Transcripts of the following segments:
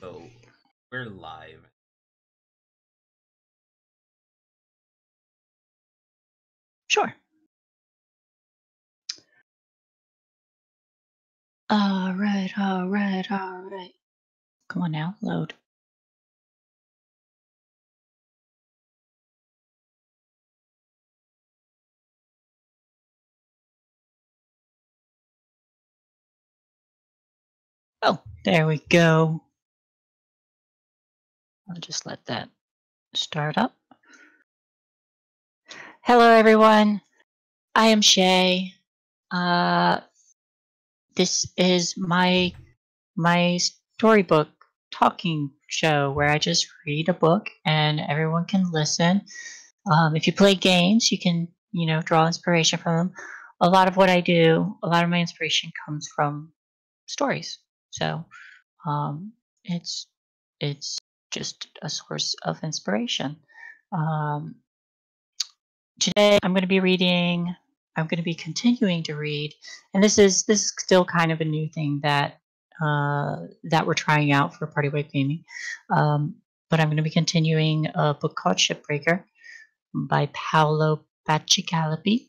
So we're live. Sure. All right, all right, all right. Come on now, load. Oh, there we go. I'll just let that start up. Hello, everyone. I am Shae. Uh, this is my my storybook talking show where I just read a book and everyone can listen. Um, if you play games, you can you know draw inspiration from them. A lot of what I do, a lot of my inspiration comes from stories. So um, it's it's just a source of inspiration. Um, today I'm going to be reading. I'm going to be continuing to read, and this is this is still kind of a new thing that uh, that we're trying out for Party Wipe Gaming. Um, but I'm going to be continuing a book called Ship Breaker by Paolo Bacigalupi.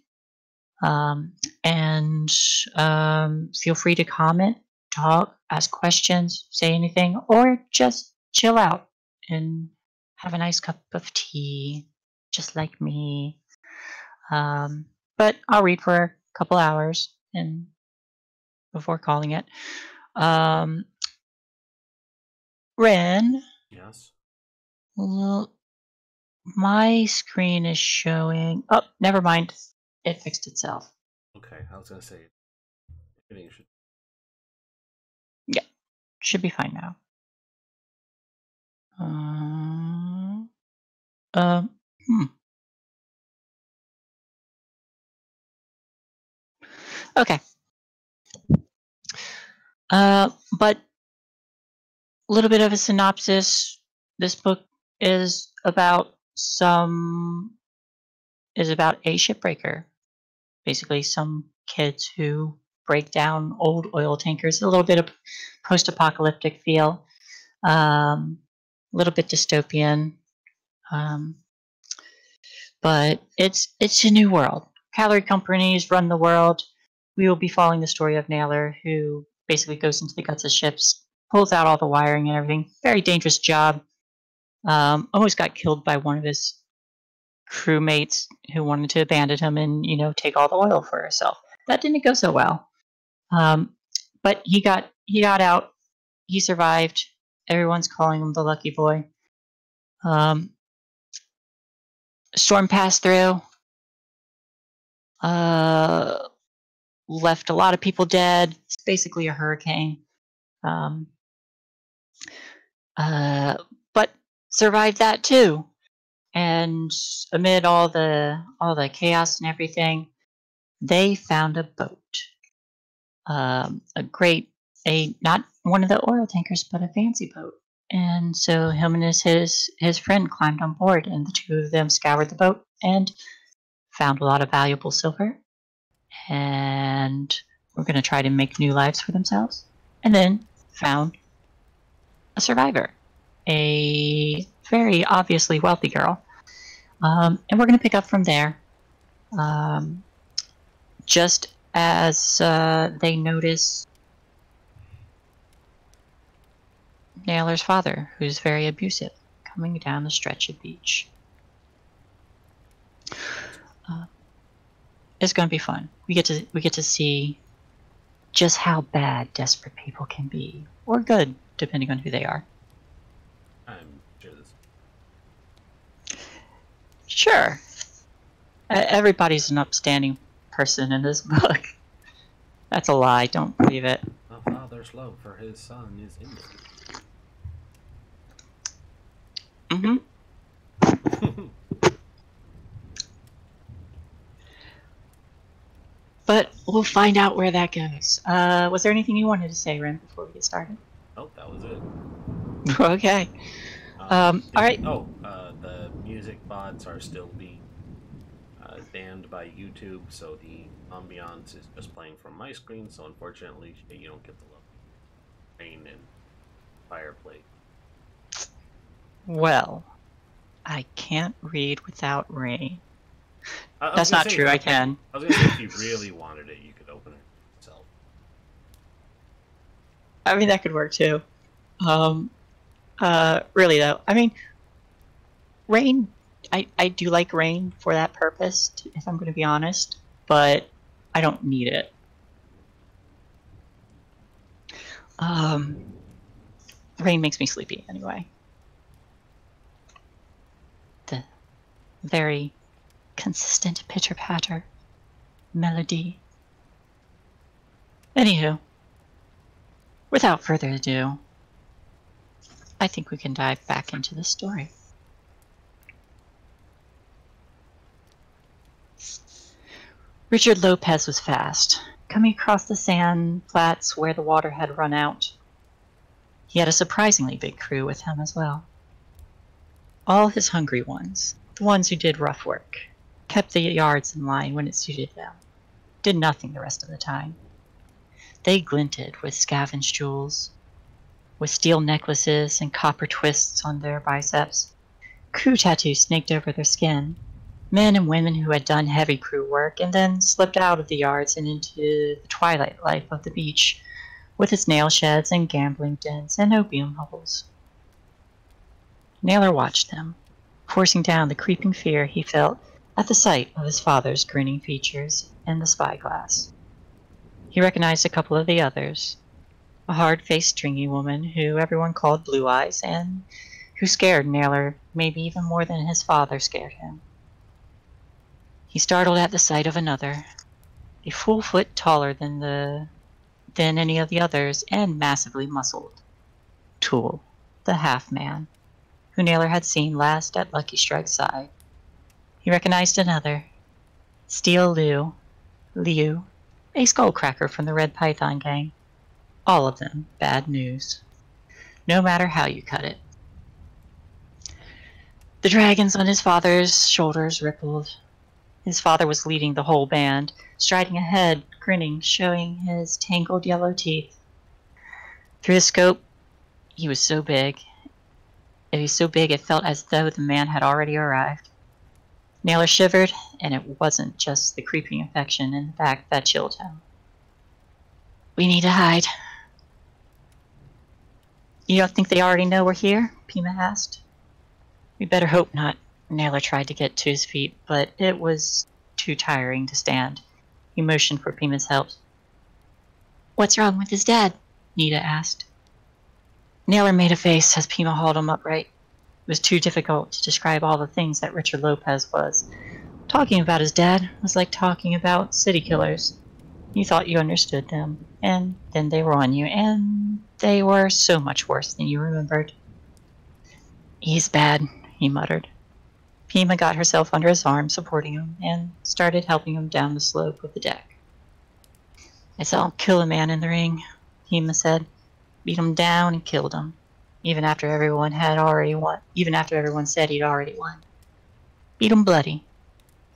Um, and um, feel free to comment, talk, ask questions, say anything, or just chill out and have a nice cup of tea, just like me. Um, but I'll read for a couple hours and before calling it. Um, Ren, Yes. well, my screen is showing. Oh, never mind. It fixed itself. Okay, I was gonna say. should- Should be fine now. Um, um, hmm. Okay. Uh, but a little bit of a synopsis. This book is about some is about a shipbreaker. Basically, some kids who break down old oil tankers. A little bit of post-apocalyptic feel. Um, a little bit dystopian. Um, but it's it's a new world. Calorie companies run the world. We will be following the story of Nailer, who basically goes into the guts of ships, pulls out all the wiring and everything. Very dangerous job. Um, almost got killed by one of his crewmates who wanted to abandon him and you know take all the oil for herself. That didn't go so well. Um, but he got he got out. He survived. Everyone's calling him the lucky boy. Um, storm passed through. Uh, left a lot of people dead. It's basically a hurricane. Um, uh, but survived that too. And amid all the all the chaos and everything, they found a boat. Um, a great, a not one of the oil tankers, but a fancy boat. And so him and his his, friend climbed on board, and the two of them scoured the boat and found a lot of valuable silver. And were going to try to make new lives for themselves. And then found a survivor, a very obviously wealthy girl. Um, and we're going to pick up from there. Um, just as uh, they notice Nailer's father, who's very abusive, coming down the stretch of beach. Uh, it's going to be fun. We get to we get to see just how bad desperate people can be, or good, depending on who they are. I'm sure this. Sure, Uh, everybody's an upstanding person in this book. That's a lie. Don't believe it. A father's love for his son is. Hmm But we'll find out where that goes. Uh, was there anything you wanted to say, Ren, before we get started? oh, that was it. okay. Um, did- all right. Oh, uh, the music bots are still being uh, banned by YouTube, so the ambiance is just playing from my screen. So unfortunately, you don't get the love, rain, and fireplace. Well, I can't read without rain. I- I That's not say, true. if- I can. I was gonna say if you really wanted it, you could open it yourself. I mean, that could work too. Um, uh, really though, I mean, rain. I I do like rain for that purpose. If I'm going to be honest, but I don't need it. Um, rain makes me sleepy anyway. Very consistent pitter patter melody. Anywho, without further ado, I think we can dive back into the story. Richard Lopez was fast, coming across the sand flats where the water had run out. He had a surprisingly big crew with him as well. All his hungry ones, the ones who did rough work, kept the yards in line when it suited them, did nothing the rest of the time. They glinted with scavenged jewels, with steel necklaces and copper twists on their biceps, crew tattoos snaked over their skin, men and women who had done heavy crew work and then slipped out of the yards and into the twilight life of the beach with its nail sheds and gambling dens and opium hovels. Nailer watched them, forcing down the creeping fear he felt at the sight of his father's grinning features in the spyglass. He recognized a couple of the others, a hard-faced, stringy woman who everyone called Blue Eyes and who scared Nailer maybe even more than his father scared him. He startled at the sight of another, a full foot taller than the than any of the others and massively muscled. Tool, the half-man, who Nailer had seen last at Lucky Strike's side. He recognized another, Steel Liu, Liu, a skullcracker from the Red Python gang. All of them bad news. No matter how you cut it. The dragons on his father's shoulders rippled. His father was leading the whole band, striding ahead, grinning, showing his tangled yellow teeth. Through the scope, he was so big. It was so big it felt as though the man had already arrived. Nailer shivered, and it wasn't just the creeping infection in the back that chilled him. We need to hide. You don't think they already know we're here? Pima asked. We better hope not. Nailer tried to get to his feet, but it was too tiring to stand. He motioned for Pima's help. What's wrong with his dad? Nita asked. Nailer made a face as Pima hauled him upright. It was too difficult to describe all the things that Richard Lopez was. Talking about his dad was like talking about city killers. You thought you understood them, and then they were on you, and they were so much worse than you remembered. He's bad, he muttered. Pima got herself under his arm, supporting him, and started helping him down the slope of the deck. I saw him kill a man in the ring, Pima said. Beat him down and killed him, even after everyone had already won. Even after everyone said he'd already won. Beat him bloody.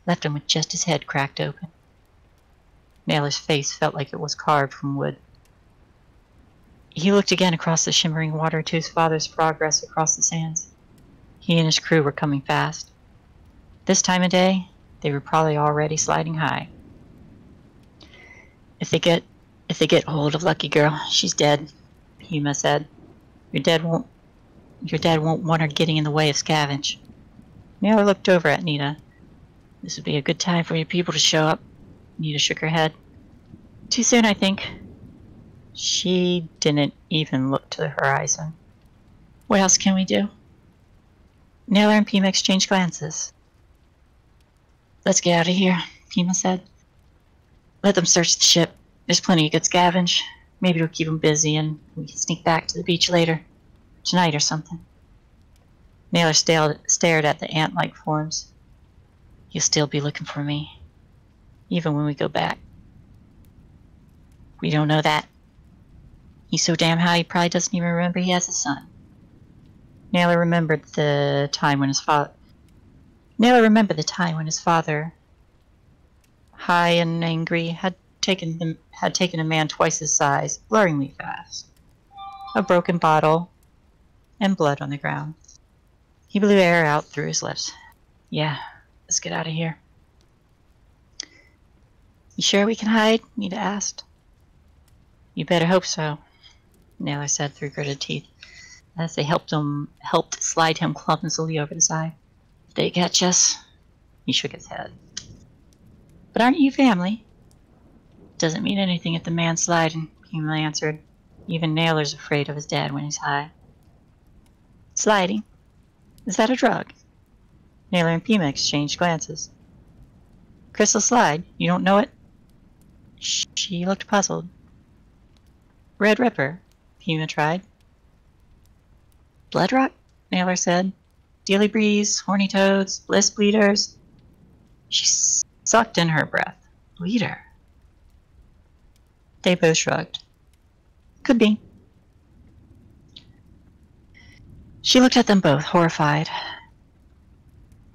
Left him with just his head cracked open. Nailer's face felt like it was carved from wood. He looked again across the shimmering water to his father's progress across the sands. He and his crew were coming fast. This time of day, they were probably already sliding high. If they get if they get hold of Lucky Girl, she's dead, Pima said. Your dad won't your dad won't want her getting in the way of scavenge. Nailer looked over at Nita. This would be a good time for your people to show up. Nita shook her head. Too soon, I think. She didn't even look to the horizon. What else can we do? Nailer and Pima exchanged glances. Let's get out of here, Pima said. Let them search the ship. There's plenty of good scavenge. Maybe it'll keep them busy and we can sneak back to the beach later. Tonight or something. Nailer stared at the ant-like forms. He'll still be looking for me, even when we go back. We don't know that. He's so damn high he probably doesn't even remember he has a son. Nailer remembered the time when his father. Nailer remembered the time when his father, high and angry, had taken had taken a man twice his size, blurringly fast. A broken bottle, and blood on the ground. He blew air out through his lips. Yeah, let's get out of here. You sure we can hide? Nita asked. You better hope so, Nailer said through gritted teeth, as they helped him helped slide him clumsily over the side. If they catch us, he shook his head. But aren't you family? Doesn't mean anything if the man's sliding, Pima answered. Even Nailer's afraid of his dad when he's high. Sliding? Is that a drug? Nailer and Pima exchanged glances. Crystal Slide, you don't know it? She looked puzzled. Red Ripper, Pima tried. Blood Rock? Naylor said. Dealy Breeze, Horny Toads, Bliss Bleeders. She sucked in her breath. Bleeder. They both shrugged. Could be. She looked at them both, horrified.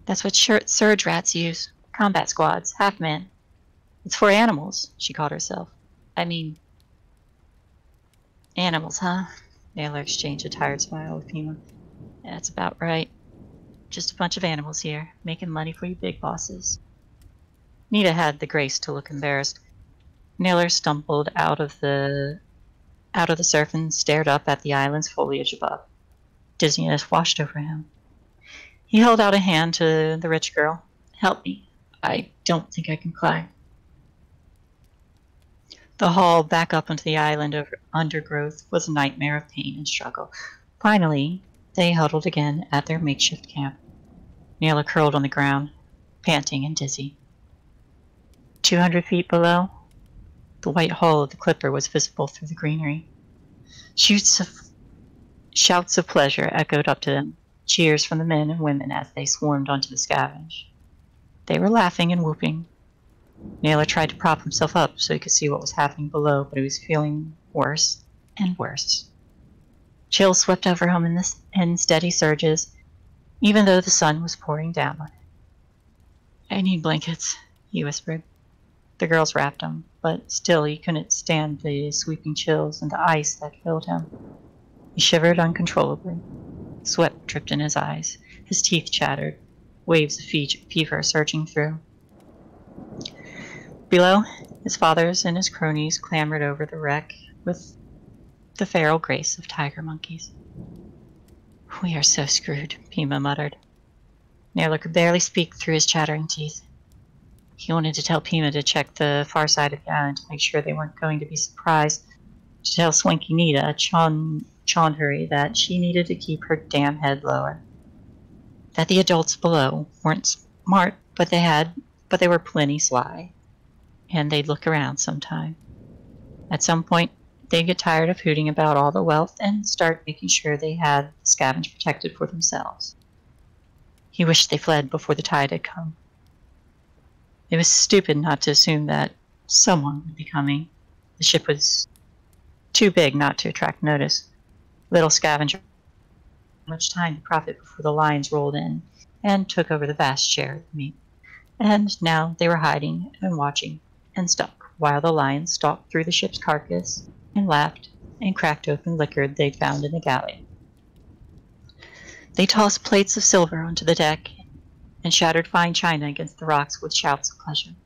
That's what surge rats use. Combat squads, half men. It's for animals, she called herself. I mean, animals, huh? Nailer exchanged a tired smile with Pima. That's about right. Just a bunch of animals here, making money for you big bosses. Nita had the grace to look embarrassed. Nailer stumbled out of the out of the surf and stared up at the island's foliage above. Dizziness washed over him. He held out a hand to the rich girl. Help me. I don't think I can climb. The haul back up onto the island of undergrowth was a nightmare of pain and struggle. Finally, they huddled again at their makeshift camp. Nailer curled on the ground, panting and dizzy. Two hundred feet below, the white hull of the clipper was visible through the greenery. Shoots of, shouts of pleasure echoed up to them, cheers from the men and women as they swarmed onto the scavenge. They were laughing and whooping, Nailer tried to prop himself up so he could see what was happening below, but he was feeling worse and worse. Chills swept over him in, this, in steady surges, even though the sun was pouring down. On him. I need blankets, he whispered. The girls wrapped him, but still he couldn't stand the sweeping chills and the ice that filled him. He shivered uncontrollably. Sweat dripped in his eyes. His teeth chattered, waves of fever surging through. Below, his fathers and his cronies clambered over the wreck with the feral grace of tiger monkeys. We are so screwed, Pima muttered. Nailer could barely speak through his chattering teeth. He wanted to tell Pima to check the far side of the island to make sure they weren't going to be surprised, to tell Swanky Nita, Chon Chaudhury, that she needed to keep her damn head lower. That the adults below weren't smart, but they had but they were plenty sly and they'd look around sometime. At some point, they'd get tired of hooting about all the wealth and start making sure they had the scavenge protected for themselves. He wished they fled before the tide had come. It was stupid not to assume that someone would be coming. The ship was too big not to attract notice. Little scavenger much time to profit before the lions rolled in and took over the vast share of the meat. And now they were hiding and watching and stuck, while the lions stalked through the ship's carcass and laughed and cracked open liquor they'd found in the galley. They tossed plates of silver onto the deck and shattered fine china against the rocks with shouts of pleasure.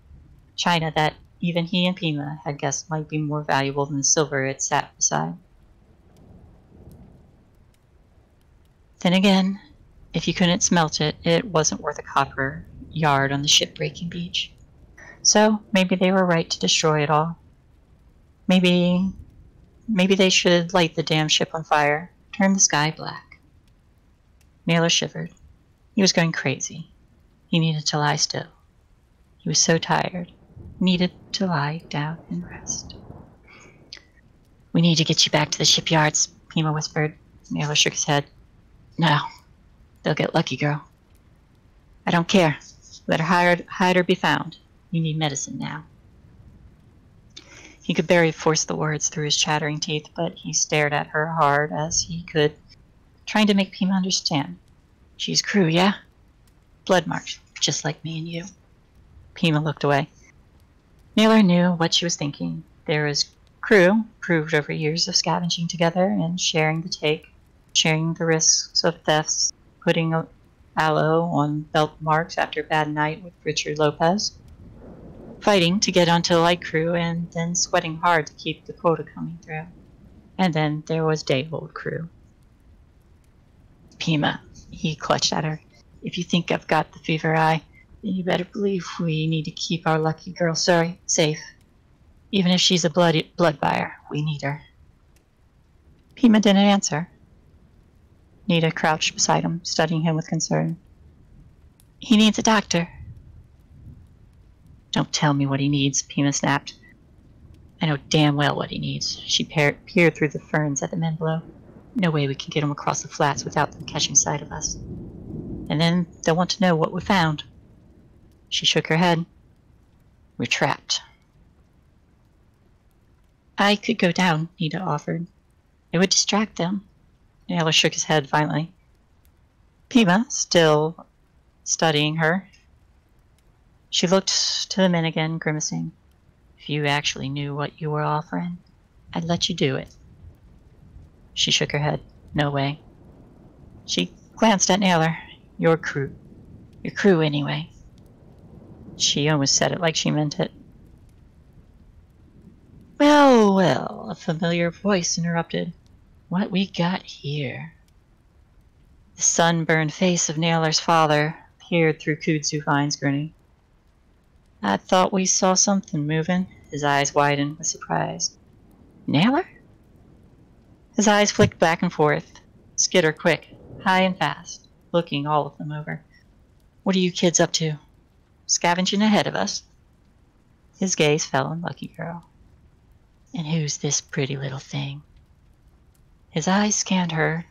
China that even he and Pima had guessed might be more valuable than the silver it sat beside. Then again, if you couldn't smelt it, it wasn't worth a copper yard on the ship-breaking beach. So maybe they were right to destroy it all. Maybe maybe they should light the damn ship on fire, turn the sky black. Nailer shivered. He was going crazy. He needed to lie still. He was so tired. Needed to lie down and rest. We need to get you back to the shipyards, Pima whispered. Nailer shook his head. No. They'll get lucky, girl. I don't care. Let her hide, hide or be found. You need medicine now. He could barely force the words through his chattering teeth, but he stared at her hard as he could, trying to make Pima understand. She's crew, yeah? Blood marks, just like me and you. Pima looked away. Nailer knew what she was thinking. There was crew, proved over years of scavenging together and sharing the take, sharing the risks of thefts, putting a aloe on belt marks after a bad night with Richard Lopez, fighting to get onto the light crew, and then sweating hard to keep the quota coming through. And then there was day old crew. Pima, he clutched at her. If you think I've got the fever eye, then you better believe we need to keep our lucky girl sorry safe. Even if she's a blood blood buyer, we need her. Pima didn't answer. Nita crouched beside him, studying him with concern. He needs a doctor. Don't tell me what he needs, Pima snapped. I know damn well what he needs. She peered through the ferns at the men below. No way we can get him across the flats without them catching sight of us. And then they'll want to know what we found. She shook her head. We're trapped. I could go down, Nita offered. It would distract them. Nailer shook his head violently. Pima, still studying her. She looked to the men again, grimacing. If you actually knew what you were offering, I'd let you do it. She shook her head. No way. She glanced at Nailer. Your crew. Your crew, anyway. She almost said it like she meant it. Well, well, a familiar voice interrupted. What we got here? The sunburned face of Nailer's father peered through kudzu vines, grinning. I thought we saw something moving. His eyes widened with surprise. Nailer? His eyes flicked back and forth, skitter quick, high and fast, looking all of them over. What are you kids up to? Scavenging ahead of us? His gaze fell on Lucky Girl. And who's this pretty little thing? His eyes scanned her,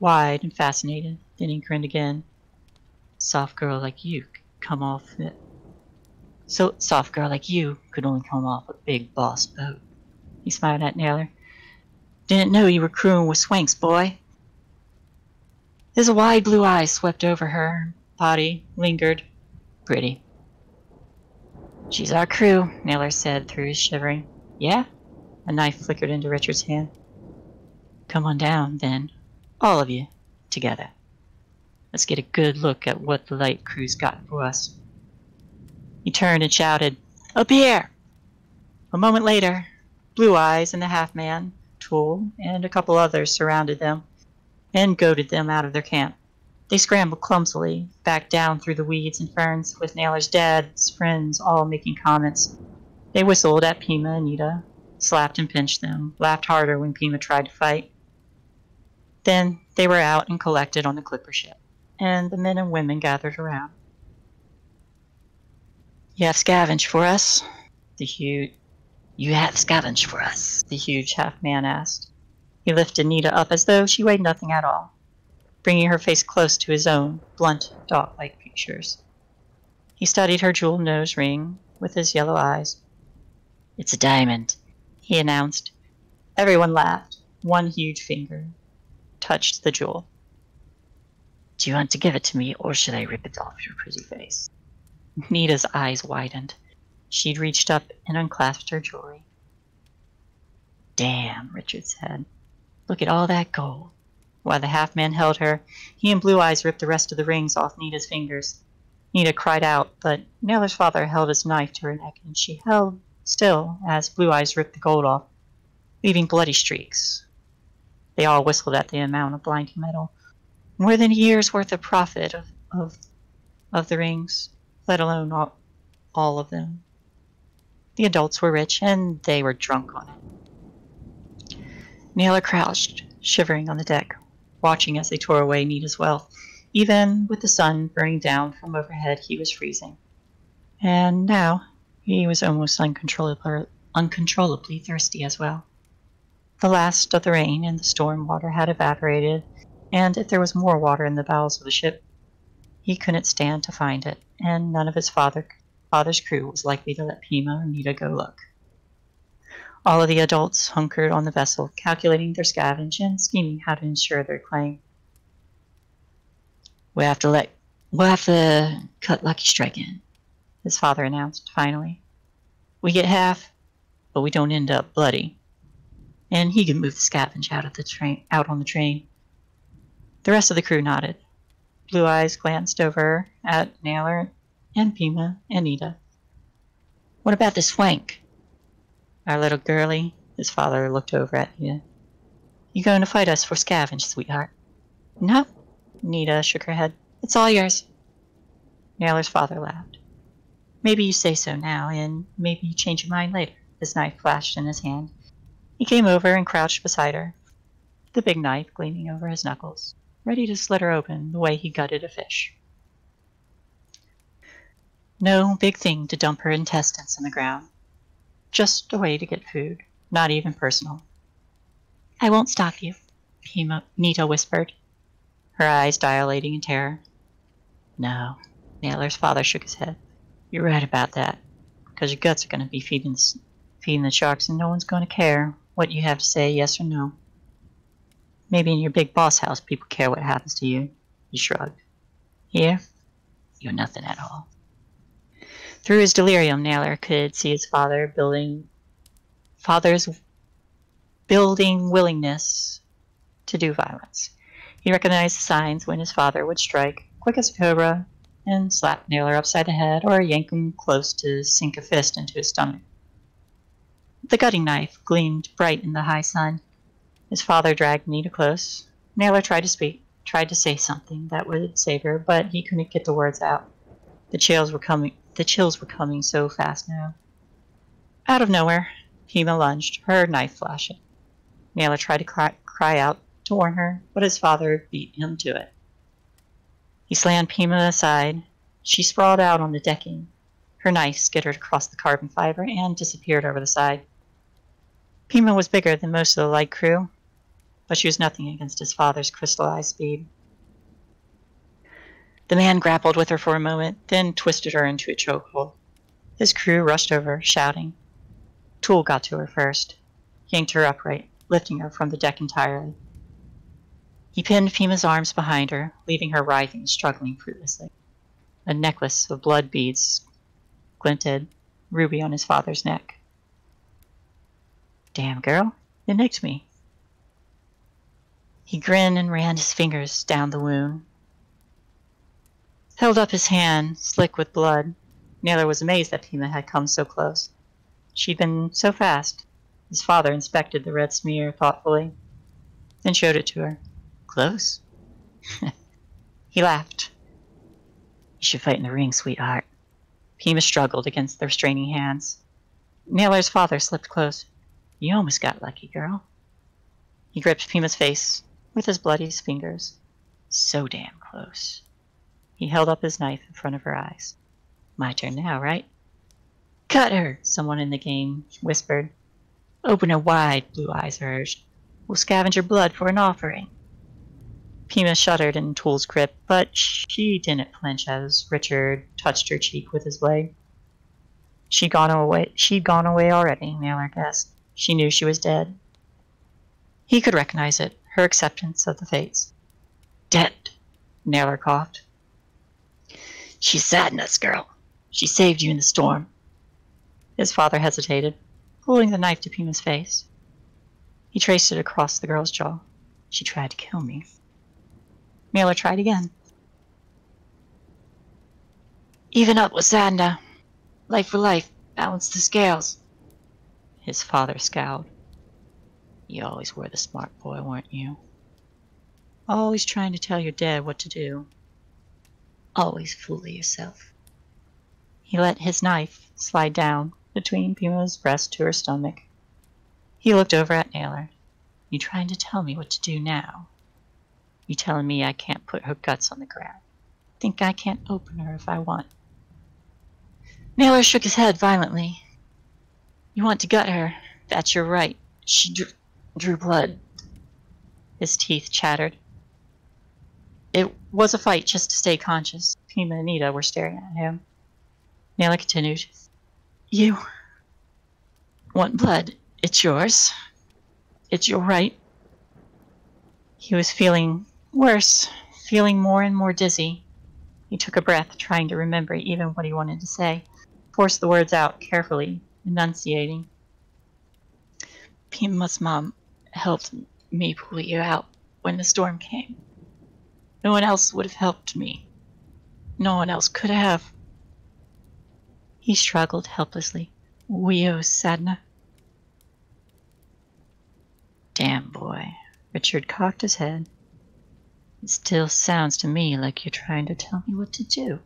wide and fascinated. Then he grinned again. Soft girl like you could come off it. So soft girl like you could only come off a big boss boat. He smiled at Nailer. Didn't know you were crewing with Swanks, boy. His wide blue eyes swept over her body, lingered. Pretty. She's our crew, Nailer said through his shivering. Yeah? A knife flickered into Richard's hand. Come on down, then. All of you. Together. Let's get a good look at what the light crew's got for us. He turned and shouted, Up here! A moment later, Blue Eyes and the half-man, Tool, and a couple others surrounded them and goaded them out of their camp. They scrambled clumsily back down through the weeds and ferns, with Nailer's dad's friends all making comments. They whistled at Pima and Nita, slapped and pinched them, laughed harder when Pima tried to fight, then they were out and collected on the clipper ship, and the men and women gathered around. You have scavenged for us? The huge You have scavenged for us, the huge half man asked. He lifted Nita up as though she weighed nothing at all, bringing her face close to his own blunt, dog-like features. He studied her jeweled nose ring with his yellow eyes. It's a diamond, he announced. Everyone laughed, one huge finger touched the jewel. Do you want to give it to me, or should I rip it off your pretty face? Nita's eyes widened. She'd reached up and unclasped her jewelry. Damn, Richard said. Look at all that gold. While the half man held her, he and Blue Eyes ripped the rest of the rings off Nita's fingers. Nita cried out, but Nailer's father held his knife to her neck, and she held still as Blue Eyes ripped the gold off, leaving bloody streaks they all whistled at the amount of blinding metal. More than a year's worth of profit of, of, of the rings, let alone all, all of them. The adults were rich, and they were drunk on it. Nailer crouched, shivering on the deck, watching as they tore away Nita's wealth. Even with the sun burning down from overhead, he was freezing. And now he was almost uncontrollably, uncontrollably thirsty as well. The last of the rain and the storm water had evaporated, and if there was more water in the bowels of the ship, he couldn't stand to find it, and none of his father, father's crew was likely to let Pima or Nita go look. All of the adults hunkered on the vessel, calculating their scavenge and scheming how to ensure their claim. We'll have to let we'll have to cut Lucky Strike in, his father announced finally. We get half, but we don't end up bloody and he can move the scavenge out of the train out on the train. The rest of the crew nodded. Blue Eyes glanced over at Nailer and Pima and Nita. What about the swank? Our little girlie, his father looked over at Nita. You going to fight us for scavenge, sweetheart? No. Nita shook her head. It's all yours. Nailer's father laughed. Maybe you say so now, and maybe you change your mind later. His knife flashed in his hand. He came over and crouched beside her, the big knife gleaming over his knuckles, ready to slit her open the way he gutted a fish. No big thing to dump her intestines in the ground. Just a way to get food, not even personal. I won't stop you, Pima, Nita whispered, her eyes dilating in terror. No, Nailer's father shook his head. You're right about that, because your guts are going to be feeding, feeding the sharks, and no one's going to care what you have to say, yes or no. Maybe in your big boss house, people care what happens to you. He shrugged. Here, you're nothing at all. Through his delirium, Nailer could see his father building, father's building willingness to do violence. He recognized the signs when his father would strike, quick as a cobra, and slap Nailer upside the head or yank him close to sink a fist into his stomach. The gutting knife gleamed bright in the high sun. His father dragged Nita close. Nailer tried to speak, tried to say something that would save her, but he couldn't get the words out. The chills were coming. The chills were coming so fast now. Out of nowhere, Pima lunged, her knife flashing. Nailer tried to cry, cry out to warn her, but his father beat him to it. He slammed Pima aside. She sprawled out on the decking. Her knife skittered across the carbon fiber and disappeared over the side. Pima was bigger than most of the light crew, but she was nothing against his father's crystallized speed. The man grappled with her for a moment, then twisted her into a chokehold. His crew rushed over, shouting. Tool got to her first, yanked her upright, lifting her from the deck entirely. He pinned Pima's arms behind her, leaving her writhing and struggling fruitlessly. A necklace of blood beads glinted, ruby on his father's neck. Damn, girl, you nicked me. He grinned and ran his fingers down the wound. Held up his hand, slick with blood. Nailer was amazed that Pima had come so close. She'd been so fast. His father inspected the red smear thoughtfully, then showed it to her. Close? he laughed. You should fight in the ring, sweetheart. Pima struggled against the restraining hands. Nailer's father slipped close. You almost got lucky, girl. He gripped Pima's face with his bloody fingers. So damn close. He held up his knife in front of her eyes. My turn now, right? Cut her, someone in the game whispered. Open her wide, Blue Eyes urged. We'll scavenge her blood for an offering. Pima shuddered in Tool's grip, but she didn't flinch as Richard touched her cheek with his blade. She'd gone away. She'd gone away already. Nailer guessed. She knew she was dead. He could recognize it. Her acceptance of the fates. Dead. Nailer coughed. She saddened us, girl. She saved you in the storm. His father hesitated, holding the knife to Pima's face. He traced it across the girl's jaw. She tried to kill me. Naylor tried again. Even up with Sadna. Life for life. Balance the scales. His father scowled. You always were the smart boy, weren't you? Always trying to tell your dad what to do. Always fooling yourself. He let his knife slide down between Pima's breast to her stomach. He looked over at Nailer. You trying to tell me what to do now? You telling me I can't put her guts on the ground? Think I can't open her if I want? Nailer shook his head violently. You want to gut her. That's your right. She drew, drew blood. His teeth chattered. It was a fight just to stay conscious. Pima and Anita were staring at him. Nailer continued. You want blood. It's yours. It's your right. He was feeling Worse, feeling more and more dizzy. He took a breath, trying to remember even what he wanted to say, forced the words out carefully, enunciating. Pima's mom helped me pull you out when the storm came. No one else would have helped me. No one else could have. He struggled helplessly. Wio Sadna. Damn, boy. Richard cocked his head. It still sounds to me like you're trying to tell me what to do.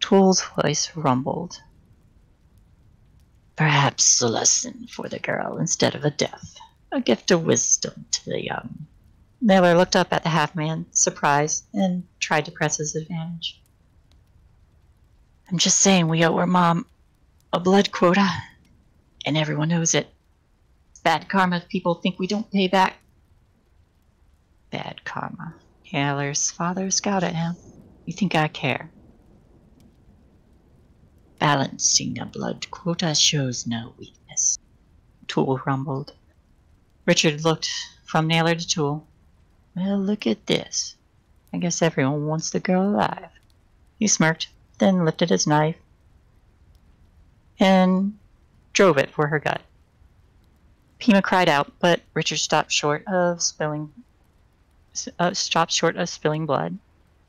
Tool's voice rumbled. Perhaps a lesson for the girl instead of a death. A gift of wisdom to the young. Nailer looked up at the half man, surprised, and tried to press his advantage. I'm just saying we owe our mom a blood quota, and everyone knows it. Bad karma if people think we don't pay back. Bad karma. Nailer's father scowled at him. You think I care? Balancing a blood quota shows no weakness. Tool rumbled. Richard looked from Nailer to Tool. Well, look at this. I guess everyone wants the girl alive. He smirked, then lifted his knife and drove it for her gut. Pima cried out, but Richard stopped short of spilling uh, stopped short of spilling blood.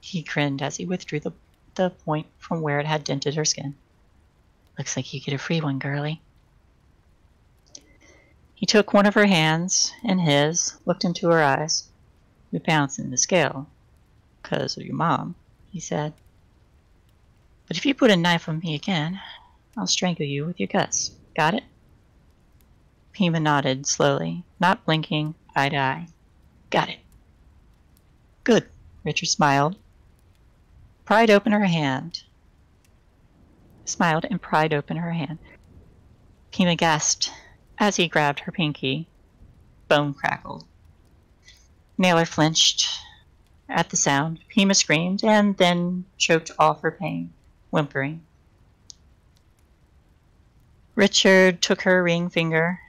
He grinned as he withdrew the, the point from where it had dented her skin. Looks like you get a free one, girlie. He took one of her hands in his, looked into her eyes. You're balancing the scale. Because of your mom, he said. But if you put a knife on me again, I'll strangle you with your guts. Got it? Pima nodded slowly, not blinking, eye to eye. Got it. Good, Richard smiled. Pried open her hand smiled and pried open her hand. Pima gasped as he grabbed her pinky. Bone crackled. Nailer flinched at the sound. Pima screamed and then choked off her pain, whimpering. Richard took her ring finger.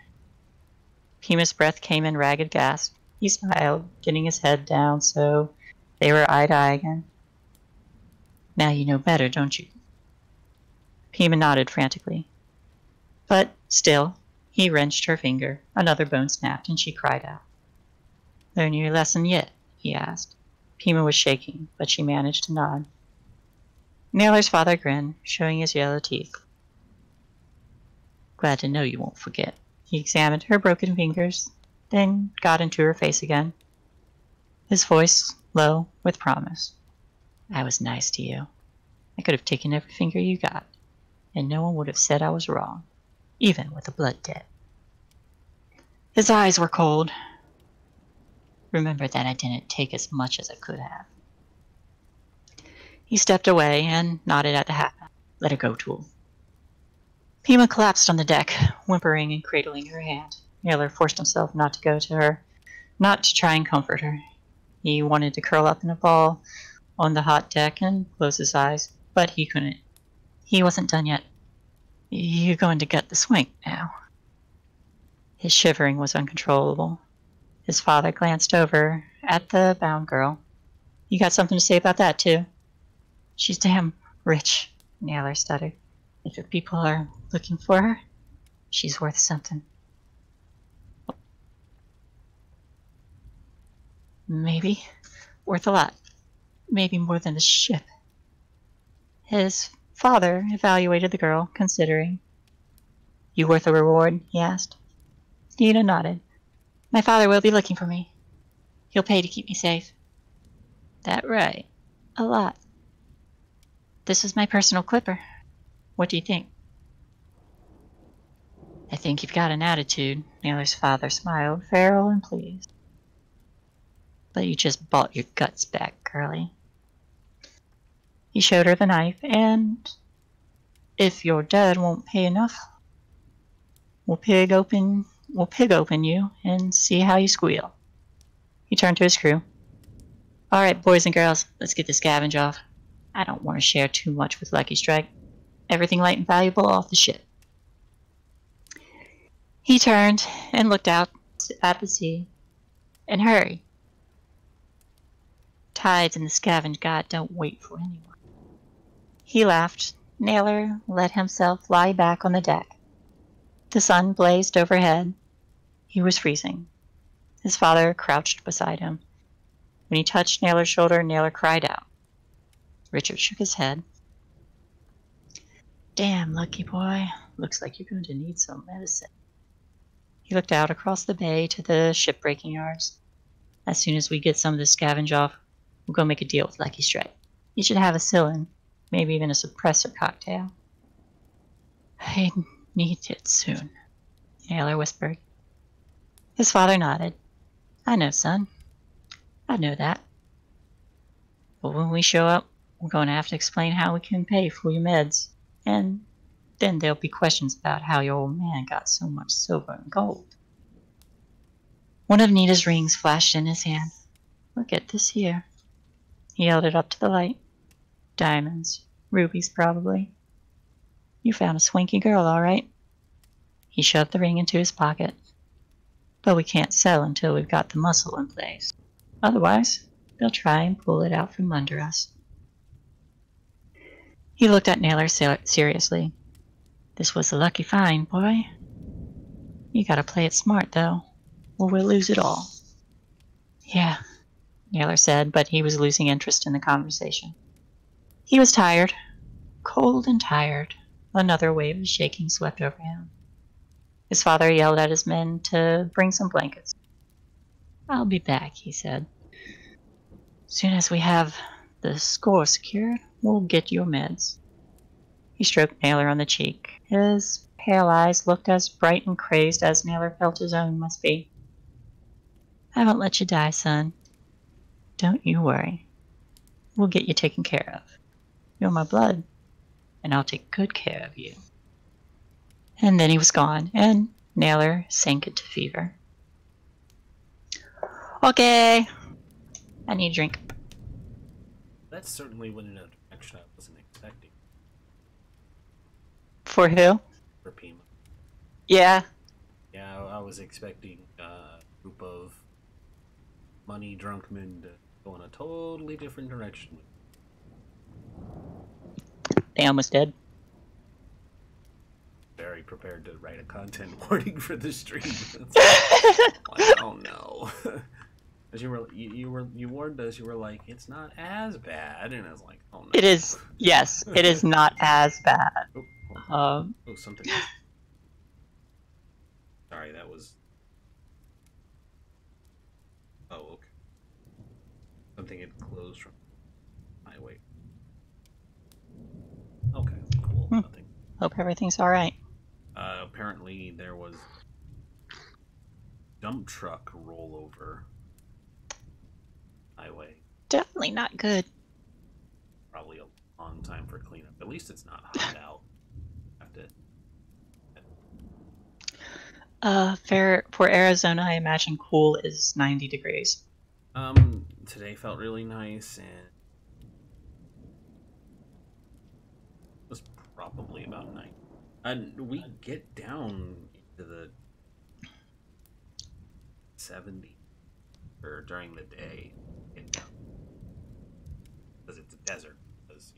Pima's breath came in ragged gasps. He smiled, getting his head down so they were eye to eye again. Now you know better, don't you? Pima nodded frantically. But still, he wrenched her finger. Another bone snapped, and she cried out. Learn your lesson yet? he asked. Pima was shaking, but she managed to nod. Nailer's father grinned, showing his yellow teeth. Glad to know you won't forget. He examined her broken fingers, then got into her face again. His voice low with promise. I was nice to you. I could have taken every finger you got and no one would have said I was wrong, even with a blood debt. His eyes were cold. Remember that I didn't take as much as I could have. He stepped away and nodded at the hat. Let her go, Tool. Pima collapsed on the deck, whimpering and cradling her hand. Nailer forced himself not to go to her, not to try and comfort her. He wanted to curl up in a ball on the hot deck and close his eyes, but he couldn't. He wasn't done yet. You're going to get the swing now. His shivering was uncontrollable. His father glanced over at the bound girl. You got something to say about that, too? She's damn rich, Nailer stuttered. If the people are looking for her, she's worth something. Maybe. Worth a lot. Maybe more than a ship. His Father evaluated the girl, considering. You worth a reward? he asked. Nita nodded. My father will be looking for me. He'll pay to keep me safe. That right. A lot. This is my personal clipper. What do you think? I think you've got an attitude, Nailer's father smiled, feral and pleased. But you just bought your guts back, girlie. He showed her the knife, and if your dad won't pay enough, we'll pig open we'll pig open you and see how you squeal. He turned to his crew. All right, boys and girls, let's get the scavenge off. I don't want to share too much with Lucky Strike. Everything light and valuable off the ship. He turned and looked out at the sea. And hurry. Tides and the scavenge god don't wait for anyone. He laughed. Nailer let himself lie back on the deck. The sun blazed overhead. He was freezing. His father crouched beside him. When he touched Nailer's shoulder, Nailer cried out. Richard shook his head. Damn, lucky boy. Looks like you're going to need some medicine. He looked out across the bay to the shipbreaking yards. As soon as we get some of the scavenge off, we'll go make a deal with Lucky Strike. You should have a cillin, maybe even a suppressor cocktail. I need it soon, Nailer whispered. His father nodded. I know, son. I know that. But when we show up, we're going to have to explain how we can pay for your meds. And then there'll be questions about how your old man got so much silver and gold. One of Nita's rings flashed in his hand. Look at this here. He held it up to the light. Diamonds. Rubies, probably. You found a swanky girl, all right. He shoved the ring into his pocket. But we can't sell until we've got the muscle in place. Otherwise, they'll try and pull it out from under us. He looked at Nailer seriously. This was a lucky find, boy. You gotta play it smart, though, or we'll lose it all. Yeah, Nailer said, but he was losing interest in the conversation. He was tired, cold and tired. Another wave of shaking swept over him. His father yelled at his men to bring some blankets. I'll be back, he said. Soon as we have the score secured, we'll get your meds. He stroked Nailer on the cheek. His pale eyes looked as bright and crazed as Nailer felt his own must be. I won't let you die, son. Don't you worry. We'll get you taken care of. You're my blood, and I'll take good care of you. And then he was gone, and Nailer sank into fever. Okay. I need a drink. That's certainly went in a direction I wasn't expecting. For who? For Pima. Yeah. Yeah, I was expecting uh, a group of money drunk men to go in a totally different direction. They almost did. Very prepared to write a content warning for the stream. like, oh no. As you were, you, you, were, you warned us. You were like, "It's not as bad," and I was like, "Oh no." It is. Yes, it is not as bad. Oh, oh, Um, oh, something. Sorry, that was. Oh, okay. Something had closed from. I wait. Okay, cool. Hmm. Nothing. Hope everything's all right. Uh, apparently, there was dump truck rollover highway. Definitely not good. Probably a long time for cleanup. At least it's not hot out. Have to. Uh, for for Arizona, I imagine cool is 90 degrees. Um, today felt really nice and was probably about nine. And we get down to the seventy or during the day because it's a desert. 'cause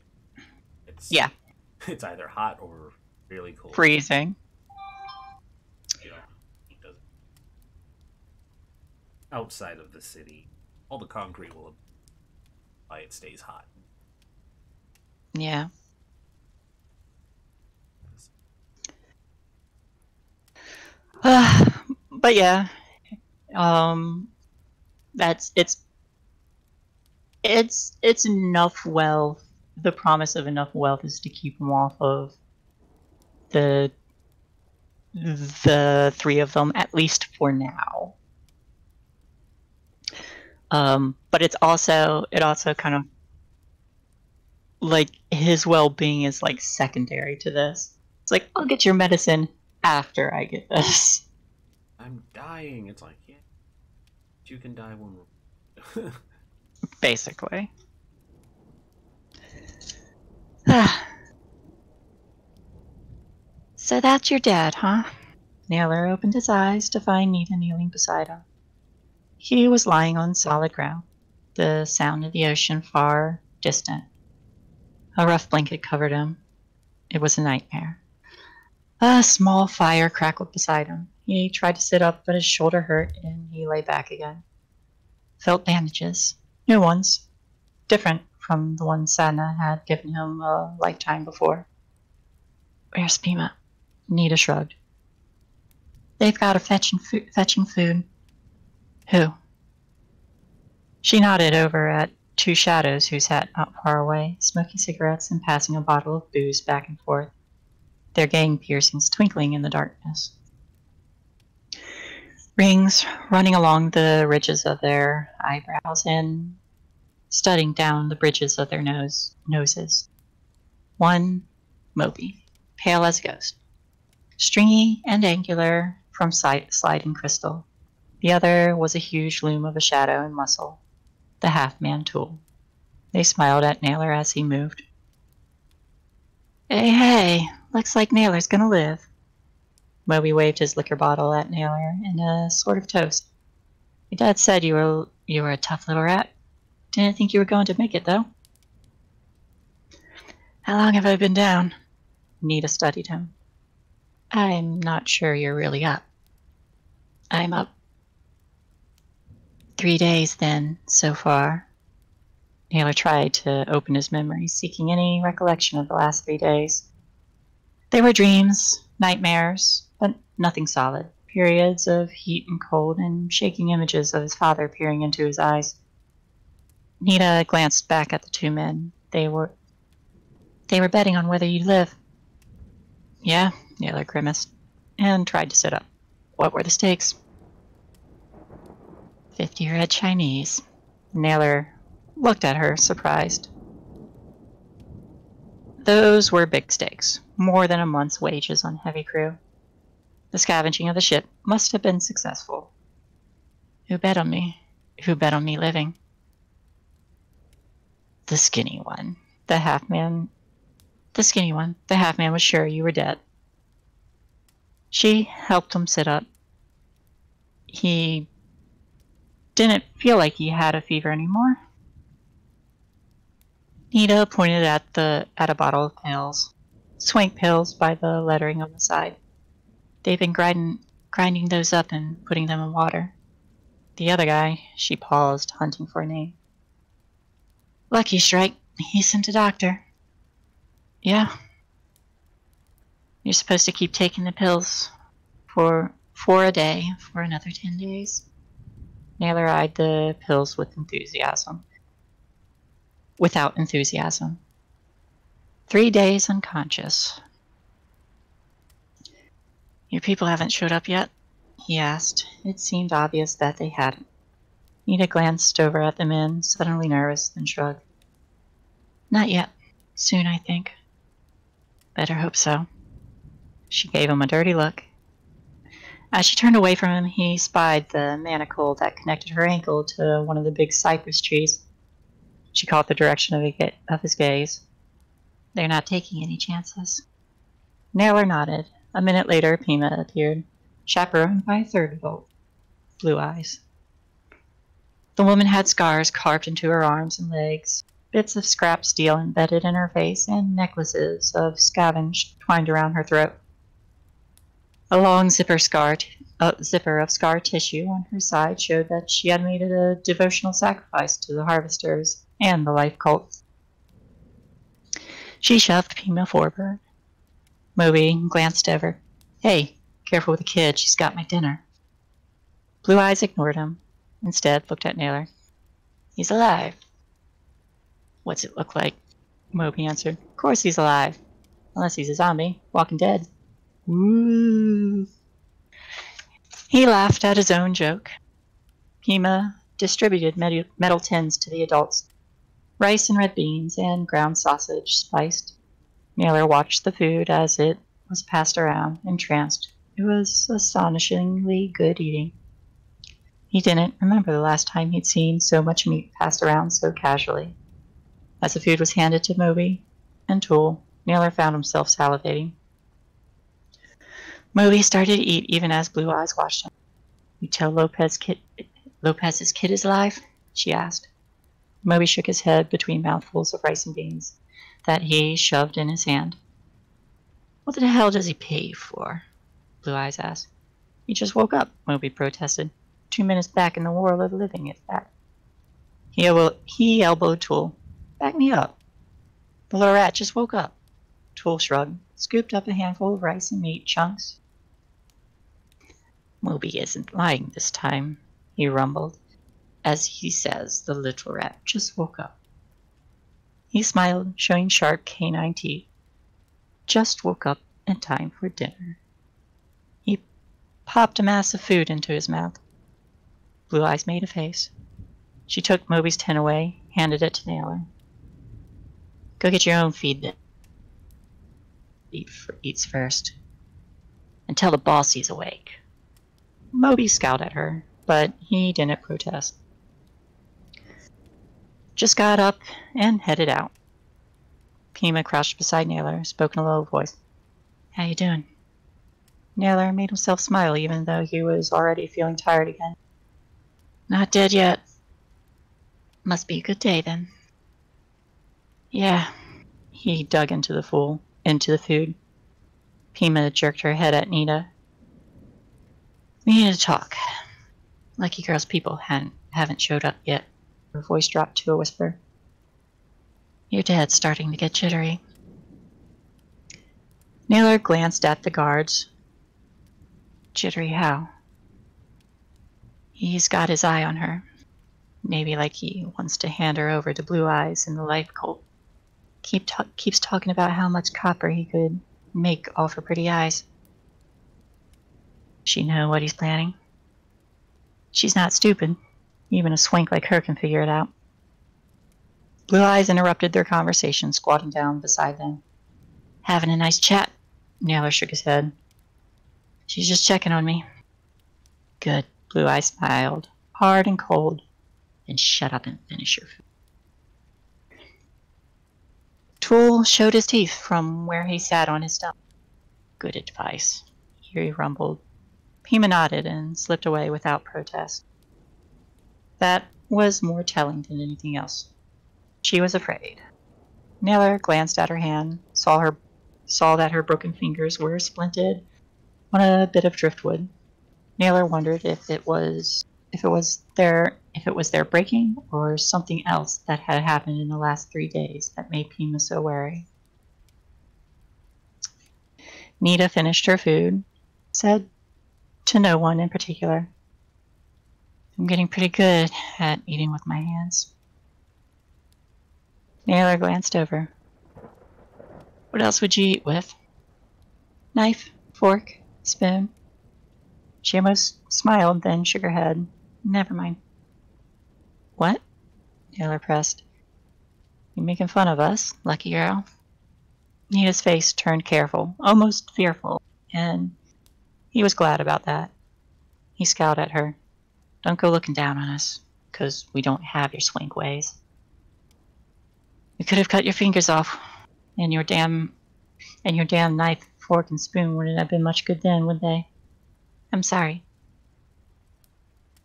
It's Yeah. It's either hot or really cold. Freezing. you know. Outside of the city, all the concrete will why it stays hot. Yeah. Uh, but yeah, um, that's it's it's it's enough wealth. The promise of enough wealth is to keep them off of the the three of them at least for now. Um, but it's also it also kind of like his well-being is like secondary to this. It's like I'll get your medicine after I get this. I'm dying. It's like, yeah, you can die when. Basically. so that's your dad, huh? Nailer opened his eyes to find Nita kneeling beside him. He was lying on solid ground, the sound of the ocean far distant. A rough blanket covered him. It was a nightmare. A small fire crackled beside him. He tried to sit up, but his shoulder hurt and he lay back again. Felt bandages, New ones. Different from the ones Sadna had given him a lifetime before. Where's Pima? Nita shrugged. They've got her fetching, fo- fetching food. Who? She nodded over at two shadows who sat not far away, smoking cigarettes and passing a bottle of booze back and forth, their gang piercings twinkling in the darkness. Rings running along the ridges of their eyebrows and studding down the bridges of their nose noses. One, Moby, pale as a ghost, stringy and angular from sight, sliding crystal. The other was a huge loom of a shadow and muscle, the half-man tool. They smiled at Nailer as he moved. Hey, hey, looks like Nailer's gonna live. Moby waved his liquor bottle at Nailer in a sort of toast. Your dad said you were you were a tough little rat. Didn't think you were going to make it, though. How long have I been down? Nita studied him. I'm not sure you're really up. I'm up. Three days, then, so far. Nailer tried to open his memory, seeking any recollection of the last three days. They were dreams, nightmares, but nothing solid. Periods of heat and cold, and shaking images of his father peering into his eyes. Nita glanced back at the two men. They were they were betting on whether you'd live. Yeah, Nailer grimaced, and tried to sit up. What were the stakes? Fifty red Chinese. Nailer looked at her, surprised. Those were big stakes, more than a month's wages on heavy crew. The scavenging of the ship must have been successful. Who bet on me? Who bet on me living? The skinny one. The half man. The skinny one. The half man was sure you were dead. She helped him sit up. He didn't feel like he had a fever anymore. Nita pointed at the at a bottle of pills. Swank pills by the lettering on the side. They've been grinding grinding those up and putting them in water. The other guy, she paused, hunting for a name. Lucky Strike. He sent a doctor. Yeah. You're supposed to keep taking the pills for for a day for another ten days. Nailer eyed the pills with enthusiasm. Without enthusiasm. Three days unconscious. Your people haven't showed up yet? He asked. It seemed obvious that they hadn't. Nita glanced over at the men, suddenly nervous, then shrugged. Not yet. Soon, I think. Better hope so. She gave him a dirty look. As she turned away from him, he spied the manacle that connected her ankle to one of the big cypress trees. She caught the direction of, his gaze. They're not taking any chances. Nailer nodded. A minute later, Pima appeared, chaperoned by a third adult. Blue eyes. The woman had scars carved into her arms and legs, bits of scrap steel embedded in her face, and necklaces of scavenge twined around her throat. A long zipper scar, uh, zipper of scar tissue on her side showed that she had made a devotional sacrifice to the harvesters and the life cult. She shoved Pima forward. Moby glanced over. Hey, careful with the kid. She's got my dinner. Blue Eyes ignored him. Instead, looked at Nailer. He's alive. What's it look like? Moby answered. Of course he's alive. Unless he's a zombie, walking dead. Woo! He laughed at his own joke. Pima distributed metal tins to the adults. Rice and red beans and ground sausage spiced. Nailer watched the food as it was passed around, entranced. It was astonishingly good eating. He didn't remember the last time he'd seen so much meat passed around so casually. As the food was handed to Moby and Tool, Nailer found himself salivating. Moby started to eat even as Blue Eyes watched him. You tell Lopez kid, Lopez's kid is alive? she asked. Moby shook his head between mouthfuls of rice and beans that he shoved in his hand. What the hell does he pay you for? Blue Eyes asked. He just woke up, Moby protested two minutes back in the world of living, if that. He, elbow- he elbowed Tool. Back me up. The little rat just woke up. Tool shrugged, scooped up a handful of rice and meat chunks. Moby isn't lying this time, he rumbled. As he says, the little rat just woke up. He smiled, showing sharp canine teeth. Just woke up in time for dinner. He popped a mass of food into his mouth. Blue Eyes made a face. She took Moby's tin away, handed it to Nailer. Go get your own feed then. Eat for, eats first. And tell the boss he's awake. Moby scowled at her, but he didn't protest. Just got up and headed out. Pima crouched beside Nailer, spoke in a low voice. How you doing? Nailer made himself smile even though he was already feeling tired again. Not dead yet. Must be a good day then. Yeah. He dug into the fool, into the food. Pima jerked her head at Nita. We need to talk. Lucky Girl's people hadn't, haven't showed up yet. Her voice dropped to a whisper. Your dad's starting to get jittery. Nailer glanced at the guards. Jittery how? He's got his eye on her. Maybe like he wants to hand her over to Blue Eyes in the life cult. Keep ta- keeps talking about how much copper he could make off her pretty eyes. She know what he's planning. She's not stupid. Even a swank like her can figure it out. Blue Eyes interrupted their conversation, squatting down beside them. Having a nice chat. Nailer shook his head. She's just checking on me. Good. Blue Eyes smiled, hard and cold. Then shut up and finish your food. Tool showed his teeth from where he sat on his stump. Good advice. He rumbled. Pima nodded and slipped away without protest. That was more telling than anything else. She was afraid. Nailer glanced at her hand, saw her saw that her broken fingers were splinted on a bit of driftwood. Nailer wondered if it was if it was their if it was their breaking or something else that had happened in the last three days that made Pima so wary. Nita finished her food, said to no one in particular. I'm getting pretty good at eating with my hands. Nailer glanced over. What else would you eat with? Knife, fork, spoon. She almost smiled, then shook her head. Never mind. What? Nailer pressed. You making fun of us, lucky girl? Nita's face turned careful, almost fearful, and he was glad about that. He scowled at her. Don't go looking down on us, 'cause we don't have your swank ways. We could have cut your fingers off, and your damn and your damn knife, fork, and spoon wouldn't have been much good then, would they? I'm sorry.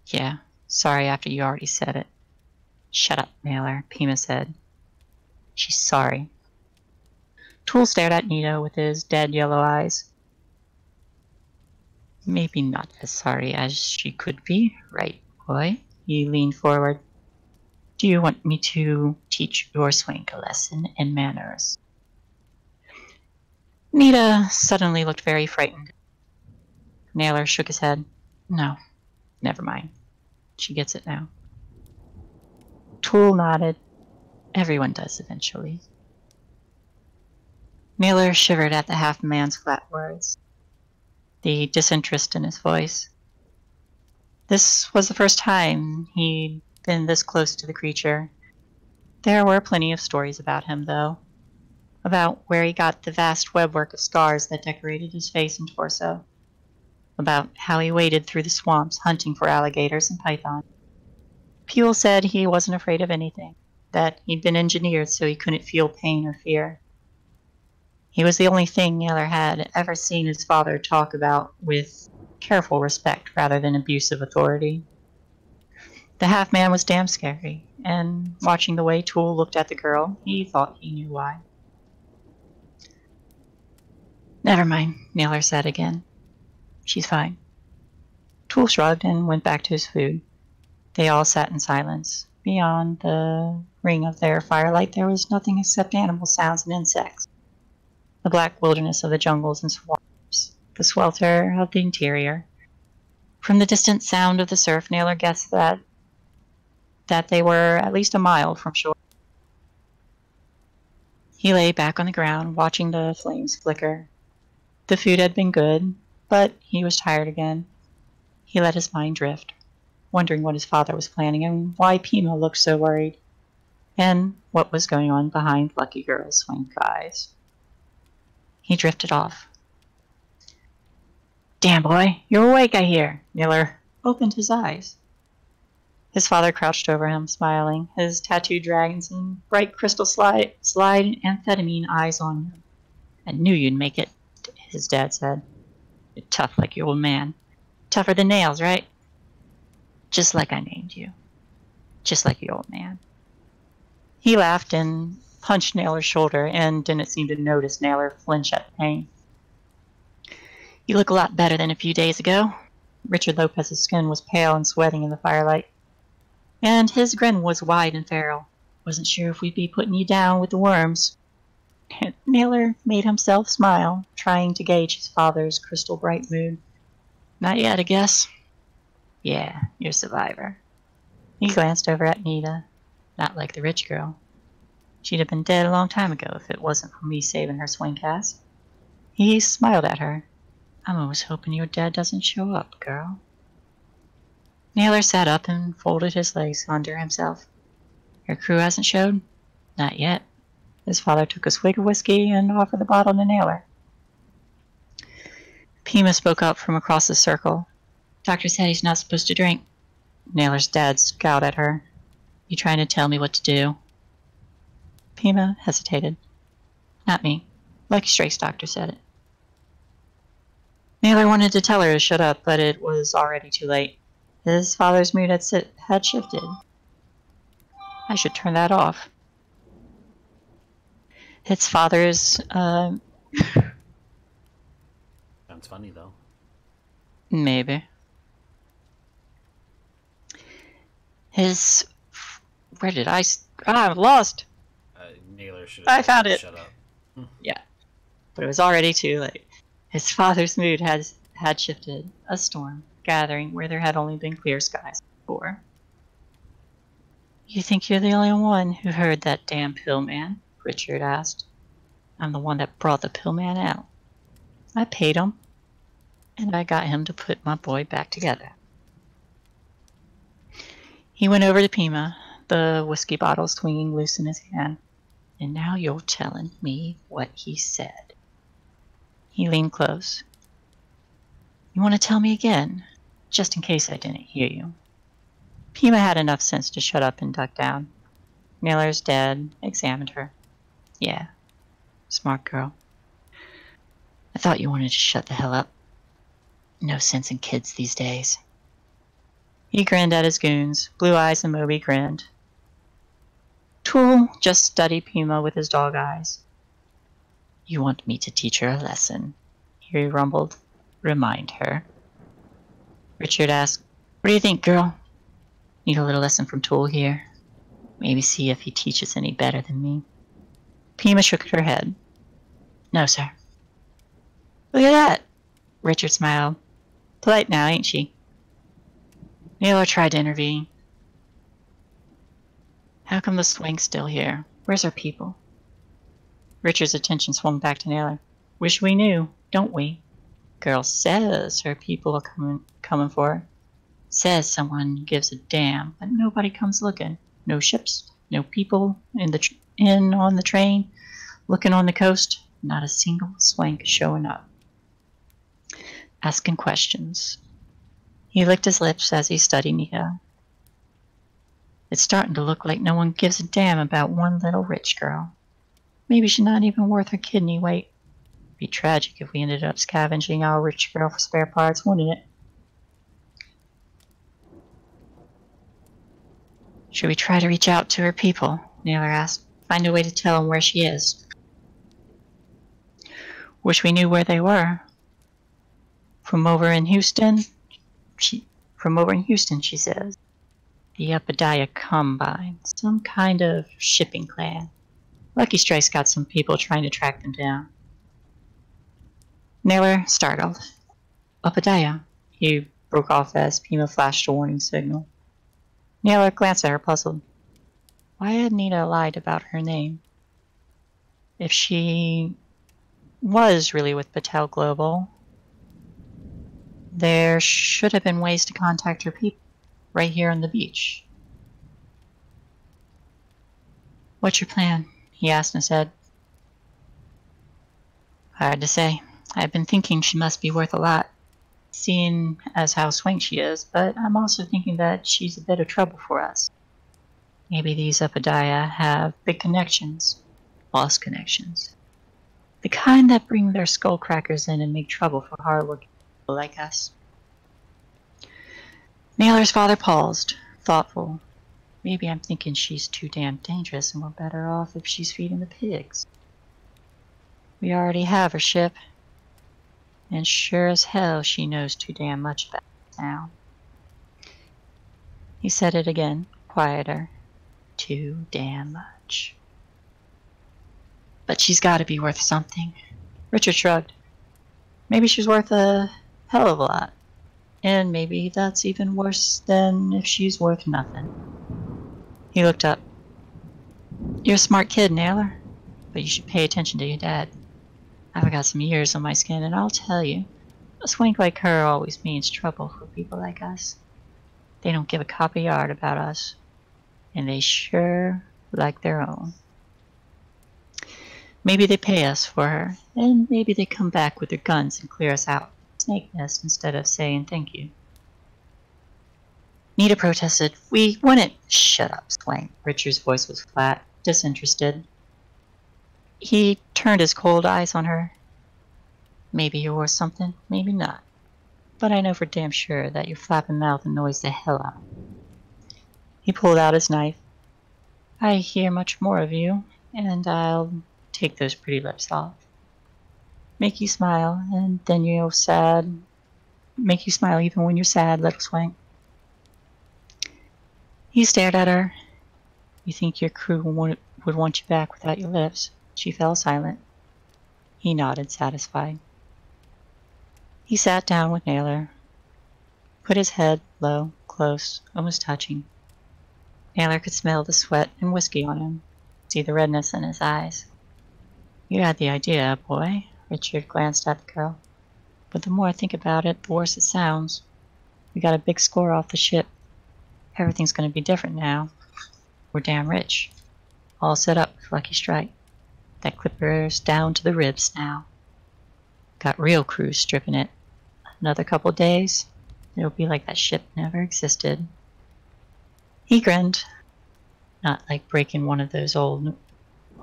Yeah, sorry after you already said it. Shut up, Nailer, Pima said. She's sorry. Tool stared at Nita with his dead yellow eyes. Maybe not as sorry as she could be, right, boy? He leaned forward. Do you want me to teach your swank a lesson in manners? Nita suddenly looked very frightened. Nailer shook his head. No, never mind. She gets it now. Tool nodded. Everyone does eventually. Nailer shivered at the half man's flat words, the disinterest in his voice. This was the first time he'd been this close to the creature. There were plenty of stories about him, though. About where he got the vast webwork of scars that decorated his face and torso. About how he waded through the swamps hunting for alligators and pythons. Pule said he wasn't afraid of anything, that he'd been engineered so he couldn't feel pain or fear. He was the only thing Nailer had ever seen his father talk about with careful respect rather than abusive authority. The half man was damn scary, and watching the way Tool looked at the girl, he thought he knew why. Never mind, Nailer said again. She's fine. Tool shrugged and went back to his food. They all sat in silence, beyond the ring of their firelight, there was nothing except animal sounds and insects. The black wilderness of the jungles and swamps, the swelter of the interior. From the distant sound of the surf, Nailer guessed that that they were at least a mile from shore. He lay back on the ground, watching the flames flicker. The food had been good, but he was tired again. He let his mind drift, wondering what his father was planning and why Pima looked so worried, and what was going on behind Lucky Girl's swank eyes. He drifted off. Damn, boy, you're awake, I hear. Miller opened his eyes. His father crouched over him, smiling, his tattooed dragons and bright crystal slide, slide amphetamine eyes on him. I knew you'd make it, his dad said. You're tough like your old man. Tougher than nails, right? Just like I named you. Just like your old man. He laughed and punched Nailer's shoulder and didn't seem to notice Nailer flinch at pain. You look a lot better than a few days ago. Richard Lopez's skin was pale and sweating in the firelight. And his grin was wide and feral. Wasn't sure if we'd be putting you down with the worms. Nailer made himself smile, trying to gauge his father's crystal bright mood. Not yet, I guess. Yeah, you're a survivor. He glanced over at Nita. Not like the rich girl. She'd have been dead a long time ago if it wasn't for me saving her swing cast. He smiled at her. I'm always hoping your dad doesn't show up, girl. Nailer sat up and folded his legs under himself. Your crew hasn't showed? Not yet. His father took a swig of whiskey and offered the bottle to Nailer. Pima spoke up from across the circle. Doctor said he's not supposed to drink. Nailer's dad scowled at her. You trying to tell me what to do? Pima hesitated. Not me. Lucky Strike's doctor said it. Nailer wanted to tell her to shut up, but it was already too late. His father's mood had, sit, had shifted. I should turn that off. His father's, uh, Sounds funny though. maybe. His, where did I. ah, I'm lost. Nailer should. I found it. Shut up. But it was already too late. His father's mood had, had shifted. A storm gathering where there had only been clear skies before. You think you're the only one who heard that damn pill man? Richard asked. I'm the one that brought the pill man out. I paid him, and I got him to put my boy back together. He went over to Pima, the whiskey bottle swinging loose in his hand. And now you're telling me what he said. He leaned close. You want to tell me again? Just in case I didn't hear you. Pima had enough sense to shut up and duck down. Miller's dad examined her. Yeah, smart girl. I thought you wanted to shut the hell up. No sense in kids these days. He grinned at his goons. Blue Eyes and Moby grinned. Tool just studied Pima with his dog eyes. You want me to teach her a lesson, he rumbled. Remind her. Richard asked, What do you think, girl? Need a little lesson from Tool here. Maybe see if he teaches any better than me. Pima shook her head. No, sir. Look at that! Richard smiled. Polite now, ain't she? Nailer tried to intervene. How come the swing's still here? Where's our people? Richard's attention swung back to Nailer. Wish we knew, don't we? Girl says her people are coming, coming for her. Says someone gives a damn, but nobody comes looking. No ships, no people in the in on the train, looking on the coast. Not a single swank showing up. Asking questions. He licked his lips as he studied Nika. It's starting to look like no one gives a damn about one little rich girl. Maybe she's not even worth her kidney weight. It'd Be tragic if we ended up scavenging our rich girl for spare parts, wouldn't it? Should we try to reach out to her people? Nailer asked. Find a way to tell them where she is. Wish we knew where they were. From over in Houston, she from over in Houston, she says. The Upadaya Combine. Some kind of shipping clan. Lucky Strike's got some people trying to track them down. Nailer startled. Upadaya. He broke off as Pima flashed a warning signal. Nailer glanced at her, puzzled. Why had Nita lied about her name? If she was really with Patel Global, there should have been ways to contact her people right here on the beach. What's your plan? he asked instead. Hard to say. I've been thinking she must be worth a lot, seeing as how swank she is, but I'm also thinking that she's a bit of trouble for us. Maybe these Upadaya have big connections, boss connections. The kind that bring their skullcrackers in and make trouble for hard-working people like us. Nailer's father paused, thoughtful. Maybe I'm thinking she's too damn dangerous and we're better off if she's feeding the pigs. We already have her ship, and sure as hell she knows too damn much about now. He said it again, quieter. Too damn much. But she's gotta be worth something. Richard shrugged. Maybe she's worth a hell of a lot. And maybe that's even worse than if she's worth nothing. He looked up. You're a smart kid, Nailer, but you should pay attention to your dad. I've got some years on my skin, and I'll tell you, a swank like her always means trouble for people like us. They don't give a cop a yard about us, and they sure like their own. Maybe they pay us for her, and maybe they come back with their guns and clear us out snake nest instead of saying thank you. Nita protested, We wouldn't. Shut up, Swank. Richard's voice was flat, disinterested. He turned his cold eyes on her. Maybe you're worth something, maybe not. But I know for damn sure that your flapping mouth annoys the hell out. He pulled out his knife. I hear much more of you, and I'll take those pretty lips off. Make you smile, and then you're sad. Make you smile even when you're sad, little swank. He stared at her. You think your crew would want you back without your lips? She fell silent. He nodded, satisfied. He sat down with Nailer, put his head low, close, almost touching. Nailer could smell the sweat and whiskey on him, see the redness in his eyes. You had the idea, boy. Richard glanced at the girl. But the more I think about it, the worse it sounds. We got a big score off the ship. Everything's gonna be different now. We're damn rich. All set up with Lucky Strike. That clipper's down to the ribs now. Got real crews stripping it. Another couple days, it'll be like that ship never existed. He grinned. Not like breaking one of those old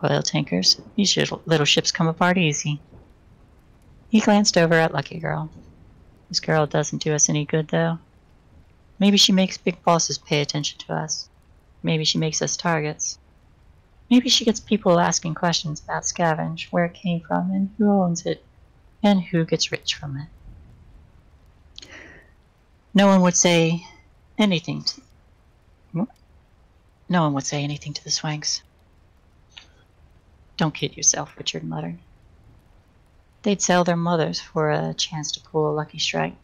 oil tankers. These little ships come apart easy. He glanced over at Lucky Girl. This girl doesn't do us any good, though. Maybe she makes big bosses pay attention to us. Maybe she makes us targets. Maybe she gets people asking questions about Scavenge, where it came from, and who owns it, and who gets rich from it. No one would say anything to... No one would say anything to the Swanks. Don't kid yourself, Richard muttered. They'd sell their mothers for a chance to pull a lucky strike.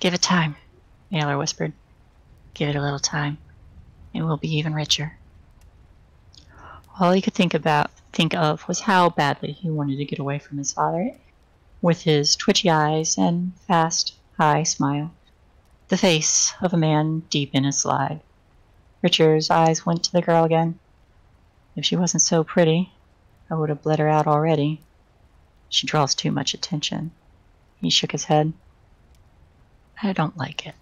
Give it time, Nailer whispered. Give it a little time and we'll be even richer. All he could think about think of was how badly he wanted to get away from his father, with his twitchy eyes and fast, high smile. The face of a man deep in a slide. Richard's eyes went to the girl again. If she wasn't so pretty, I would have bled her out already. She draws too much attention. He shook his head. I don't like it.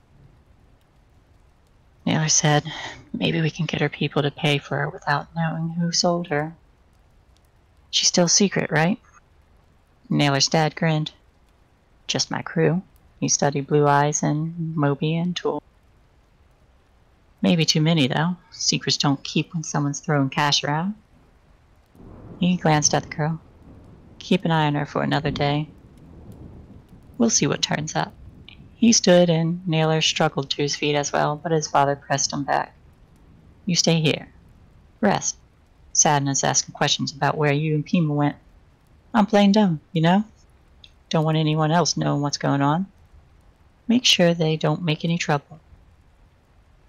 Nailer said, maybe we can get her people to pay for her without knowing who sold her. She's still secret, right? Nailer's dad grinned. Just my crew. He studied Blue Eyes and Moby and Tool. Maybe too many, though. Secrets don't keep when someone's throwing cash around. He glanced at the girl. Keep an eye on her for another day. We'll see what turns up. He stood and Nailer struggled to his feet as well, but his father pressed him back. You stay here. Rest. Sadna's asking questions about where you and Pima went. I'm playing dumb, you know? Don't want anyone else knowing what's going on. Make sure they don't make any trouble.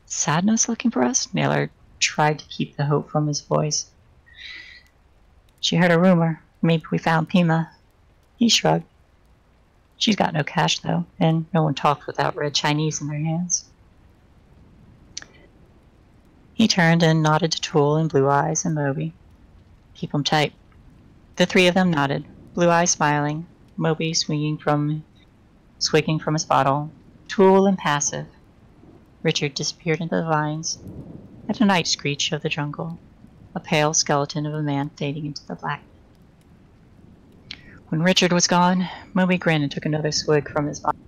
Sadna's looking for us? Nailer tried to keep the hope from his voice. She heard a rumor. Maybe we found Pima. He shrugged. She's got no cash, though, and no one talks without red Chinese in their hands. He turned and nodded to Tool and Blue Eyes and Moby. Keep 'em tight. The three of them nodded, Blue Eyes smiling, Moby swinging from, swigging from his bottle, Tool impassive. Richard disappeared into the vines, at a night screech of the jungle, a pale skeleton of a man fading into the black. When Richard was gone, Moby grinned and took another swig from his bottle.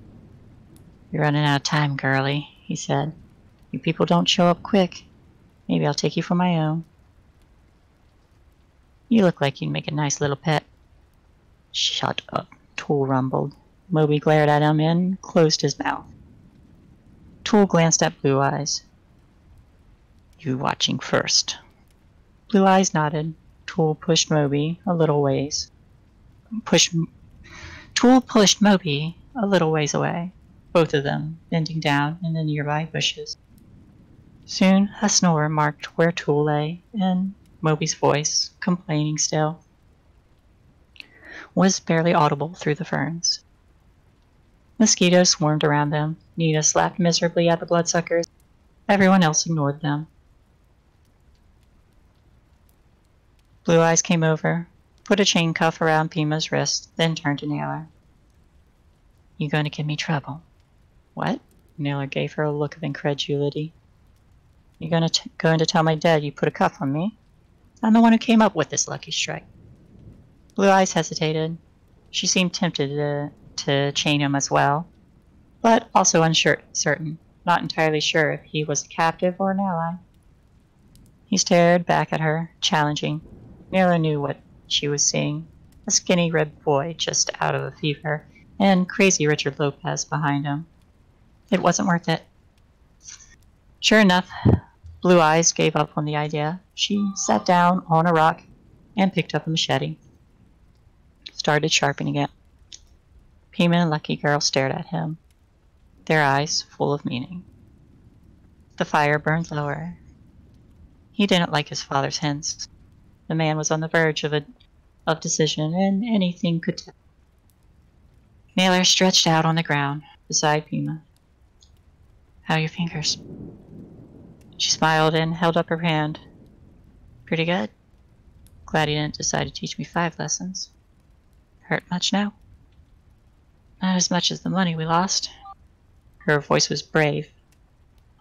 You're running out of time, girlie, he said. You people don't show up quick. Maybe I'll take you for my own. You look like you'd make a nice little pet. Shut up, Tool rumbled. Moby glared at him and closed his mouth. Tool glanced at Blue Eyes. You watching first. Blue Eyes nodded. Tool pushed Moby a little ways. Pushed. Tool pushed Moby a little ways away, both of them bending down in the nearby bushes. Soon a snore marked where Tool lay, and Moby's voice, complaining still, was barely audible through the ferns. Mosquitoes swarmed around them. Nita slapped miserably at the bloodsuckers. Everyone else ignored them. Blue Eyes came over, put a chain cuff around Pima's wrist, then turned to Nailer. You going to give me trouble? What? Nailer gave her a look of incredulity. You gonna going to tell my dad you put a cuff on me? I'm the one who came up with this lucky strike. Blue Eyes hesitated. She seemed tempted to, to chain him as well, but also uncertain, not entirely sure if he was a captive or an ally. He stared back at her, challenging. Nailer knew what she was seeing. A skinny red boy just out of a fever, and crazy Richard Lopez behind him. It wasn't worth it. Sure enough, Blue Eyes gave up on the idea. She sat down on a rock and picked up a machete. Started sharpening it. Pima and Lucky Girl stared at him, their eyes full of meaning. The fire burned lower. He didn't like his father's hints. The man was on the verge of a of decision, and anything could tip. Nailer stretched out on the ground beside Pima. How are your fingers? She smiled and held up her hand. Pretty good. Glad you didn't decide to teach me five lessons. Hurt much now? Not as much as the money we lost. Her voice was brave.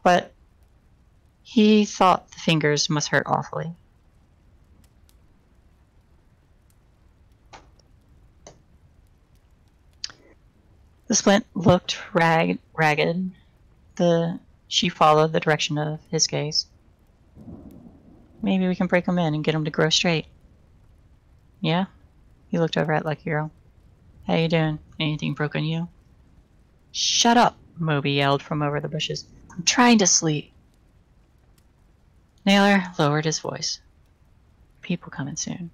But he thought the fingers must hurt awfully. Splint looked rag ragged. The she followed the direction of his gaze. Maybe we can break him in and get him to grow straight. Yeah? He looked over at Lucky Girl. How you doing? Anything broken you? Shut up, Moby yelled from over the bushes. I'm trying to sleep. Nailer lowered his voice. People coming soon.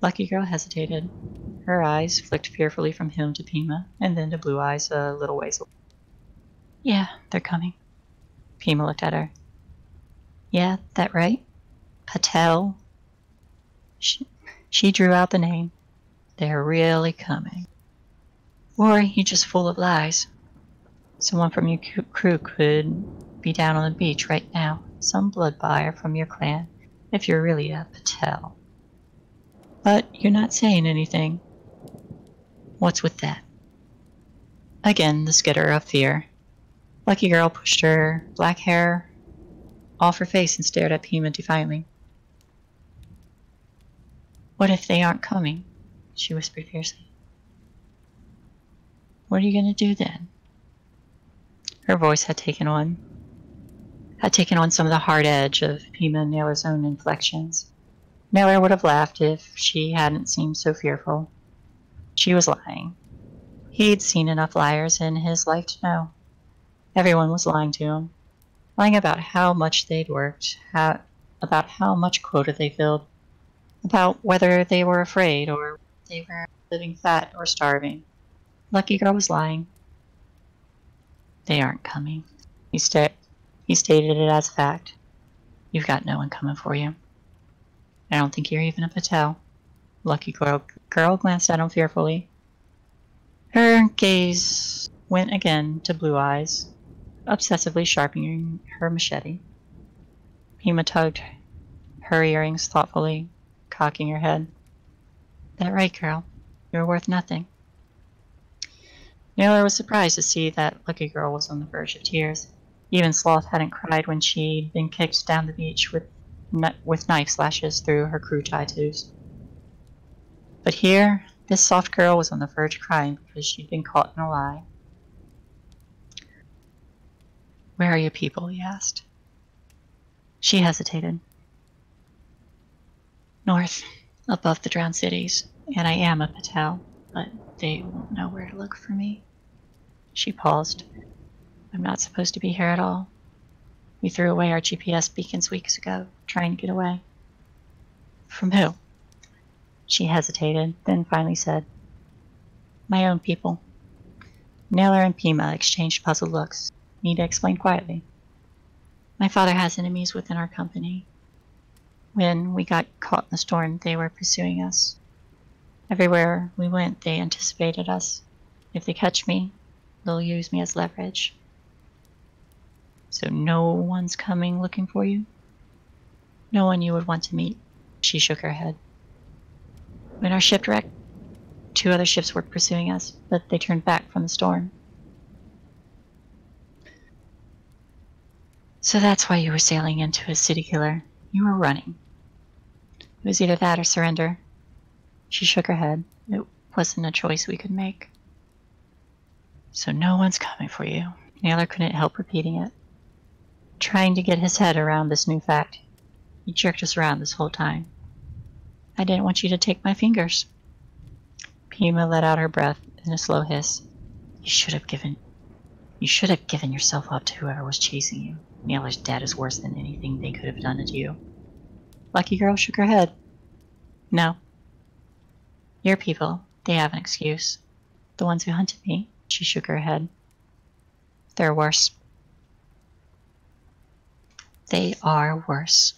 Lucky Girl hesitated. Her eyes flicked fearfully from him to Pima, and then to Blue Eyes a little ways away. Yeah, they're coming. Pima looked at her. Yeah, that right? Patel? She, she drew out the name. They're really coming. Or you're just full of lies. Someone from your crew could be down on the beach right now. Some blood buyer from your clan, if you're really a Patel. But you're not saying anything. What's with that? Again, the skitter of fear. Lucky Girl pushed her black hair off her face and stared at Pima defiantly. What if they aren't coming? She whispered fiercely. What are you going to do then? Her voice had taken on had taken on some of the hard edge of Pima Nailer's own inflections. Nailer would have laughed if she hadn't seemed so fearful. She was lying. He'd seen enough liars in his life to know. Everyone was lying to him, lying about how much they'd worked, how, about how much quota they filled, about whether they were afraid or they were living fat or starving. Lucky Girl was lying. They aren't coming. He, sta- he stated it as a fact. You've got no one coming for you. I don't think you're even a Patel. Lucky Girl, girl glanced at him fearfully. Her gaze went again to Blue Eyes, obsessively sharpening her machete. Pima tugged her earrings thoughtfully, cocking her head. That right, girl. You're worth nothing. Nailer was surprised to see that Lucky Girl was on the verge of tears. Even Sloth hadn't cried when she'd been kicked down the beach with, with knife slashes through her crew tattoos. But here, this soft girl was on the verge of crying because she'd been caught in a lie. Where are your people? he asked. She hesitated. North, above the drowned cities, and I am a Patel, but they won't know where to look for me. She paused. I'm not supposed to be here at all. We threw away our GPS beacons weeks ago, trying to get away. From who? She hesitated, then finally said, My own people. Nailer and Pima exchanged puzzled looks. Nita explained quietly. My father has enemies within our company. When we got caught in the storm, they were pursuing us. Everywhere we went, they anticipated us. If they catch me, they'll use me as leverage. So no one's coming looking for you? No one you would want to meet. She shook her head. When our ship wrecked, two other ships were pursuing us, but they turned back from the storm. So that's why you were sailing into a city killer. You were running. It was either that or surrender. She shook her head. It wasn't a choice we could make. So no one's coming for you. Nailer couldn't help repeating it. Trying to get his head around this new fact. He jerked us around this whole time. I didn't want you to take my fingers. Pima let out her breath in a slow hiss. You should have given you should have given yourself up to whoever was chasing you. Nailer's death is worse than anything they could have done to you. Lucky Girl shook her head. No. Your people, they have an excuse. The ones who hunted me, she shook her head. They're worse. They are worse.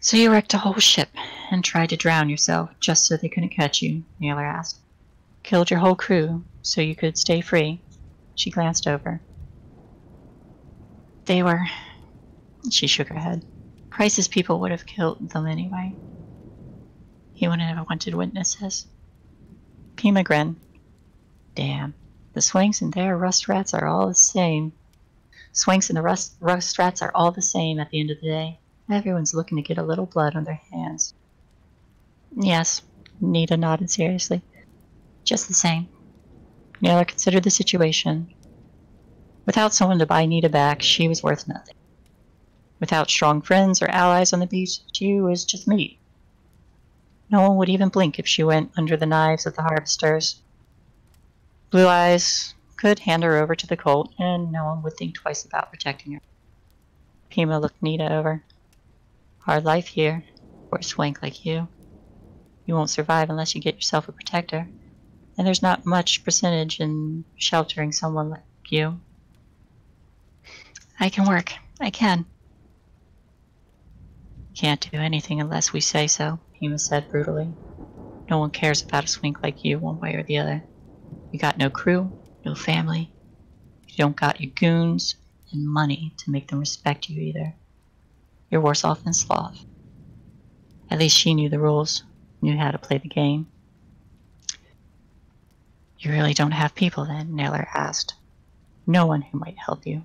So you wrecked a whole ship and tried to drown yourself just so they couldn't catch you? Nailer asked. Killed your whole crew so you could stay free? She glanced over. They were. She shook her head. Price's people would have killed them anyway. He wouldn't have wanted witnesses. Pima grinned. Damn. The swings and their rust rats are all the same. Swanks and the rust, rust rats are all the same at the end of the day. Everyone's looking to get a little blood on their hands. Yes, Nita nodded seriously. Just the same. Nailer considered the situation. Without someone to buy Nita back, she was worth nothing. Without strong friends or allies on the beach, she was just meat. No one would even blink if she went under the knives of the harvesters. Blue Eyes could hand her over to the Colt, and no one would think twice about protecting her. Pima looked Nita over. Hard life here, for a swank like you. You won't survive unless you get yourself a protector, and there's not much percentage in sheltering someone like you. I can work. I can. Can't do anything unless we say so, Pima said brutally. No one cares about a swink like you one way or the other. You got no crew, no family. You don't got your goons and money to make them respect you either. You're worse off than Sloth. At least she knew the rules, knew how to play the game. You really don't have people then, Nailer asked. No one who might help you.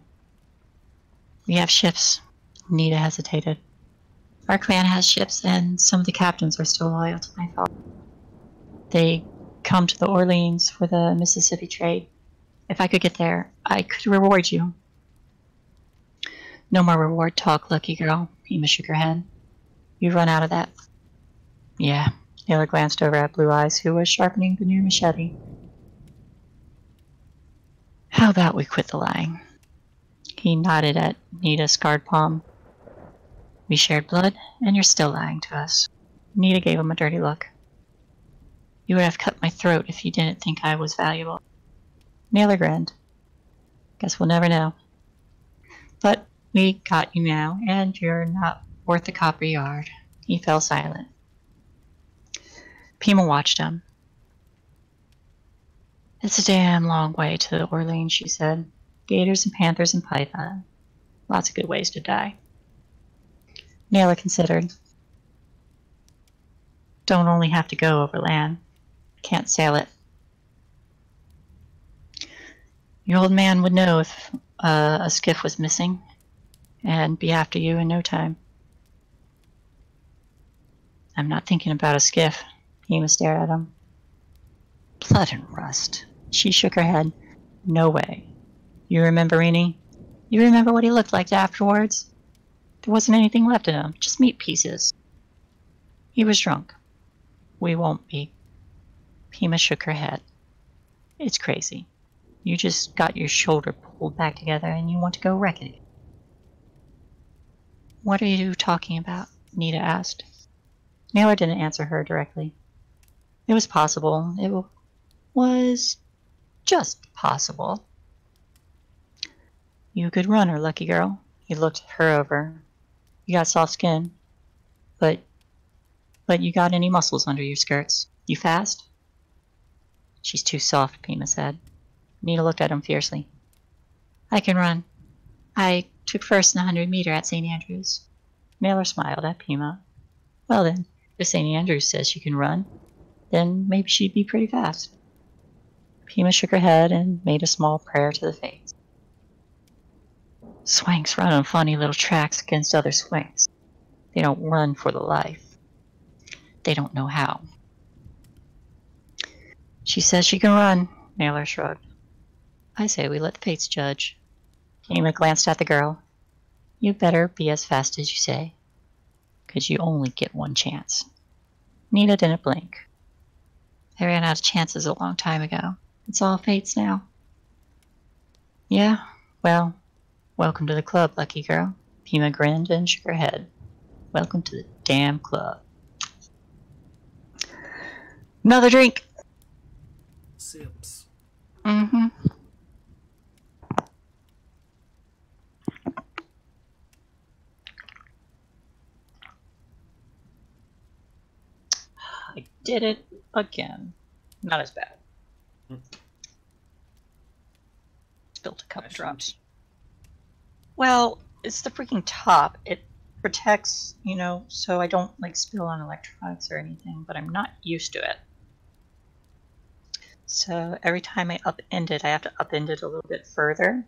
We have ships. Nita hesitated. Our clan has ships, and some of the captains are still loyal to my father. They come to the Orleans for the Mississippi trade. If I could get there, I could reward you. No more reward talk, lucky girl. Pima shook her head. You've run out of that. Yeah, Nailer glanced over at Blue Eyes, who was sharpening the new machete. How about we quit the lying? He nodded at Nita's scarred palm. We shared blood, and you're still lying to us. Nita gave him a dirty look. You would have cut my throat if you didn't think I was valuable. Nailer grinned. Guess we'll never know. But we got you now, and you're not worth a copper yard. He fell silent. Pima watched him. It's a damn long way to the Orleans, she said. Gators and panthers and python. Lots of good ways to die. Nailer considered. Don't only have to go over land. Can't sail it. Your old man would know if uh, a skiff was missing and be after you in no time. I'm not thinking about a skiff. Pima stared at him. Blood and rust. She shook her head. No way. You remember Rini? You remember what he looked like afterwards? There wasn't anything left in him, just meat pieces. He was drunk. We won't be. Pima shook her head. It's crazy. You just got your shoulder pulled back together and you want to go wreck it. What are you talking about? Nita asked. Nailer didn't answer her directly. It was possible. It was just possible. You a good runner, lucky girl. He looked her over. You got soft skin, but but you got any muscles under your skirts? You fast? She's too soft, Pima said. Nita looked at him fiercely. I can run. I took first in a hundred meter at St. Andrews. Nailer smiled at Pima. Well then, if St. Andrews says she can run, then maybe she'd be pretty fast. Pima shook her head and made a small prayer to the fates. Swanks run on funny little tracks against other swanks. They don't run for the life. They don't know how. She says she can run, Nailer shrugged. I say we let the fates judge. Pima glanced at the girl. You better be as fast as you say, 'cause you only get one chance. Nita didn't blink. They ran out of chances a long time ago. It's all fates now. Yeah, well, welcome to the club, lucky girl. Pima grinned and shook her head. Welcome to the damn club. Another drink. Sips. Mm-hmm. Did it again. Not as bad. Hmm. Spilled a couple drops. Well, it's the freaking top. It protects, you know, so I don't like spill on electronics or anything, but I'm not used to it. So every time I upend it, I have to upend it a little bit further.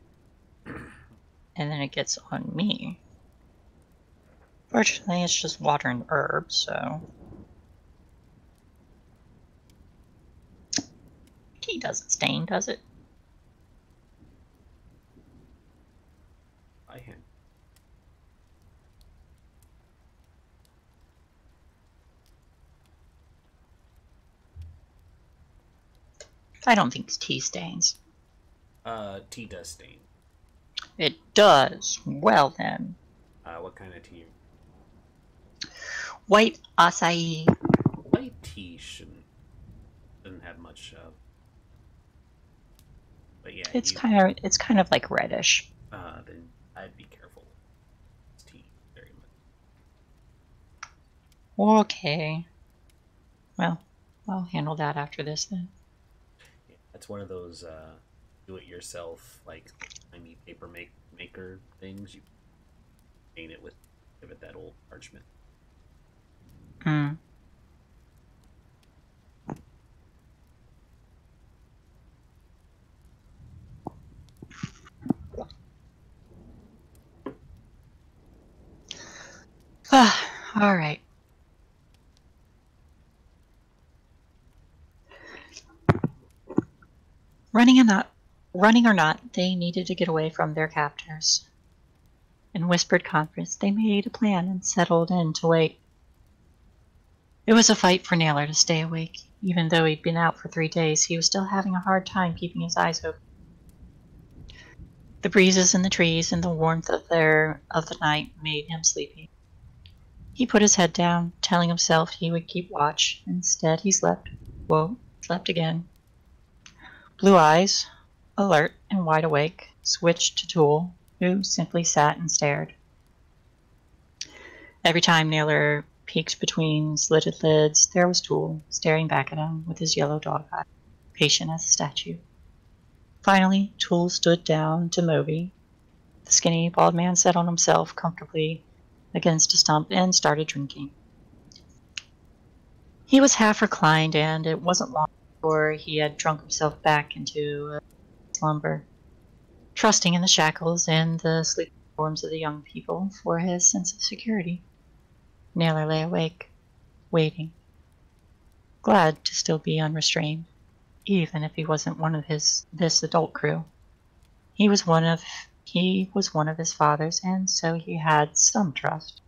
And then it gets on me. Fortunately, it's just water and herbs, so. Doesn't stain, does it? By hand. I don't think tea stains. Uh, tea does stain. It does. Well then. Uh, what kind of tea? White acai. White tea shouldn't doesn't have much of. But yeah, It's kind of it's kind of like reddish. Uh, then I'd be careful. It's tea very much. Okay. Well, I'll handle that after this then. Yeah, that's one of those uh, do-it-yourself like I tiny paper make maker things. You paint it with, give it that old parchment. Hmm. all right. Running or not, running or not, they needed to get away from their captors. In whispered conference, they made a plan and settled in to wait. It was a fight for Nailer to stay awake. Even though he'd been out for three days, he was still having a hard time keeping his eyes open. The breezes in the trees and the warmth of their of the night made him sleepy. He put his head down, telling himself he would keep watch. Instead, he slept. Woke, slept again. Blue eyes, alert and wide awake, switched to Tool, who simply sat and stared. Every time Nailer peeked between slitted lids, there was Tool, staring back at him with his yellow dog eye, patient as a statue. Finally, Tool stood down to Moby. The skinny, bald man sat on himself comfortably against a stump and started drinking. He was half reclined, and it wasn't long before he had drunk himself back into a slumber, trusting in the shackles and the sleeping forms of the young people for his sense of security. Nailer lay awake, waiting, glad to still be unrestrained even if he wasn't one of his this adult crew. He was one of he was one of his fathers, and so he had some trust.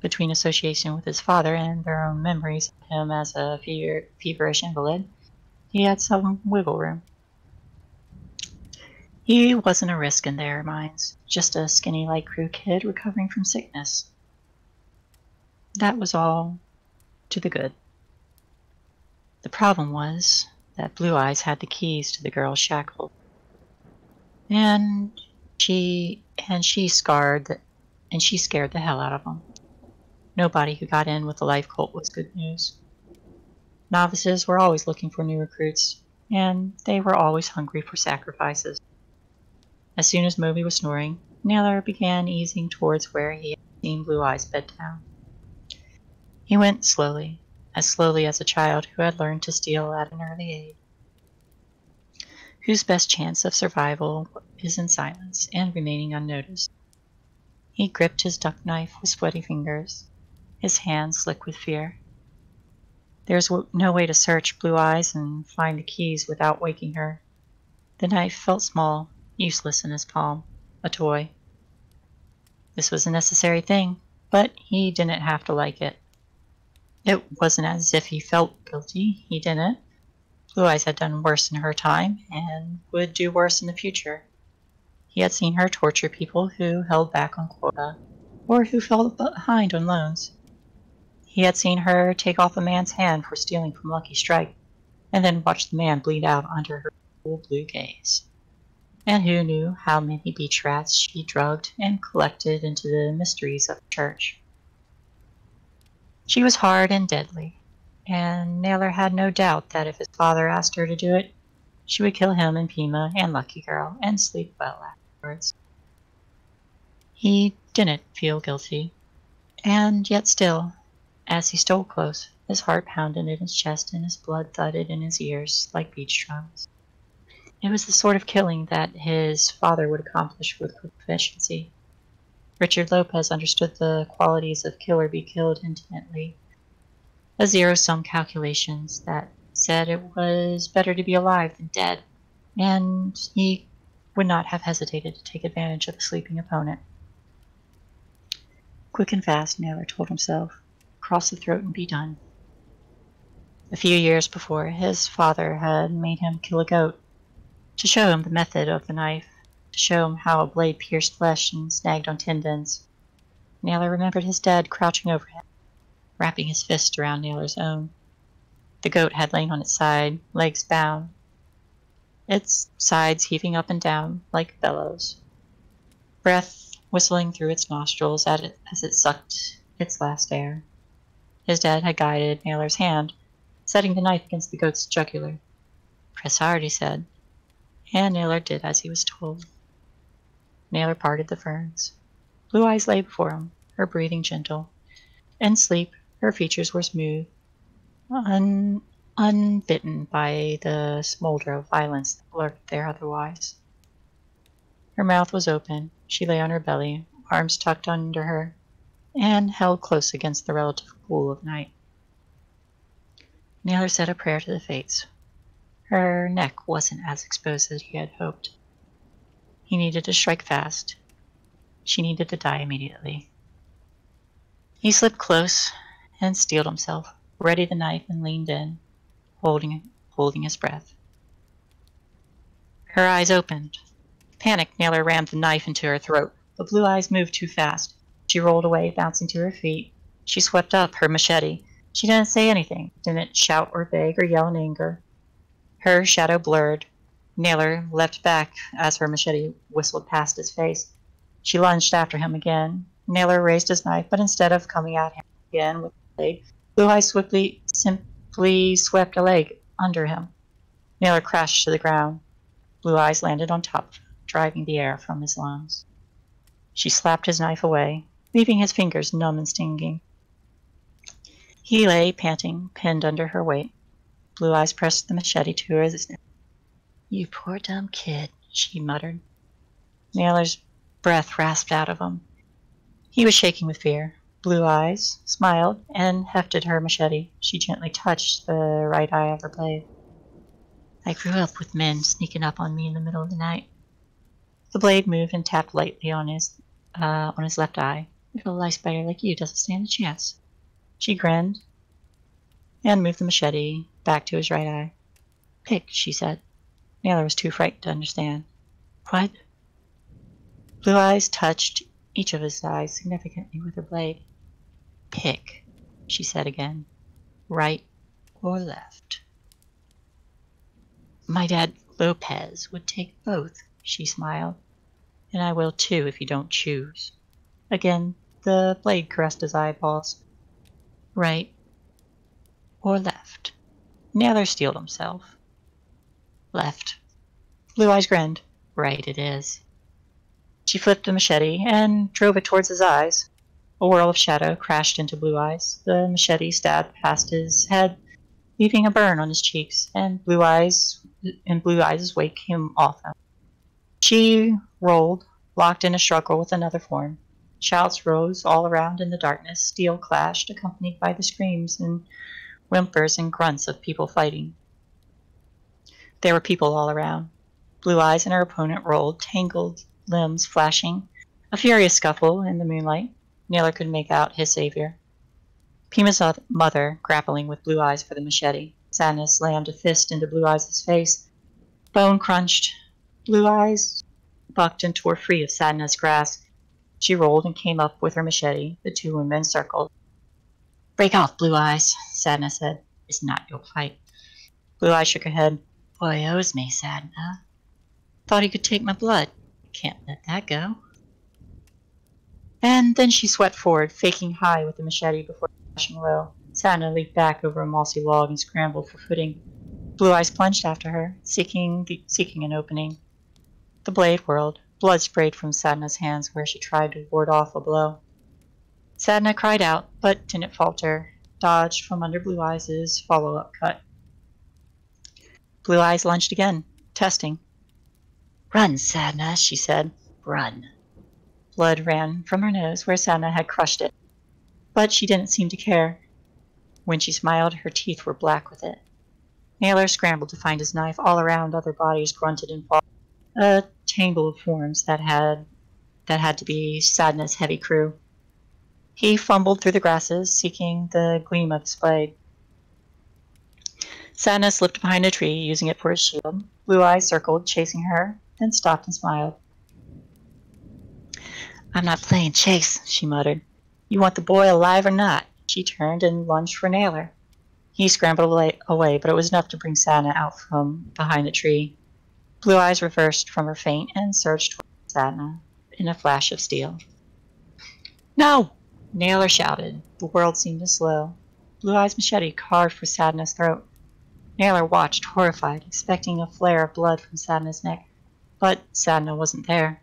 Between association with his father and their own memories of him as a fever, feverish invalid, he had some wiggle room. He wasn't a risk in their minds, just a skinny light crew kid recovering from sickness. That was all to the good. The problem was that Blue Eyes had the keys to the girl's shackle. And she and she scarred and she scared the hell out of them. Nobody who got in with the life cult was good news. Novices were always looking for new recruits, and they were always hungry for sacrifices. As soon as Moby was snoring, Nailer began easing towards where he had seen Blue Eyes bed down. He went slowly, as slowly as a child who had learned to steal at an early age, whose best chance of survival is in silence and remaining unnoticed. He gripped his duck knife with sweaty fingers, his hands slick with fear. There's no way to search Blue Eyes and find the keys without waking her. The knife felt small, useless in his palm, a toy. This was a necessary thing, but he didn't have to like it. It wasn't as if he felt guilty. He didn't. Blue Eyes had done worse in her time and would do worse in the future. He had seen her torture people who held back on quota or who fell behind on loans. He had seen her take off a man's hand for stealing from Lucky Strike and then watch the man bleed out under her cool blue gaze. And who knew how many beach rats she drugged and collected into the mysteries of the church. She was hard and deadly, and Nailer had no doubt that if his father asked her to do it, she would kill him and Pima and Lucky Girl and sleep well afterwards. He didn't feel guilty, and yet still, as he stole close, his heart pounded in his chest and his blood thudded in his ears like beach drums. It was the sort of killing that his father would accomplish with proficiency. Richard Lopez understood the qualities of kill or be killed intimately. A zero sum calculations that said it was better to be alive than dead, and he would not have hesitated to take advantage of a sleeping opponent. Quick and fast, Nailer told himself. Cross the throat and be done. A few years before, his father had made him kill a goat to show him the method of the knife to show him how a blade pierced flesh and snagged on tendons. Nailer remembered his dad crouching over him, wrapping his fist around Nailer's own. The goat had lain on its side, legs bound, its sides heaving up and down like bellows, breath whistling through its nostrils it, as it sucked its last air. His dad had guided Nailer's hand, setting the knife against the goat's jugular. Press hard, he said, and Nailer did as he was told. Nailer parted the ferns. Blue Eyes lay before him, her breathing gentle. In sleep, her features were smooth, un unbitten by the smolder of violence that lurked there otherwise. Her mouth was open. She lay on her belly, arms tucked under her, and held close against the relative cool of night. Nailer said a prayer to the fates. Her neck wasn't as exposed as he had hoped. He needed to strike fast. She needed to die immediately. He slipped close and steeled himself, readied the knife and leaned in, holding, holding his breath. Her eyes opened. Panicked, Nailer rammed the knife into her throat. The blue eyes moved too fast. She rolled away, bouncing to her feet. She swept up her machete. She didn't say anything, didn't shout or beg or yell in anger. Her shadow blurred. Nailer leapt back as her machete whistled past his face. She lunged after him again. Nailer raised his knife, but instead of coming at him again with leg, Blue Eyes swiftly simply swept a leg under him. Nailer crashed to the ground. Blue Eyes landed on top, driving the air from his lungs. She slapped his knife away, leaving his fingers numb and stinging. He lay, panting, pinned under her weight. Blue Eyes pressed the machete to his neck. You poor dumb kid, she muttered. Nailer's breath rasped out of him. He was shaking with fear. Blue Eyes smiled and hefted her machete. She gently touched the right eye of her blade. I grew up with men sneaking up on me in the middle of the night. The blade moved and tapped lightly on his uh, on his left eye. A little lice biter like you doesn't stand a chance. She grinned and moved the machete back to his right eye. Pick, she said. Nailer was too frightened to understand. What? Blue Eyes touched each of his eyes significantly with her blade. Pick, she said again. Right or left? My dad, Lopez, would take both, she smiled. And I will too if you don't choose. Again, the blade caressed his eyeballs. Right or left? Nailer steeled himself. Left. Blue Eyes grinned. Right it is. She flipped the machete and drove it towards his eyes. A whirl of shadow crashed into Blue Eyes. The machete stabbed past his head, leaving a burn on his cheeks, and Blue Eyes and Blue Eyes' weight came off him. She rolled, locked in a struggle with another form. Shouts rose all around in the darkness. Steel clashed, accompanied by the screams and whimpers and grunts of people fighting. There were people all around. Blue Eyes and her opponent rolled, tangled limbs flashing. A furious scuffle in the moonlight. Nailer could make out his savior. Pima's mother grappling with Blue Eyes for the machete. Sadna slammed a fist into Blue Eyes' face. Bone crunched. Blue Eyes bucked and tore free of Sadna's grasp. She rolled and came up with her machete. The two women circled. Break off, Blue Eyes, Sadna said. It's not your fight. Blue Eyes shook her head. Boy owes me, Sadna. Thought he could take my blood. Can't let that go. And then she swept forward, faking high with the machete before crashing low. Sadna leaped back over a mossy log and scrambled for footing. Blue Eyes plunged after her, seeking the, seeking an opening. The blade whirled. Blood sprayed from Sadna's hands where she tried to ward off a blow. Sadna cried out, but didn't falter, dodged from under Blue Eyes' follow-up cut. Blue Eyes lunged again, testing. Run, Sadna, she said. Run. Blood ran from her nose where Sadna had crushed it, but she didn't seem to care. When she smiled, her teeth were black with it. Nailer scrambled to find his knife. All around, other bodies grunted and fought. A tangle of forms that had that had to be Sadna's heavy crew. He fumbled through the grasses, seeking the gleam of his blade. Sadna slipped behind a tree, using it for his shield. Blue Eyes circled, chasing her, then stopped and smiled. I'm not playing chase, she muttered. You want the boy alive or not? She turned and lunged for Nailer. He scrambled away, but it was enough to bring Sadna out from behind the tree. Blue Eyes reversed from her faint and surged toward Sadna in a flash of steel. No! Nailer shouted. The world seemed to slow. Blue Eyes' machete carved for Sadna's throat. Nailer watched, horrified, expecting a flare of blood from Sadna's neck. But Sadna wasn't there.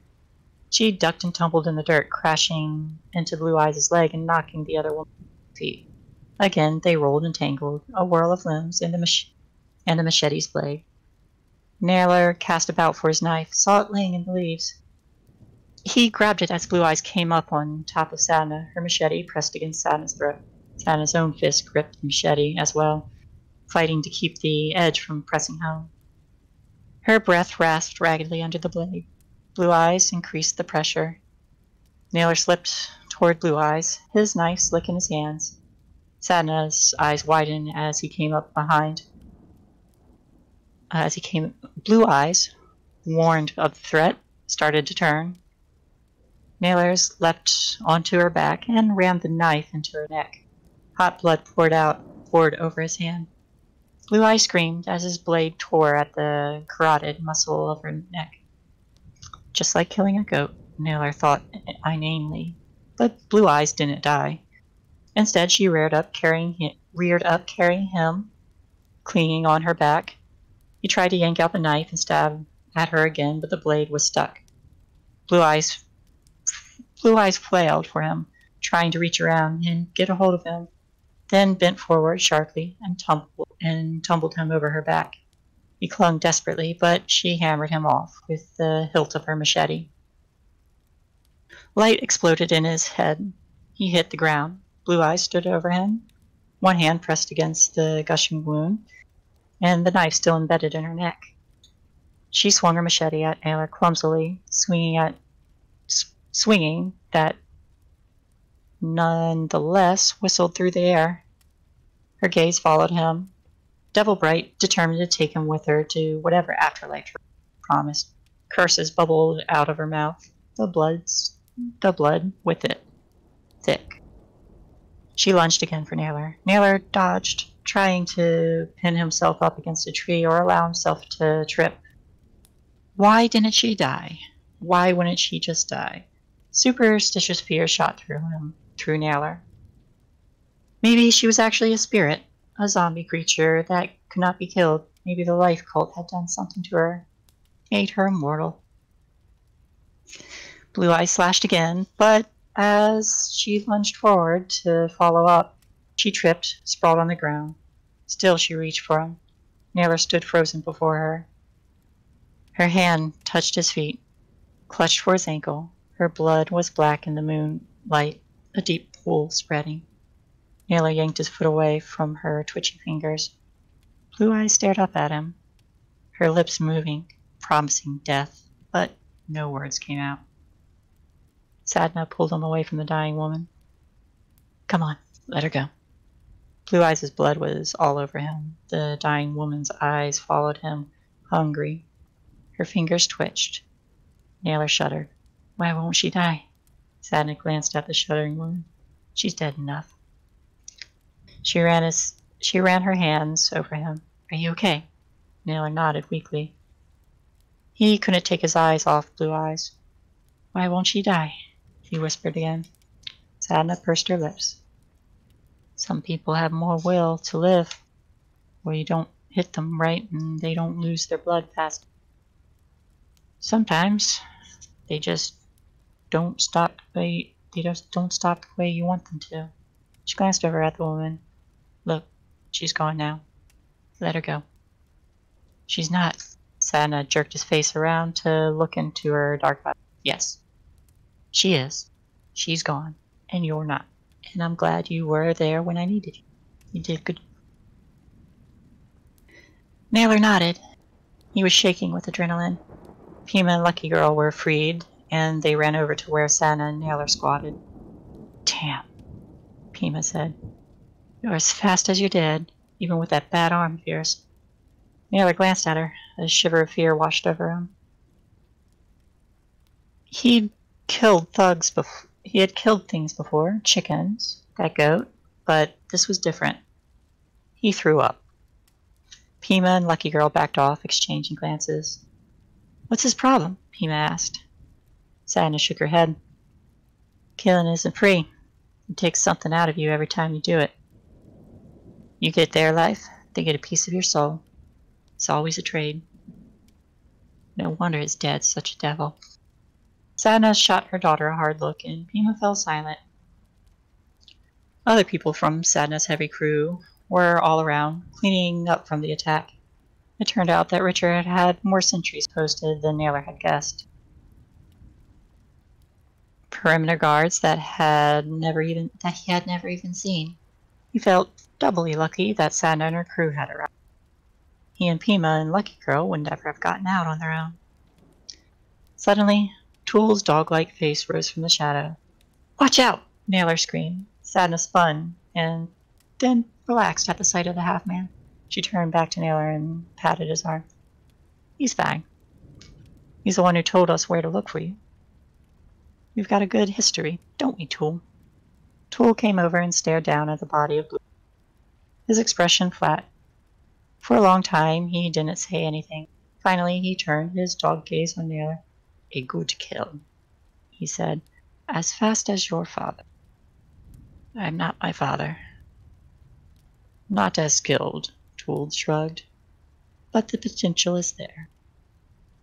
She ducked and tumbled in the dirt, crashing into Blue Eyes' leg and knocking the other woman's feet. Again, they rolled and tangled, a whirl of limbs and the, mach- and the machete's blade. Nailer cast about for his knife, saw it laying in the leaves. He grabbed it as Blue Eyes came up on top of Sadna, her machete pressed against Sadna's throat. Sadna's own fist gripped the machete as well, fighting to keep the edge from pressing home. Her breath rasped raggedly under the blade. Blue Eyes increased the pressure. Nailer slipped toward Blue Eyes, his knife slick in his hands. Sadna's eyes widened as he came up behind. As he came, Blue Eyes, warned of the threat, started to turn. Nailers leapt onto her back and rammed the knife into her neck. Hot blood poured out, poured over his hand. Blue Eye screamed as his blade tore at the carotid muscle of her neck. Just like killing a goat, Nailer thought inanely, but Blue Eyes didn't die. Instead, she reared up, carrying him, reared up, carrying him, clinging on her back. He tried to yank out the knife and stab at her again, but the blade was stuck. Blue Eyes, Blue Eyes flailed for him, trying to reach around and get a hold of him, then bent forward sharply and tumbled and tumbled him over her back. He clung desperately, but she hammered him off with the hilt of her machete. Light exploded in his head. He hit the ground. Blue Eyes stood over him, one hand pressed against the gushing wound, and the knife still embedded in her neck. She swung her machete at Nailer clumsily, swinging at swinging that nonetheless whistled through the air. Her gaze followed him, Devil Bright determined to take him with her to whatever afterlife promised. Curses bubbled out of her mouth, the blood's the blood with it, thick. She lunged again for Nailer. Nailer dodged, trying to pin himself up against a tree or allow himself to trip. Why didn't she die? Why wouldn't she just die? Superstitious fear shot through him, through Nailer. Maybe she was actually a spirit, a zombie creature that could not be killed. Maybe the life cult had done something to her, made her immortal. Blue Eye slashed again, but as she lunged forward to follow up, she tripped, sprawled on the ground. Still she reached for him. Nailer stood frozen before her. Her hand touched his feet, clutched for his ankle. Her blood was black in the moonlight, a deep pool spreading. Nailer yanked his foot away from her twitching fingers. Blue Eyes stared up at him, her lips moving, promising death, but no words came out. Sadna pulled him away from the dying woman. Come on, let her go. Blue Eyes' blood was all over him. The dying woman's eyes followed him, hungry. Her fingers twitched. Nailer shuddered. Why won't she die? Sadna glanced at the shuddering woman. She's dead enough. She ran his she ran her hands over him. Are you okay? Nailer nodded weakly. He couldn't take his eyes off Blue Eyes. Why won't she die? He whispered again. Sadna pursed her lips. Some people have more will to live, where you don't hit them right and they don't lose their blood fast. Sometimes they just don't stop the way they just don't stop the way you want them to. She glanced over at the woman. She's gone now. Let her go. She's not. Sadna jerked his face around to look into her dark eyes. Yes, she is. She's gone, and you're not. And I'm glad you were there when I needed you. You did good. Nailer nodded. He was shaking with adrenaline. Pima and Lucky Girl were freed, and they ran over to where Sadna and Nailer squatted. Damn, Pima said. You're as fast as you did, even with that bad arm of yours. Nailer glanced at her. A shiver of fear washed over him. He'd killed thugs before. He had killed things before, chickens, that goat, but this was different. He threw up. Pima and Lucky Girl backed off, exchanging glances. What's his problem? Pima asked. Sadna shook her head. Killing isn't free. It takes something out of you every time you do it. You get their life, they get a piece of your soul. It's always a trade. No wonder his dad's such a devil. Sadna shot her daughter a hard look, and Pima fell silent. Other people from Sadna's heavy crew were all around, cleaning up from the attack. It turned out that Richard had more sentries posted than Nailer had guessed. Perimeter guards that had never even that he had never even seen. He felt doubly lucky that Sadna and her crew had arrived. He and Pima and Lucky Girl would never have gotten out on their own. Suddenly, Tool's dog-like face rose from the shadow. Watch out! Nailer screamed. Sadna spun, and then relaxed at the sight of the half man. She turned back to Nailer and patted his arm. He's fine. He's the one who told us where to look for you. We've got a good history, don't we, Tool? Tool came over and stared down at the body of Blue. His expression flat. For a long time, he didn't say anything. Finally, he turned his dog gaze on Nailer. A good kill, he said, as fast as your father. I'm not my father. Not as skilled, Tool shrugged, but the potential is there.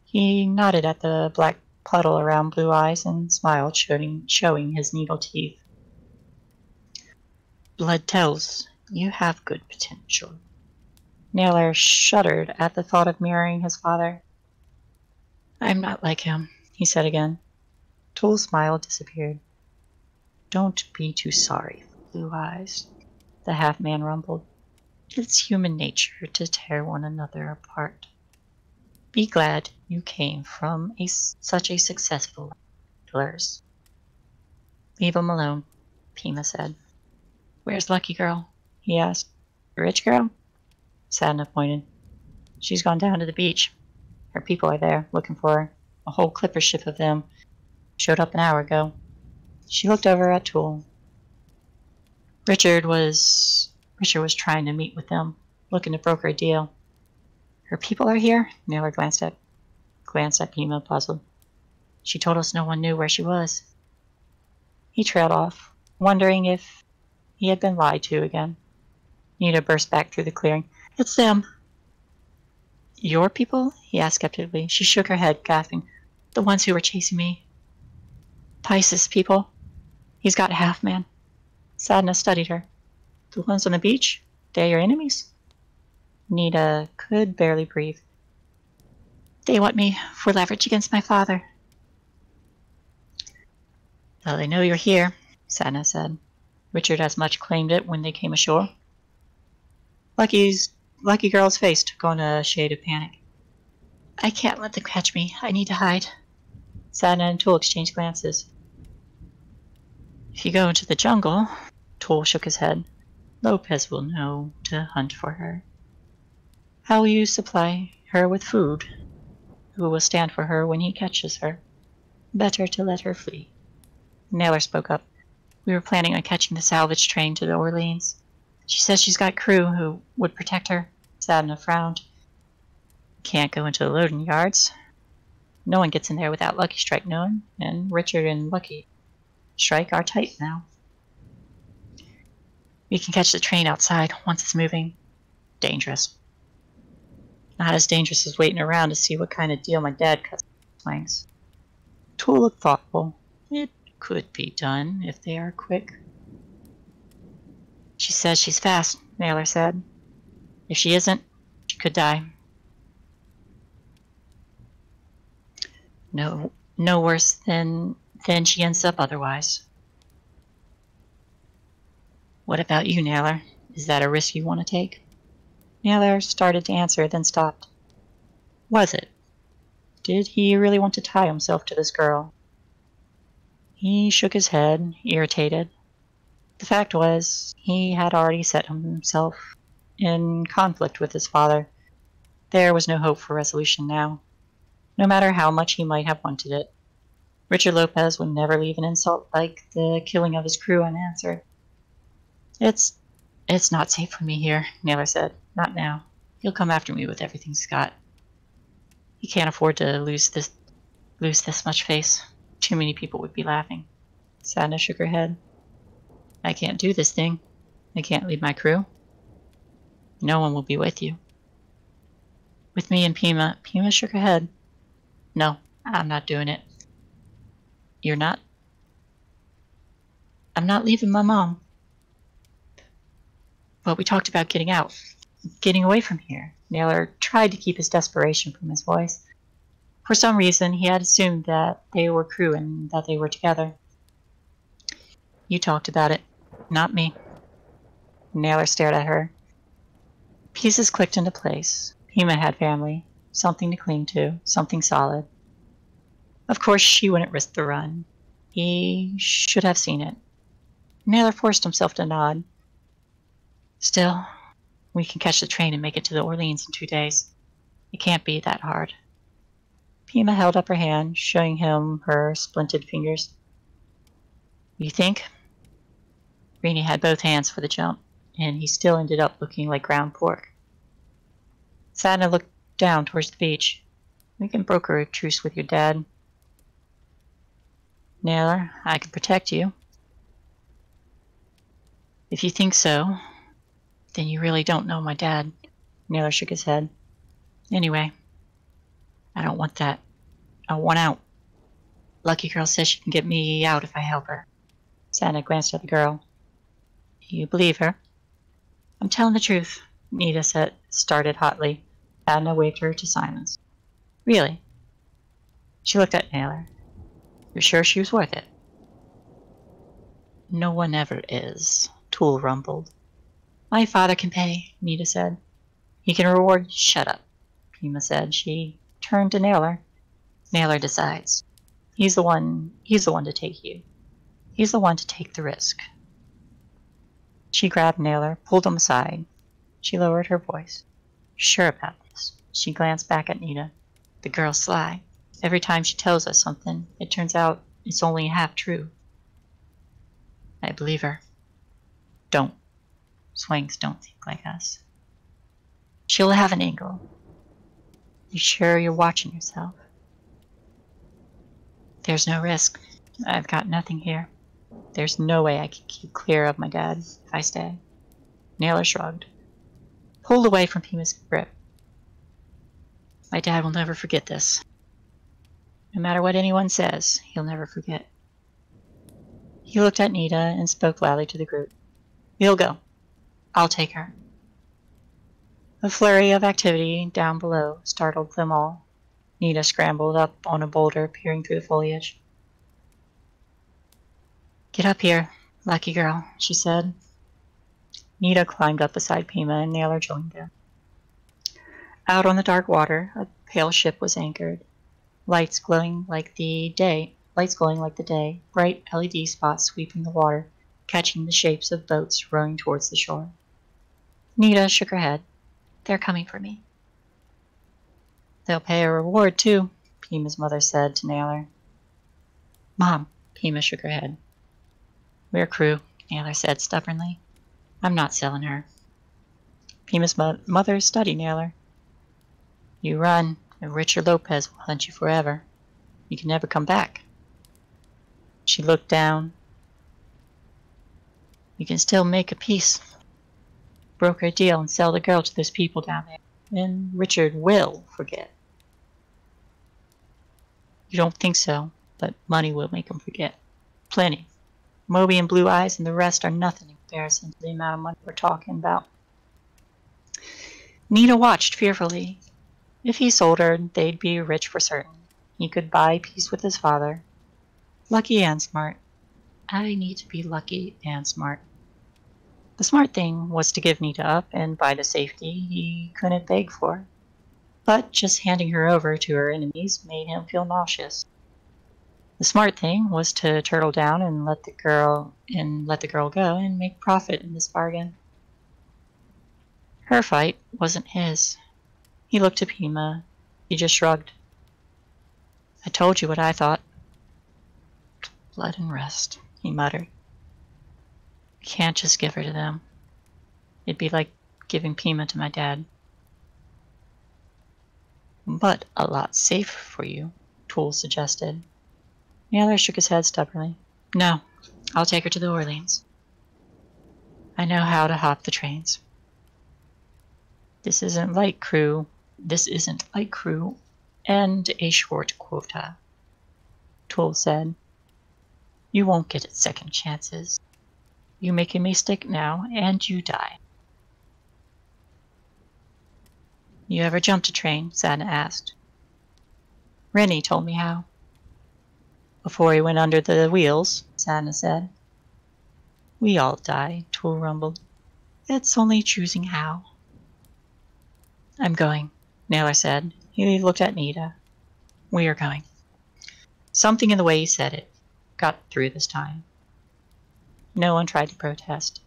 He nodded at the black puddle around Blue Eyes and smiled, showing, showing his needle teeth. Blood tells you have good potential. Nailer shuddered at the thought of mirroring his father. I'm not like him, he said again. Tool's smile disappeared. Don't be too sorry Blue Eyes, the half man rumbled. It's human nature to tear one another apart. Be glad you came from a, such a successful. Leave him alone, Pima said. Where's Lucky Girl? he asked. The rich girl? Sadna pointed. She's gone down to the beach. Her people are there, looking for her. A whole clipper ship of them showed up an hour ago. She looked over at Tool. Richard was Richard was trying to meet with them, looking to broker a deal. Her people are here? Nailer glanced at glanced at Pima, puzzled. She told us no one knew where she was. He trailed off, wondering if he had been lied to again. Nita burst back through the clearing. It's them. Your people? he asked skeptically. She shook her head, gasping. The ones who were chasing me. Pyce's people. He's got half man. Sadna studied her. The ones on the beach? They're your enemies? Nita could barely breathe. They want me for leverage against my father. Well, they know you're here, Sadna said. Richard as much claimed it when they came ashore. Lucky's Lucky Girl's face took on a shade of panic. I can't let them catch me. I need to hide. Sadna and Tool exchanged glances. If you go into the jungle, Tool shook his head. Lopez will know to hunt for her. How will you supply her with food? Who will stand for her when he catches her? Better to let her flee. Nailer spoke up. We were planning on catching the salvage train to the Orleans. She says she's got crew who would protect her. Sadna frowned. Can't go into the loading yards. No one gets in there without Lucky Strike knowing, and Richard and Lucky Strike are tight now. We can catch the train outside once it's moving. Dangerous. Not as dangerous as waiting around to see what kind of deal my dad cuts swings. Tool looked thoughtful. Could be done if they are quick. She says she's fast, Nailer said. If she isn't, she could die. No, no worse than than she ends up otherwise. What about you, Nailer? Is that a risk you want to take? Nailer started to answer, then stopped. Was it? Did he really want to tie himself to this girl? He shook his head, irritated. The fact was, he had already set himself in conflict with his father. There was no hope for resolution now, no matter how much he might have wanted it. Richard Lopez would never leave an insult like the killing of his crew unanswered. It's it's not safe for me here, Nailer said. Not now. He'll come after me with everything got. He can't afford to lose this lose this much face. Too many people would be laughing. Sadna shook her head. I can't do this thing. I can't leave my crew. No one will be with you. With me and Pima. Pima shook her head. No, I'm not doing it. You're not? I'm not leaving my mom. But we talked about getting out, getting away from here. Nailer tried to keep his desperation from his voice. For some reason, he had assumed that they were crew and that they were together. You talked about it, not me. Nailer stared at her. Pieces clicked into place. Pima had family, something to cling to, something solid. Of course, she wouldn't risk the run. He should have seen it. Nailer forced himself to nod. Still, we can catch the train and make it to the Orleans in two days. It can't be that hard. Pima held up her hand, showing him her splinted fingers. You think? Greeny had both hands for the jump, and he still ended up looking like ground pork. Sadna looked down towards the beach. We can broker a truce with your dad. Nailer, I can protect you. If you think so, then you really don't know my dad. Nailer shook his head. Anyway, I don't want that. I want out. Lucky Girl says she can get me out if I help her. Sadna glanced at the girl. You believe her? I'm telling the truth, Nita said, started hotly. Sadna waved her to silence. Really? She looked at Nailer. You're sure she was worth it? No one ever is, Tool rumbled. My father can pay, Nita said. He can reward. Shut up, Pima said. She turned to Nailer. Nailer decides. He's the one. He's the one to take you. He's the one to take the risk. She grabbed Nailer, pulled him aside. She lowered her voice. Sure about this. She glanced back at Nita. The girl's sly. Every time she tells us something, it turns out it's only half true. I believe her. Don't. Swanks don't think like us. She'll have an angle. You sure you're watching yourself? There's no risk. I've got nothing here. There's no way I can keep clear of my dad if I stay. Nailer shrugged, pulled away from Pima's grip. My dad will never forget this. No matter what anyone says, he'll never forget. He looked at Nita and spoke loudly to the group. We'll go. I'll take her. A flurry of activity down below startled them all. Nita scrambled up on a boulder, peering through the foliage. Get up here, lucky girl, she said. Nita climbed up beside Pima and Nailer joined her. Out on the dark water, a pale ship was anchored lights glowing like the day, lights glowing like the day, bright LED spots sweeping the water, catching the shapes of boats rowing towards the shore. Nita shook her head. They're coming for me. They'll pay a reward, too, Pima's mother said to Nailer. Mom, Pima shook her head. We're crew, Nailer said stubbornly. I'm not selling her. Pima's mo mother studied Nailer. You run, and Richard Lopez will hunt you forever. You can never come back. She looked down. You can still make a peace. Broker a deal and sell the girl to those people down there. And Richard will forget. You don't think so, but money will make him forget. Plenty. Moby and Blue Eyes and the rest are nothing in comparison to the amount of money we're talking about. Nita watched fearfully if he sold her, they'd be rich for certain. He could buy peace with his father. Lucky and smart. I need to be lucky and smart. The smart thing was to give Nita up and buy the safety he couldn't beg for. But just handing her over to her enemies made him feel nauseous. The smart thing was to turtle down and let the girl and let the girl go and make profit in this bargain. Her fight wasn't his. He looked to Pima. He just shrugged. I told you what I thought. Blood and rest, he muttered. Can't just give her to them. It'd be like giving Pima to my dad. But a lot safer for you, Tool suggested. The other shook his head stubbornly. No, I'll take her to the Orleans. I know how to hop the trains. This isn't like crew this isn't like crew and a short quota. Tool said. You won't get second chances. You make a mistake now and you die. You ever jumped a train? Sadna asked. Rennie told me how. Before he went under the wheels, Sadna said. We all die, Tool rumbled. It's only choosing how. I'm going. Nailer said. He looked at Nita. We are going. Something in the way he said it got through this time. No one tried to protest.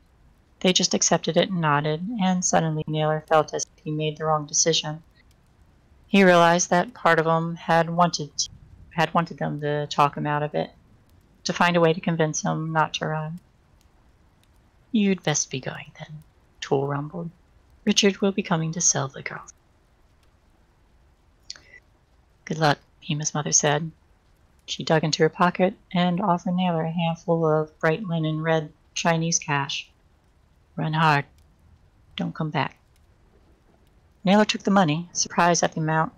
They just accepted it and nodded, and suddenly Nailer felt as if he made the wrong decision. He realized that part of him had wanted to, had wanted them to talk him out of it, to find a way to convince him not to run. You'd best be going then, Tool rumbled. Richard will be coming to sell the girl. Good luck, Pima's mother said. She dug into her pocket and offered Nailer a handful of bright linen red Chinese cash. Run hard. Don't come back. Nailer took the money, surprised at the amount,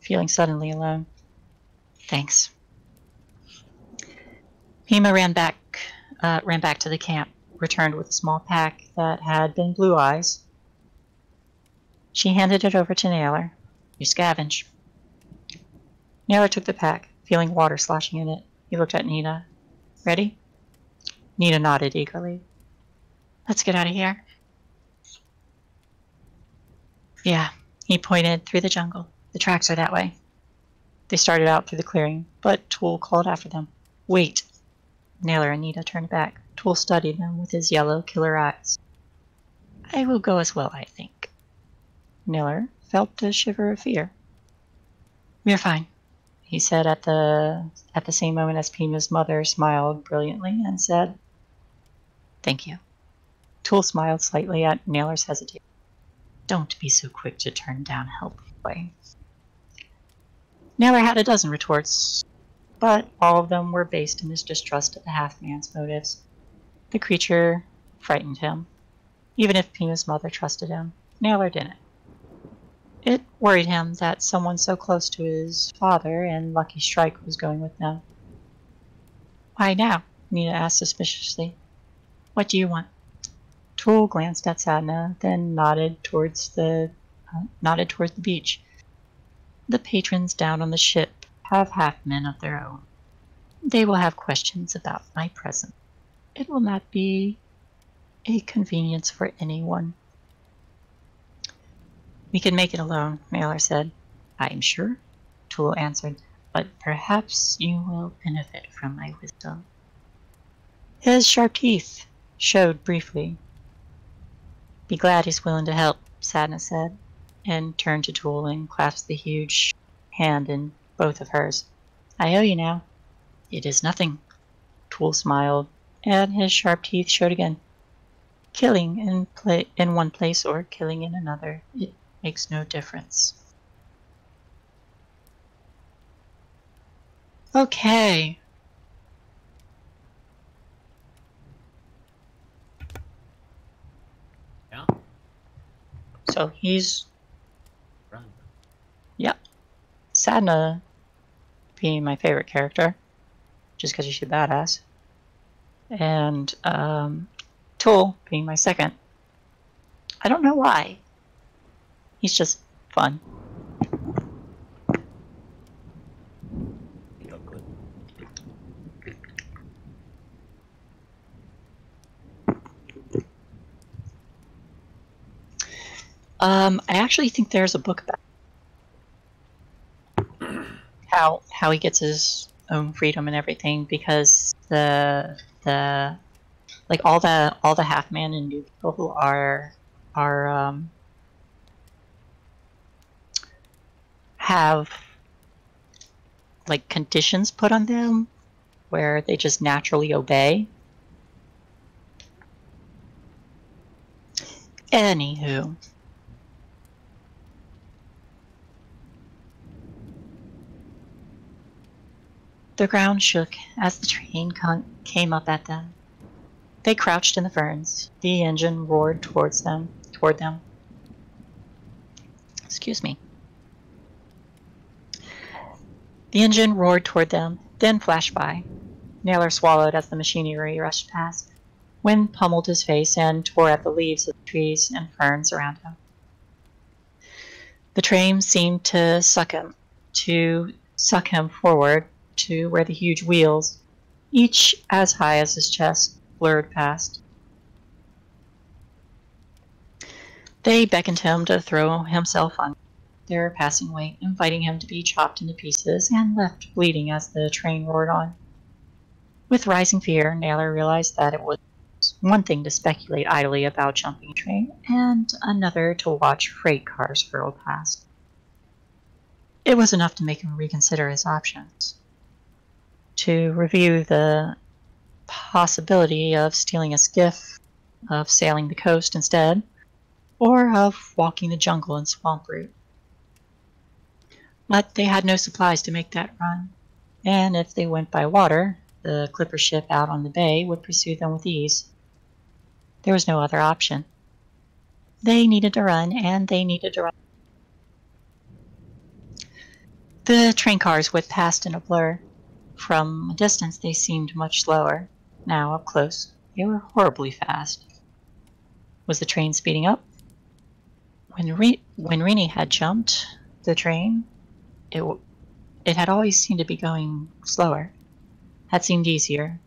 feeling suddenly alone. Thanks. Pima ran back, uh, ran back to the camp, returned with a small pack that had been Blue Eyes. She handed it over to Nailer. You scavenge. Nailer took the pack, feeling water sloshing in it. He looked at Nina. Ready? Nina nodded eagerly. Let's get out of here. Yeah, he pointed through the jungle. The tracks are that way. They started out through the clearing, but Tool called after them. Wait! Nailer and Nina turned back. Tool studied them with his yellow killer eyes. I will go as well, I think. Nailer felt a shiver of fear. We're fine, he said at the at the same moment as Pima's mother smiled brilliantly and said, Thank you. Tool smiled slightly at Nailer's hesitation. Don't be so quick to turn down help, boy. Nailer had a dozen retorts, but all of them were based in his distrust of the half-man's motives. The creature frightened him. Even if Pima's mother trusted him, Nailer didn't. It worried him that someone so close to his father and Lucky Strike was going with them. Why now? Nina asked suspiciously. What do you want? Tool glanced at Sadna, then nodded towards the uh, nodded towards the beach. The patrons down on the ship have half men of their own. They will have questions about my presence. It will not be a convenience for anyone. We can make it alone, Nailer said. I am sure, Tool answered, but perhaps you will benefit from my wisdom. His sharp teeth showed briefly be glad he's willing to help, Sadna said, and turned to Tool and clasped the huge hand in both of hers. I owe you now. It is nothing. Tool smiled, and his sharp teeth showed again. Killing in, pla- in one place or killing in another, it makes no difference. Okay, Yeah. So he's Run. Sadna being my favorite character, just because she's a badass, and um, Tool being my second. I don't know why. He's just fun. You look good. Um, I actually think there's a book about how how he gets his own freedom and everything because the the like all the all the half man and new people are are um have like conditions put on them where they just naturally obey. Anywho. The ground shook as the train came up at them. They crouched in the ferns. The engine roared towards them, toward them. Excuse me. The engine roared toward them, then flashed by. Nailer swallowed as the machinery rushed past. Wind pummeled his face and tore at the leaves of the trees and ferns around him. The train seemed to suck him, to suck him forward to where the huge wheels, each as high as his chest, blurred past. They beckoned him to throw himself on their passing weight, inviting him to be chopped into pieces and left bleeding as the train roared on. With rising fear, Nailer realized that it was one thing to speculate idly about jumping a train, and another to watch freight cars hurl past. It was enough to make him reconsider his options. To review the possibility of stealing a skiff, of sailing the coast instead, or of walking the jungle and swamp route. But they had no supplies to make that run, and if they went by water, the clipper ship out on the bay would pursue them with ease. There was no other option. They needed to run, and they needed to run. The train cars whipped past in a blur. From a distance, they seemed much slower. Now, up close, they were horribly fast. Was the train speeding up? When, Re- when Rini had jumped the train, it, it had always seemed to be going slower. Had seemed easier.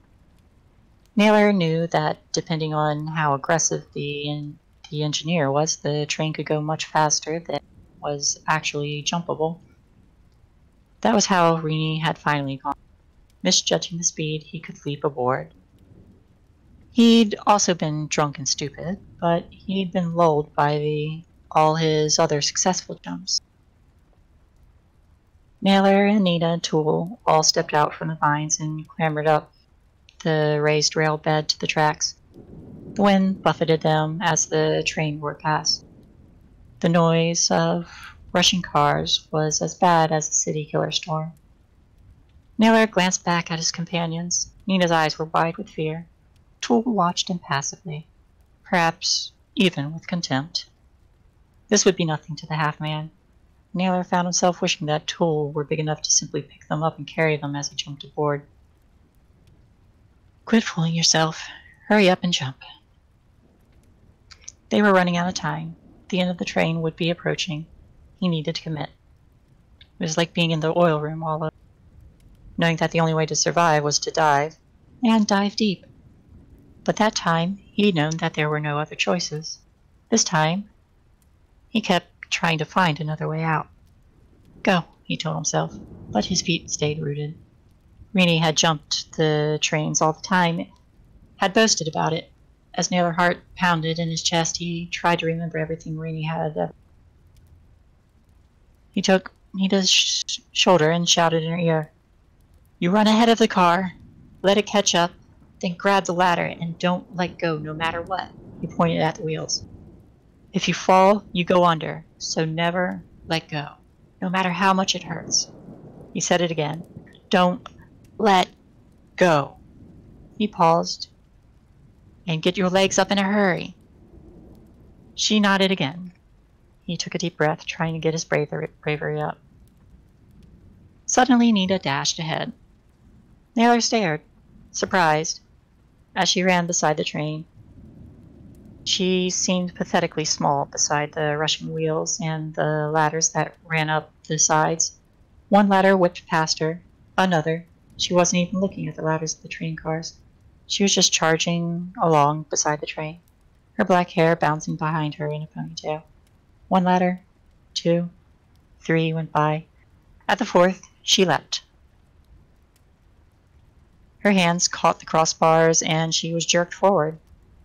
Nailer knew that depending on how aggressive the, the engineer was, the train could go much faster than was actually jumpable. That was how Rini had finally gone. Misjudging the speed, he could leap aboard. He'd also been drunk and stupid, but he'd been lulled by the all his other successful jumps. Nailer and Nita and Tool all stepped out from the vines and clambered up the raised rail bed to the tracks. The wind buffeted them as the train roared past. The noise of rushing cars was as bad as the city killer storm. Nailer glanced back at his companions. Nina's eyes were wide with fear. Tool watched impassively, perhaps even with contempt. This would be nothing to the half man. Nailer found himself wishing that Tool were big enough to simply pick them up and carry them as he jumped aboard. Quit fooling yourself. Hurry up and jump. They were running out of time. The end of the train would be approaching. He needed to commit. It was like being in the oil room all over, knowing that the only way to survive was to dive, and dive deep. But that time, he'd known that there were no other choices. This time, he kept trying to find another way out. Go, he told himself, but his feet stayed rooted. Rini had jumped the trains all the time, had boasted about it. As Nailer heart pounded in his chest, he tried to remember everything Rini had. Uh, he took Nita's sh shoulder and shouted in her ear, You run ahead of the car, let it catch up, then grab the ladder and don't let go no matter what. He pointed at the wheels. If you fall, you go under, so never let go, no matter how much it hurts. He said it again. Don't let go. He paused. And get your legs up in a hurry. She nodded again. He took a deep breath, trying to get his bravery up. Suddenly, Nita dashed ahead. Nailer stared, surprised, as she ran beside the train. She seemed pathetically small beside the rushing wheels and the ladders that ran up the sides. One ladder whipped past her, another. She wasn't even looking at the ladders of the train cars. She was just charging along beside the train, her black hair bouncing behind her in a ponytail. One ladder, two, three went by. At the fourth, she leapt. Her hands caught the crossbars and she was jerked forward.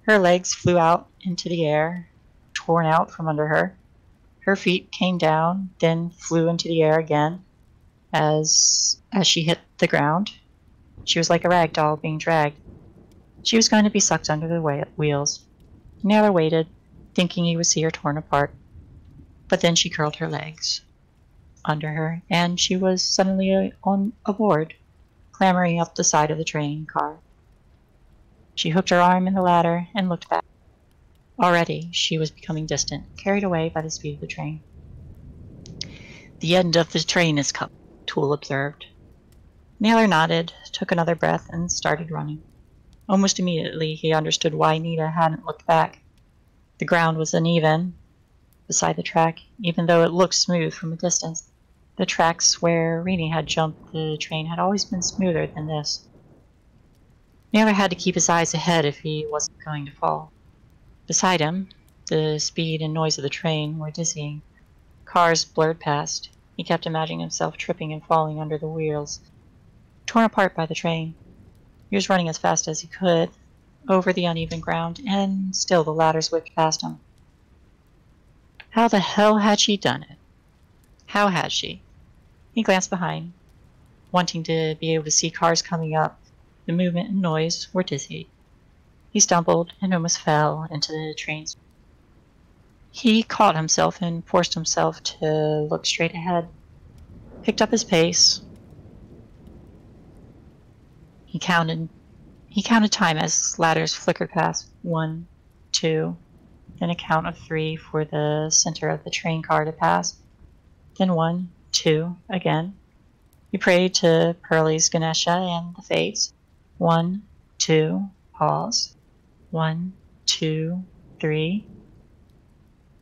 Her legs flew out into the air, torn out from under her. Her feet came down, then flew into the air again as as she hit the ground. She was like a rag doll being dragged. She was going to be sucked under the wheels. Nailer waited, thinking he would see her torn apart. But then she curled her legs under her, and she was suddenly uh, on aboard clambering up the side of the train car. She hooked her arm in the ladder and looked back. Already she was becoming distant, carried away by the speed of the train. The end of the train is come, Tool observed. Nailer nodded, took another breath, and started running. Almost immediately he understood why Nita hadn't looked back. The ground was uneven beside the track, even though it looked smooth from a distance. The tracks where Rini had jumped the train had always been smoother than this. Nailer had to keep his eyes ahead if he wasn't going to fall. Beside him, the speed and noise of the train were dizzying. Cars blurred past. He kept imagining himself tripping and falling under the wheels, torn apart by the train. He was running as fast as he could, over the uneven ground, and still the ladders whipped past him. How the hell had she done it? How had she? He glanced behind, wanting to be able to see cars coming up. The movement and noise were dizzy. He stumbled and almost fell into the trains. He caught himself and forced himself to look straight ahead. Picked up his pace. He counted he counted time as ladders flickered past. One, two, then a count of three for the center of the train car to pass. Then one, two, again. You pray to Pearlie's Ganesha and the Fates. One, two, pause. One, two, three.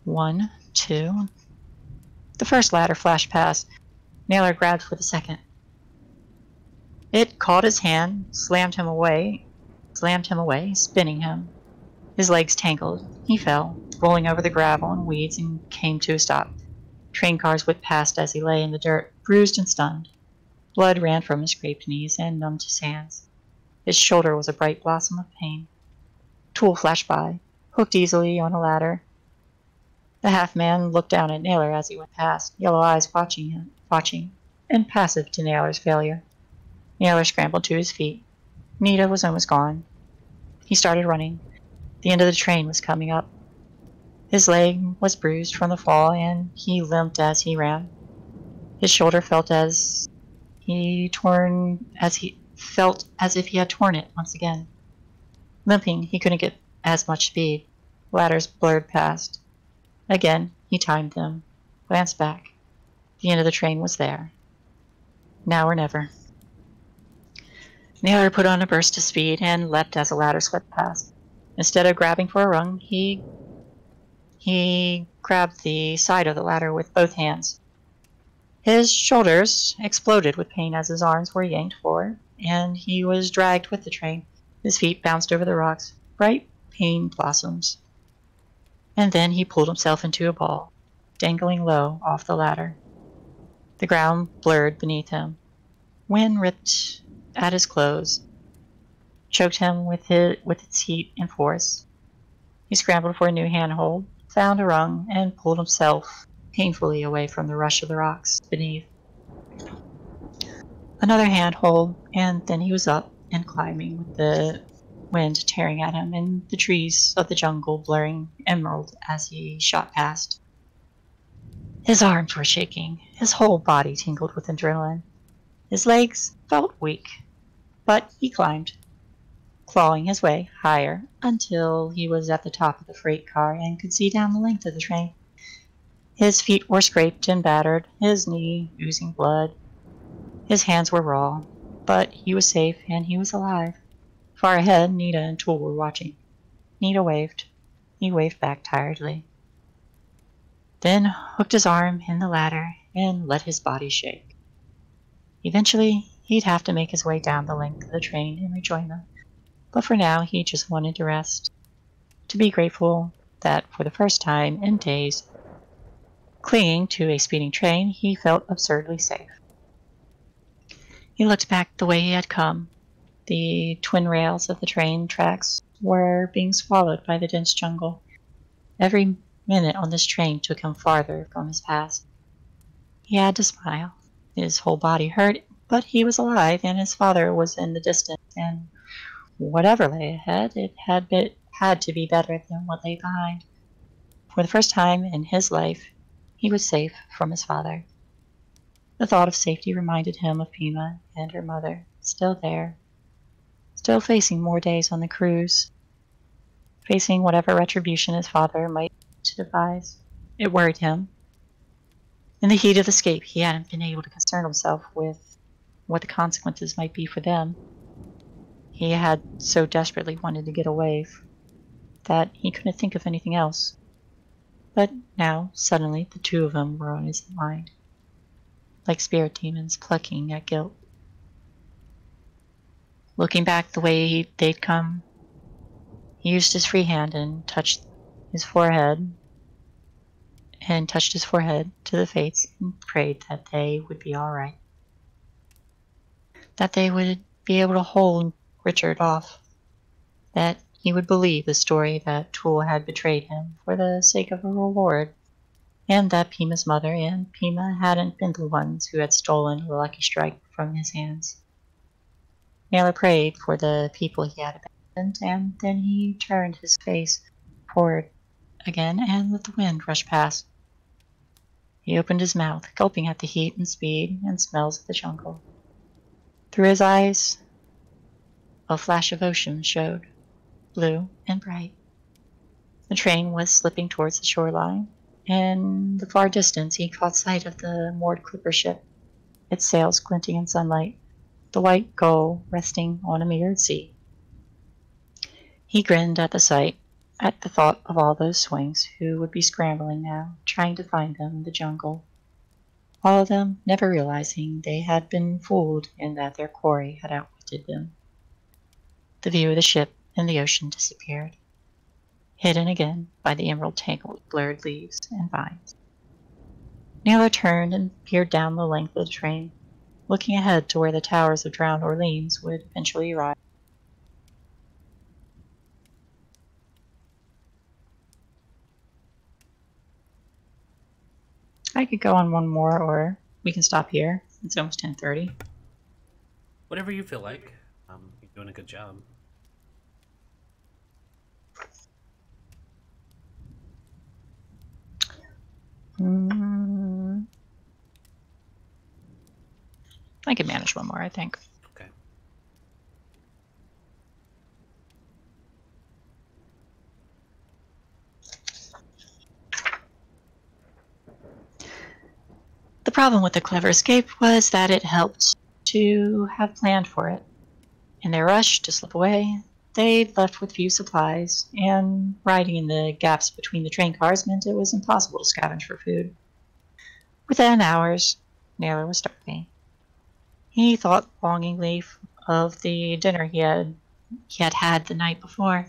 One, two. The first ladder flashed past. Nailer grabbed for the second. It caught his hand, slammed him away, slammed him away, spinning him. His legs tangled. He fell, rolling over the gravel and weeds, and came to a stop. Train cars whipped past as he lay in the dirt, bruised and stunned. Blood ran from his scraped knees and numbed his hands. His shoulder was a bright blossom of pain. Tool flashed by, hooked easily on a ladder. The half man looked down at Nailer as he went past, yellow eyes watching him, watching, and passive to Nailer's failure. Nailer scrambled to his feet. Nita was almost gone. He started running. The end of the train was coming up. His leg was bruised from the fall, and he limped as he ran. His shoulder felt as he torn as he felt as if he had torn it once again. Limping, he couldn't get as much speed. Ladders blurred past. Again, he timed them, glanced back. The end of the train was there. Now or never. Nailer put on a burst of speed and leapt as a ladder swept past. Instead of grabbing for a rung, he he grabbed the side of the ladder with both hands. His shoulders exploded with pain as his arms were yanked forward, and he was dragged with the train. His feet bounced over the rocks, bright pain blossoms. And then he pulled himself into a ball, dangling low off the ladder. The ground blurred beneath him. Wind ripped at his clothes, choked him with, his, with its heat and force. He scrambled for a new handhold, found a rung, and pulled himself painfully away from the rush of the rocks beneath. Another handhold, and then he was up and climbing with the wind tearing at him and the trees of the jungle blurring emerald as he shot past. His arms were shaking, his whole body tingled with adrenaline. His legs felt weak, but he climbed, clawing his way higher until he was at the top of the freight car and could see down the length of the train. His feet were scraped and battered, his knee oozing blood. His hands were raw, but he was safe and he was alive. Far ahead, Nita and Tool were watching. Nita waved. He waved back tiredly. Then hooked his arm in the ladder and let his body shake. Eventually, he'd have to make his way down the length of the train and rejoin them. But for now, he just wanted to rest. To be grateful that for the first time in days, clinging to a speeding train, he felt absurdly safe. He looked back the way he had come. The twin rails of the train tracks were being swallowed by the dense jungle. Every minute on this train took him farther from his past. He had to smile. His whole body hurt, but he was alive, and his father was in the distance, and whatever lay ahead, it had, been, had to be better than what lay behind. For the first time in his life, he was safe from his father. The thought of safety reminded him of Pima and her mother, still there, still facing more days on the cruise, facing whatever retribution his father might devise. It worried him, in the heat of escape, he hadn't been able to concern himself with what the consequences might be for them. He had so desperately wanted to get away that he couldn't think of anything else. But now, suddenly, the two of them were on his mind, like spirit demons plucking at guilt. Looking back the way they'd come, he used his free hand and touched his forehead and touched his forehead to the fates and prayed that they would be all right. That they would be able to hold Richard off. That he would believe the story that Tool had betrayed him for the sake of a reward, and that Pima's mother and Pima hadn't been the ones who had stolen the lucky strike from his hands. Nailer prayed for the people he had abandoned, and then he turned his face forward again and let the wind rush past. He opened his mouth, gulping at the heat and speed and smells of the jungle. Through his eyes, a flash of ocean showed, blue and bright. The train was slipping towards the shoreline. In the far distance, he caught sight of the moored clipper ship, its sails glinting in sunlight the white gull resting on a mirrored sea. He grinned at the sight, at the thought of all those swings who would be scrambling now, trying to find them in the jungle. All of them never realizing they had been fooled and that their quarry had outwitted them. The view of the ship and the ocean disappeared, hidden again by the emerald tangled blurred leaves and vines. Nailer turned and peered down the length of the train looking ahead to where the towers of drowned Orleans would eventually rise. I could go on one more, or we can stop here. It's almost 10.30. Whatever you feel like. Doing a good job. Mm. I can manage one more, I think. Okay. The problem with the clever escape was that it helped to have planned for it. In their rush to slip away, they left with few supplies, and riding in the gaps between the train cars meant it was impossible to scavenge for food. Within hours, Nailer was starving. He thought longingly of the dinner he had he had had the night before.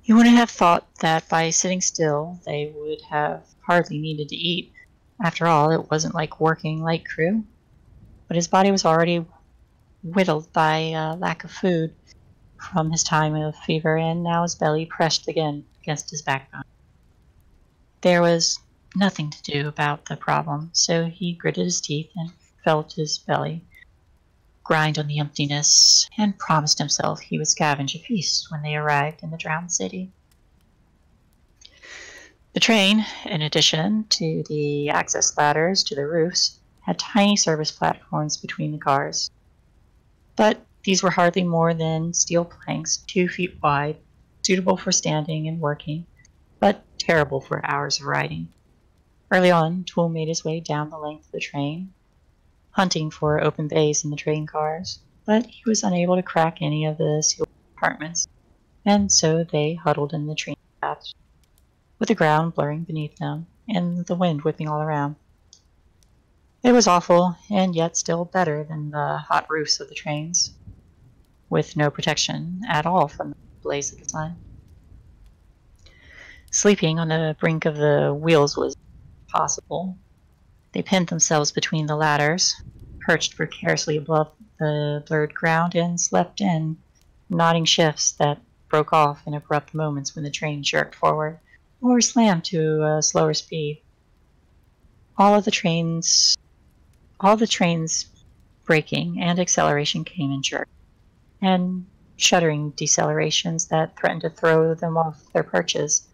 He wouldn't have thought that by sitting still they would have hardly needed to eat. After all, it wasn't like working light crew. But his body was already whittled by uh, lack of food from his time of fever, and now his belly pressed again against his backbone. There was nothing to do about the problem, so he gritted his teeth and felt his belly grind on the emptiness and promised himself he would scavenge a feast when they arrived in the drowned city. The train, in addition to the access ladders to the roofs, had tiny service platforms between the cars. But these were hardly more than steel planks two feet wide, suitable for standing and working, but terrible for hours of riding. Early on, Tool made his way down the length of the train, hunting for open bays in the train cars, but he was unable to crack any of the sealed compartments, and so they huddled in the train paths, with the ground blurring beneath them and the wind whipping all around. It was awful, and yet still better than the hot roofs of the trains, with no protection at all from the blaze of the sun. Sleeping on the brink of the wheels was possible. They pinned themselves between the ladders, perched precariously above the blurred ground, and slept in nodding shifts that broke off in abrupt moments when the train jerked forward or slammed to a slower speed. All of the trains, all the trains braking and acceleration came in jerks, and shuddering decelerations that threatened to throw them off their perches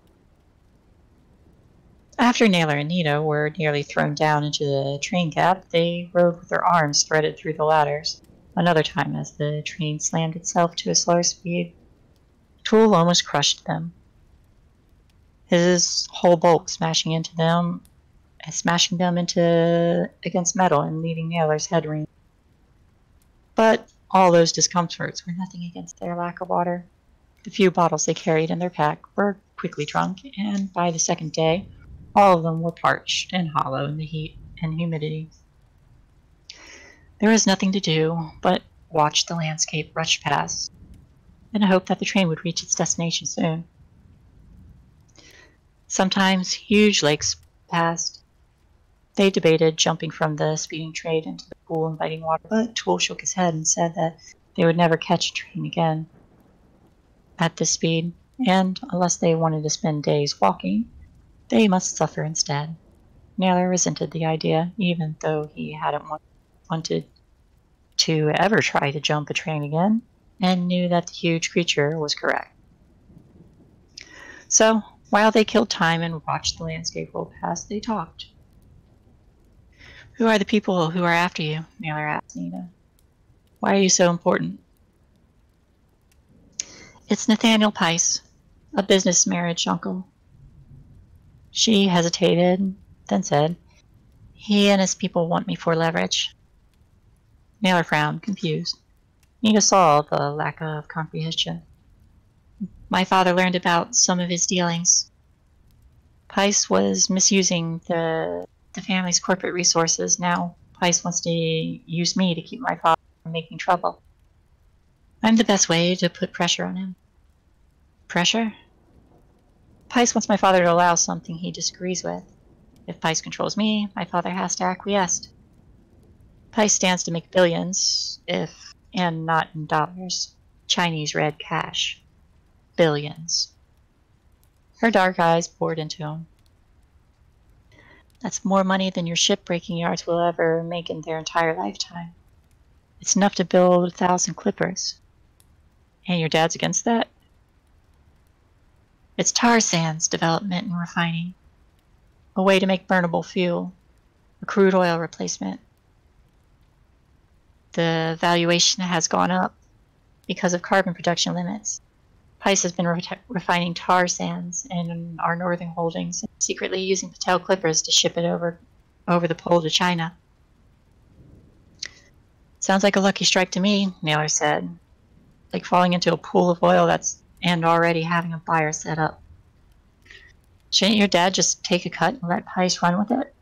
after Nailer and Nita were nearly thrown down into the train cab, they rode with their arms threaded through the ladders. Another time, as the train slammed itself to a slower speed, Tool almost crushed them. His whole bulk smashing into them, smashing them into against metal and leaving Nailer's head ring. But all those discomforts were nothing against their lack of water. The few bottles they carried in their pack were quickly drunk, and by the second day, all of them were parched and hollow in the heat and humidity. There was nothing to do but watch the landscape rush past and hope that the train would reach its destination soon. Sometimes huge lakes passed. They debated jumping from the speeding train into the pool cool, inviting water, but Tool shook his head and said that they would never catch a train again. at this speed, and unless they wanted to spend days walking, they must suffer instead. Nailer resented the idea, even though he hadn't wanted to ever try to jump a train again, and knew that the huge creature was correct. So, while they killed time and watched the landscape roll past, they talked. Who are the people who are after you? Nailer asked Nita. Why are you so important? It's Nathaniel Pyce, a business marriage uncle. She hesitated, then said, He and his people want me for leverage. Nailer frowned, confused. Nita saw the lack of comprehension. My father learned about some of his dealings. Pyce was misusing the, the family's corporate resources. Now Pyce wants to use me to keep my father from making trouble. I'm the best way to put pressure on him. Pressure? Pyce wants my father to allow something he disagrees with. If Pyce controls me, my father has to acquiesce. Pyce stands to make billions, if, and not in dollars, Chinese red cash. Billions. Her dark eyes bored into him. That's more money than your shipbreaking yards will ever make in their entire lifetime. It's enough to build a thousand clippers. And your dad's against that? It's tar sands development and refining. A way to make burnable fuel. A crude oil replacement. The valuation has gone up because of carbon production limits. Pyce has been re refining tar sands in our northern holdings and secretly using Patel clippers to ship it over over the pole to China. Sounds like a lucky strike to me, Nailer said. Like falling into a pool of oil that's and already having a buyer set up. Shouldn't your dad just take a cut and let Pyce run with it?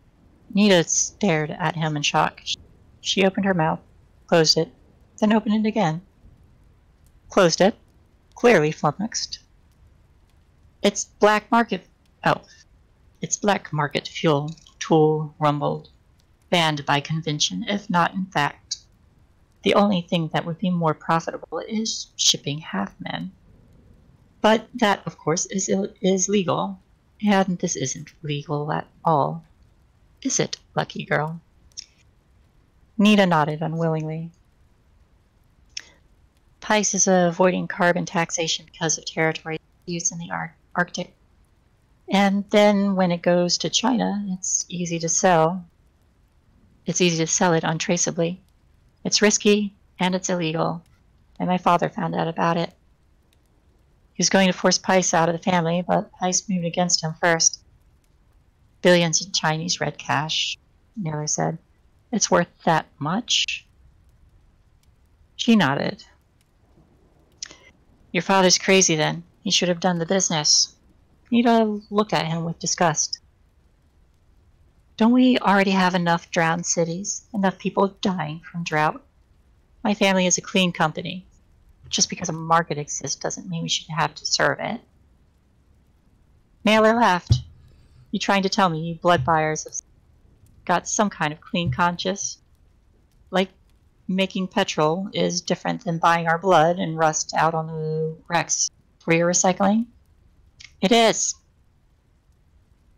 Nita stared at him in shock. She opened her mouth, closed it, then opened it again. Closed it, clearly flummoxed. It's black market. Oh, it's black market fuel, Tool rumbled, banned by convention, if not in fact. The only thing that would be more profitable is shipping half men. But that, of course, is, is legal, and this isn't legal at all. Is it, lucky girl? Nita nodded unwillingly. Pyce is avoiding carbon taxation because of territory use in the Ar Arctic. And then when it goes to China, it's easy to sell. It's easy to sell it untraceably. It's risky and it's illegal. And my father found out about it. He was going to force Pyce out of the family, but Pyce moved against him first. Billions in Chinese red cash, Nailer said. It's worth that much? She nodded. Your father's crazy then. He should have done the business. Nita looked at him with disgust. Don't we already have enough drowned cities? Enough people dying from drought? My family is a clean company. Just because a market exists doesn't mean we should have to serve it. Nailer laughed. You trying to tell me you blood buyers have got some kind of clean conscience? Like making petrol is different than buying our blood and rust out on the wrecks for your recycling? It is.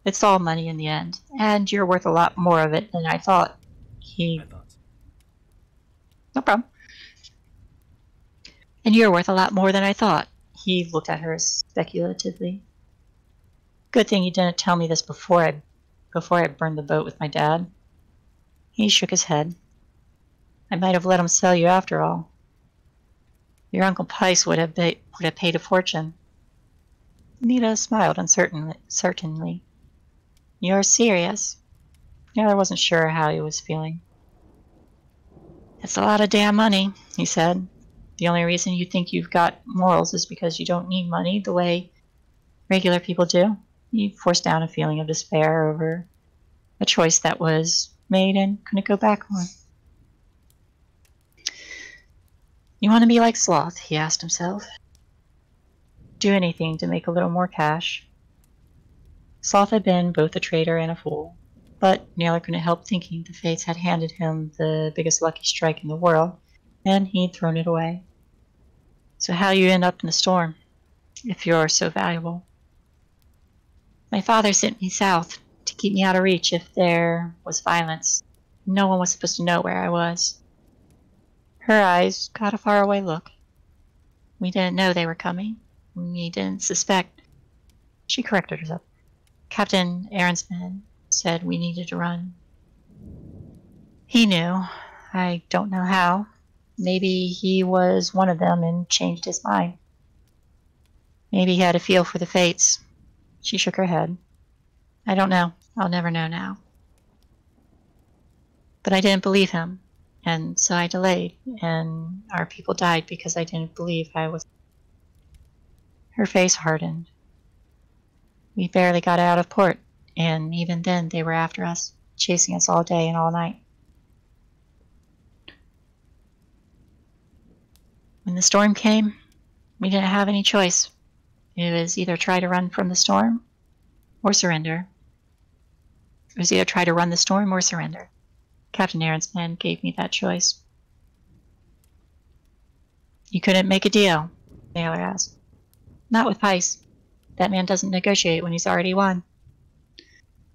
It's all money in the end, and you're worth a lot more of it than I thought. He. No problem. And you're worth a lot more than I thought. He looked at her speculatively. Good thing you didn't tell me this before I before I burned the boat with my dad. He shook his head. I might have let him sell you after all. Your Uncle Pyce would have, would have paid a fortune. Nita smiled uncertainly. Certainly. You're serious? Nailer wasn't sure how he was feeling. It's a lot of damn money, he said. The only reason you think you've got morals is because you don't need money the way regular people do. You force down a feeling of despair over a choice that was made and couldn't go back on. You want to be like Sloth, he asked himself. Do anything to make a little more cash. Sloth had been both a traitor and a fool, but Nailer couldn't help thinking the fates had handed him the biggest lucky strike in the world, and he'd thrown it away. So how you end up in the storm? if you're so valuable. My father sent me south to keep me out of reach if there was violence. No one was supposed to know where I was. Her eyes got a faraway look. We didn't know they were coming. We didn't suspect. She corrected herself. Captain Aaronsman said we needed to run. He knew. I don't know how. Maybe he was one of them and changed his mind. Maybe he had a feel for the fates. She shook her head. I don't know. I'll never know now. But I didn't believe him, and so I delayed, and our people died because I didn't believe I was. Her face hardened. We barely got out of port, and even then they were after us, chasing us all day and all night. When the storm came, we didn't have any choice. It was either try to run from the storm or surrender. It was either try to run the storm or surrender. Captain Aaron's men gave me that choice. You couldn't make a deal, Nailer asked. Not with Pyce. That man doesn't negotiate when he's already won.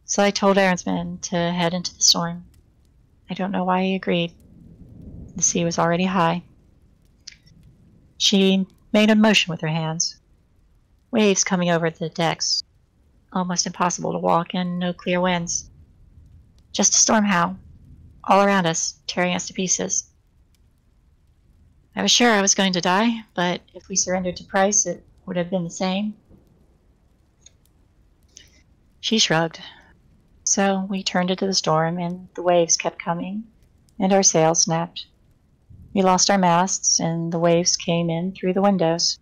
So I told Aaron's men to head into the storm. I don't know why he agreed. The sea was already high. She made a motion with her hands. Waves coming over the decks. Almost impossible to walk, and no clear winds. Just a storm howl, all around us, tearing us to pieces. I was sure I was going to die, but if we surrendered to Pyce, it would have been the same. She shrugged. So we turned into the storm, and the waves kept coming, and our sails snapped. We lost our masts, and the waves came in through the windows.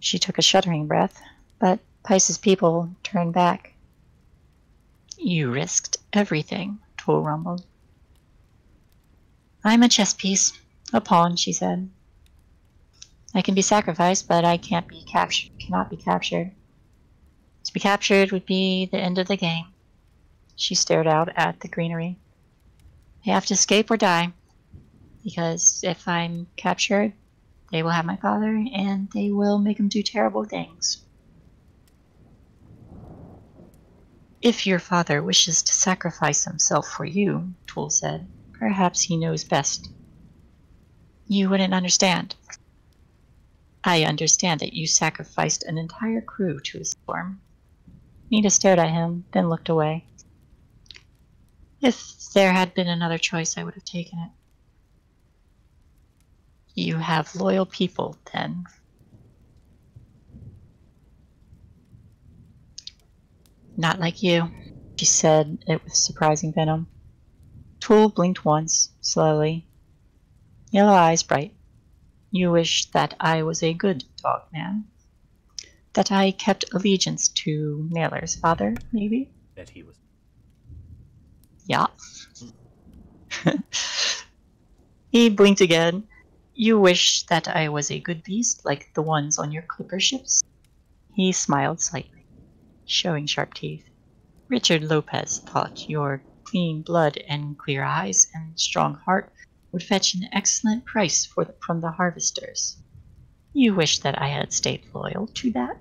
She took a shuddering breath, but Pyce's people turned back. You risked everything, Tool rumbled. I'm a chess piece, a pawn, she said. I can be sacrificed, but I can't be captured. Cannot be captured. To be captured would be the end of the game. She stared out at the greenery. I have to escape or die. Because if I'm captured, they will have my father, and they will make him do terrible things. If your father wishes to sacrifice himself for you, Tool said, perhaps he knows best. You wouldn't understand. I understand that you sacrificed an entire crew to a storm. Nita stared at him, then looked away. If there had been another choice, I would have taken it. You have loyal people, then. Not like you, she said it with surprising venom. Tool blinked once, slowly. Yellow eyes bright. You wish that I was a good dog man. That I kept allegiance to Nailer's father, maybe? That he was. Yeah. he blinked again. You wish that I was a good beast, like the ones on your clipper ships? He smiled slightly, showing sharp teeth. Richard Lopez thought your clean blood and clear eyes and strong heart would fetch an excellent price for the, from the harvesters. You wish that I had stayed loyal to that?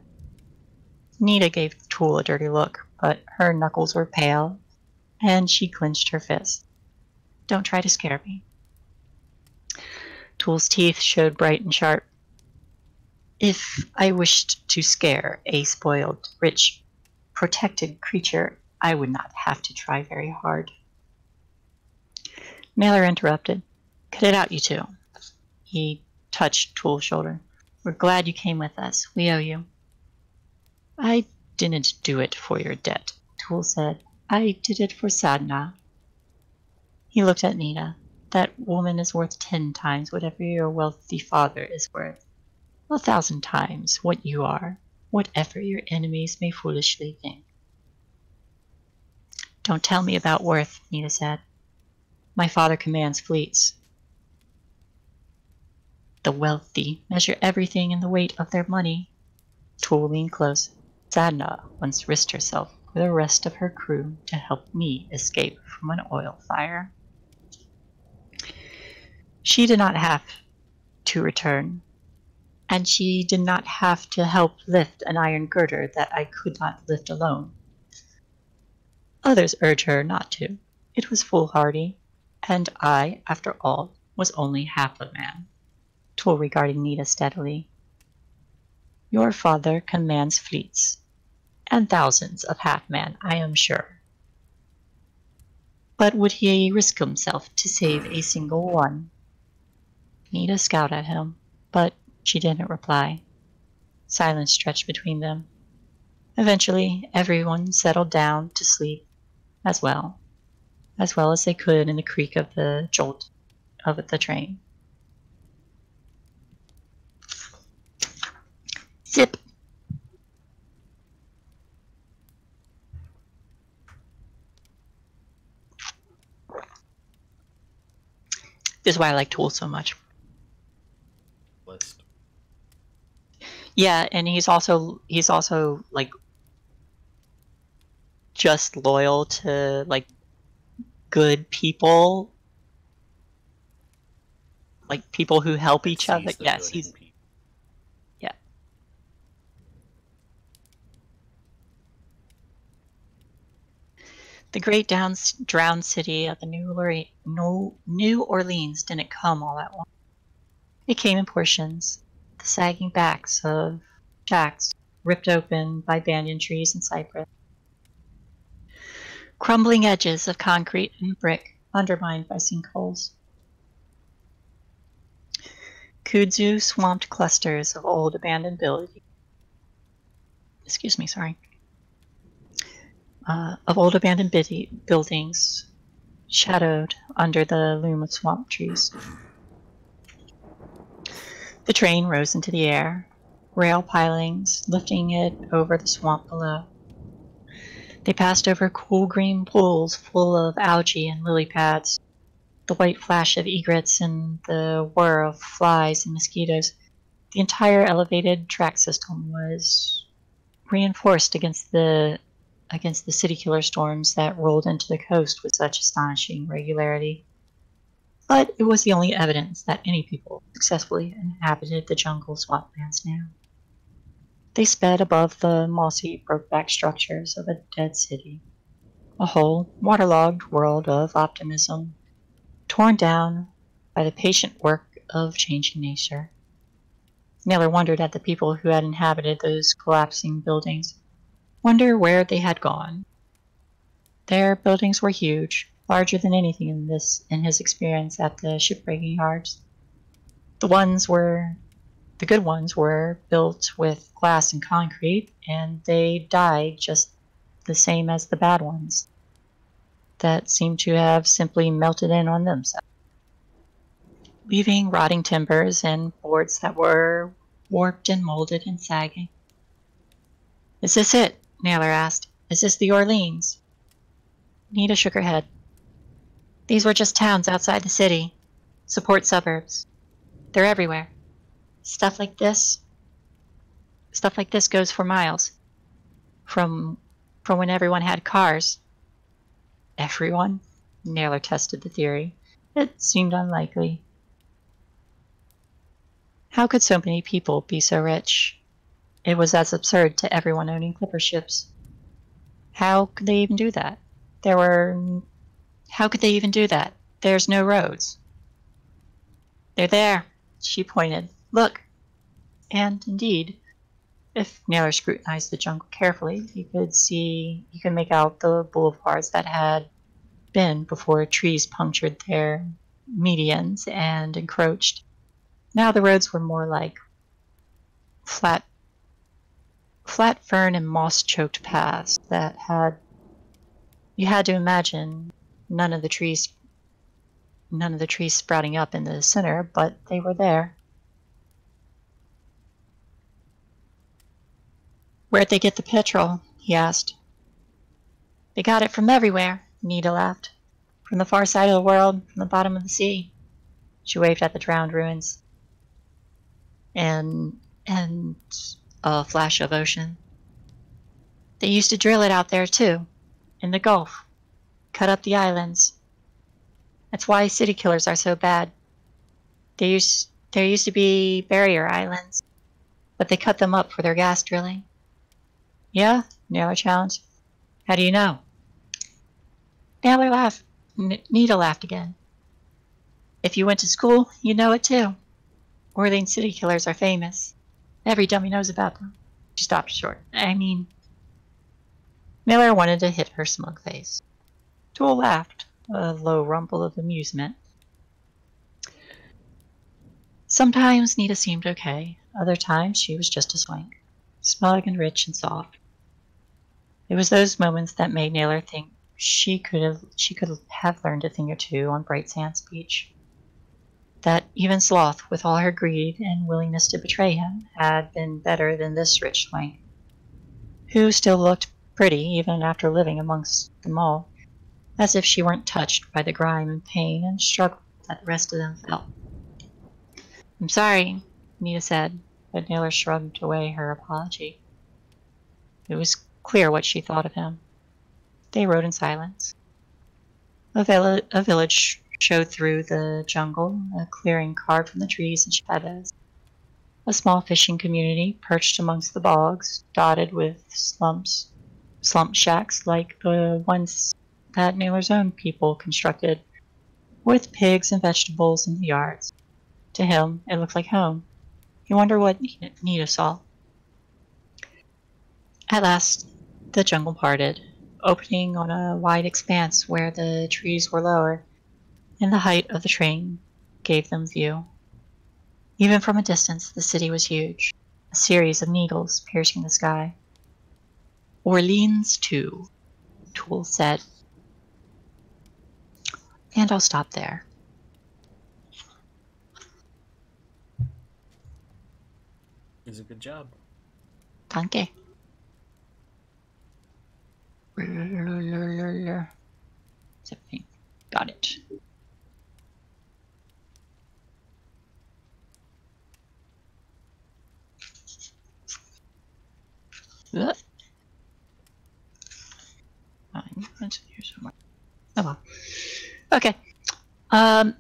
Nita gave the tool a dirty look, but her knuckles were pale, and she clenched her fist. Don't try to scare me. Tool's teeth showed bright and sharp. If I wished to scare a spoiled, rich, protected creature, I would not have to try very hard. Nailer interrupted. Cut it out, you two. He touched Tool's shoulder. We're glad you came with us. We owe you. I didn't do it for your debt, Tool said. I did it for Sadna. He looked at Nita. That woman is worth ten times whatever your wealthy father is worth. A thousand times what you are, whatever your enemies may foolishly think. Don't tell me about worth, Nita said. My father commands fleets. The wealthy measure everything in the weight of their money. Tool leaned close. Sadna once risked herself with the rest of her crew to help me escape from an oil fire. She did not have to return. And she did not have to help lift an iron girder that I could not lift alone. Others urged her not to. It was foolhardy, and I, after all, was only half a man. Tool regarded Nita steadily. Your father commands fleets, and thousands of half-men, I am sure. But would he risk himself to save a single one? Nita scowled at him, but she didn't reply. Silence stretched between them. Eventually, everyone settled down to sleep as well, as well as they could in the creak of the jolt of the train. Zip! This is why I like Tool so much. Yeah, and he's also he's also like just loyal to like good people. Like people who help each other. yes he's people. yeah. The great down, drowned city of the new, new orleans didn't come all at once. It came in portions the sagging backs of shacks ripped open by banyan trees and cypress crumbling edges of concrete and brick undermined by sinkholes. Kudzu swamped clusters of old abandoned buildings. Excuse me, sorry. Uh, of old abandoned buildings shadowed under the loom of swamp trees. The train rose into the air, rail pilings lifting it over the swamp below. They passed over cool green pools full of algae and lily pads, the white flash of egrets and the whir of flies and mosquitoes. The entire elevated track system was reinforced against the against the city killer storms that rolled into the coast with such astonishing regularity. But it was the only evidence that any people successfully inhabited the jungle swamplands now. They sped above the mossy, broke-back structures of a dead city. A whole, waterlogged world of optimism, torn down by the patient work of changing nature. Nailer wondered at the people who had inhabited those collapsing buildings, wonder where they had gone. Their buildings were huge, larger than anything in this in his experience at the shipbreaking yards. The ones were the good ones were built with glass and concrete, and they died just the same as the bad ones that seemed to have simply melted in on themselves, leaving rotting timbers and boards that were warped and molded and sagging. Is this it? Nailer asked. Is this the Orleans? Nita shook her head. These were just towns outside the city, support suburbs. They're everywhere. Stuff like this, stuff like this goes for miles. From, from when everyone had cars. Everyone? Nailer tested the theory. It seemed unlikely. How could so many people be so rich? It was as absurd to everyone owning clipper ships. How could they even do that? There were. How could they even do that? There's no roads. They're there, she pointed. Look. And indeed, if Nailer scrutinized the jungle carefully, he could see, he could make out the boulevards that had been before trees punctured their medians and encroached. Now the roads were more like flat, flat fern and moss-choked paths that had, you had to imagine none of the trees, none of the trees sprouting up in the center, but they were there. Where'd they get the petrol? he asked. They got it from everywhere, Nita laughed. From the far side of the world, from the bottom of the sea. She waved at the drowned ruins. And and a flash of ocean. They used to drill it out there too, in the Gulf. Cut up the islands. That's why city killers are so bad. There used there used to be barrier islands but they cut them up for their gas drilling. Yeah? Nailer challenged. How do you know? Nailer laughed. N- Nita laughed again. If you went to school, you know it too. Orleans City killers are famous. Every dummy knows about them. She stopped short. I mean, Nailer wanted to hit her smug face. Tool laughed, a low rumble of amusement. Sometimes Nita seemed okay, other times she was just a swank, smug and rich and soft. It was those moments that made Nailer think she could have she could have learned a thing or two on Bright Sands Beach. That even Sloth, with all her greed and willingness to betray him, had been better than this rich swank, who still looked pretty even after living amongst them all, as if she weren't touched by the grime and pain and struggle that the rest of them felt. I'm sorry, Nita said, but Nailer shrugged away her apology. It was clear what she thought of him. They rode in silence. A, vill- a village showed through the jungle, a clearing carved from the trees and shadows. A small fishing community perched amongst the bogs, dotted with slumps, slump shacks like the ones that Nailer's own people constructed, with pigs and vegetables in the yards. To him, it looked like home. He wondered what Nita saw. At last, the jungle parted, opening on a wide expanse where the trees were lower, and the height of the train gave them view. Even from a distance, the city was huge, a series of needles piercing the sky. Orleans, too, Tool said. And I'll stop there. It's a good job. Danke. Got it. Ugh. Fine, that's here somewhere. Oh well. Okay. Um,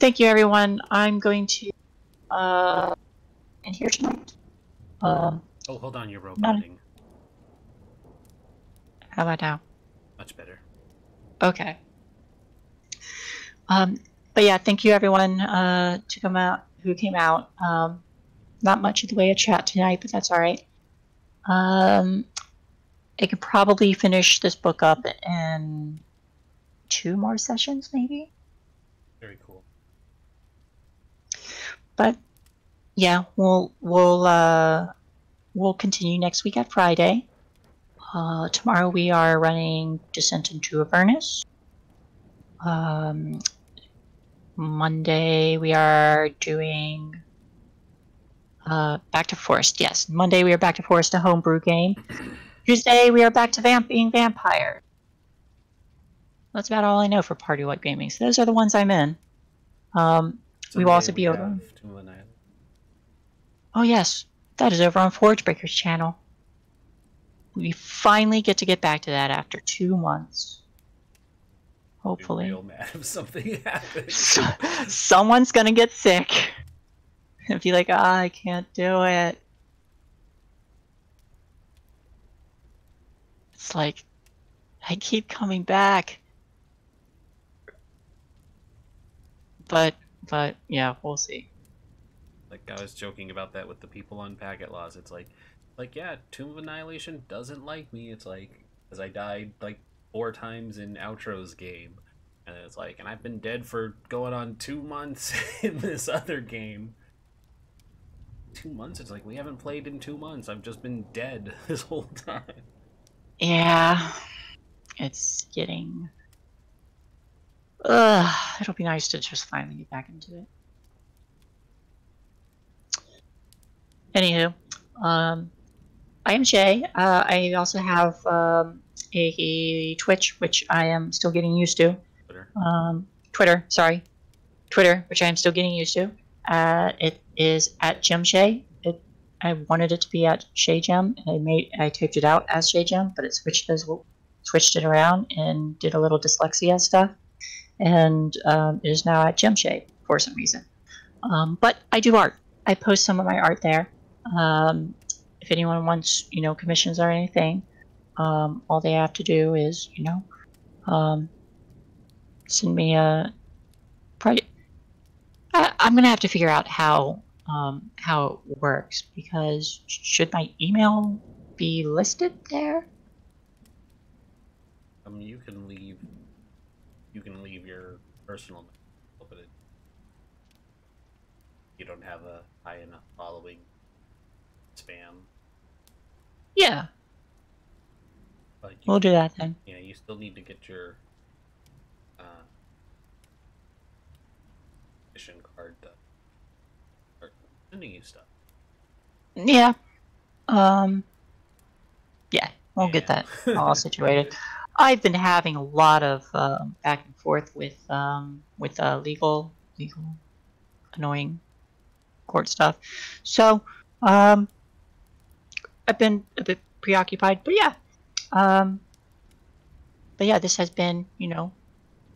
thank you, everyone. I'm going to uh, end here tonight. Um, Oh, hold on, you're roboting. how about now? Much better. Okay. Um, but yeah, thank you everyone uh, to come out who came out. Um, not much in the way of chat tonight, but that's all right. Um, I could probably finish this book up in two more sessions, maybe. Very cool. But yeah, we'll we'll uh, we'll continue next week at Friday. Uh, tomorrow we are running Descent into Avernus. Um, Monday we are doing uh, Back to Forest. Yes, Monday we are Back to Forest, a homebrew game. Tuesday we are back to vamp being vampire. That's about all I know for Party Wipe Gaming. So those are the ones I'm in. Um, We will also be over- have Tomb of the Night. Oh yes, that is over on Forge Breaker's channel. We finally get to get back to that after two months. Hopefully. real mad if something happens. Someone's gonna get sick. And be like, ah, I can't do it. It's like, I keep coming back. But, but, yeah, we'll see. Like I was joking about that with the people on Packet Laws. It's like, like yeah, Tomb of Annihilation doesn't like me. It's like, because I died like four times in Outro's game, and it's like, and I've been dead for going on two months in this other game. Two months? It's like we haven't played in two months. I've just been dead this whole time. Yeah, it's getting. Ugh, it'll be nice to just finally get back into it. Anywho, um, I am Shae. Uh, I also have um, a Twitch, which I am still getting used to. Twitter. Um, Twitter, sorry, Twitter, which I am still getting used to. Uh, it is at Gem Shae. It I wanted it to be at Shae Gem, and I made I typed it out as Shae Gem, but it switched as switched it around and did a little dyslexia stuff, and um, it is now at Gem Shae for some reason. Um, but I do art. I post some of my art there. Um, if anyone wants, you know, commissions or anything, um, all they have to do is, you know, um, send me a. Probably, I, I'm gonna have to figure out how um, how it works because should my email be listed there? Um, you can leave. You can leave your personal, but it, you don't have a high enough following. Spam, Yeah, but you, we'll do that then. yeah, you still need to get your uh, mission card done. Or sending you stuff. Yeah. Um. Yeah, we'll get that all situated. I've been having a lot of um, back and forth with um, with uh, legal legal annoying court stuff, so um, I've been a bit preoccupied. But yeah, um, but yeah, this has been you know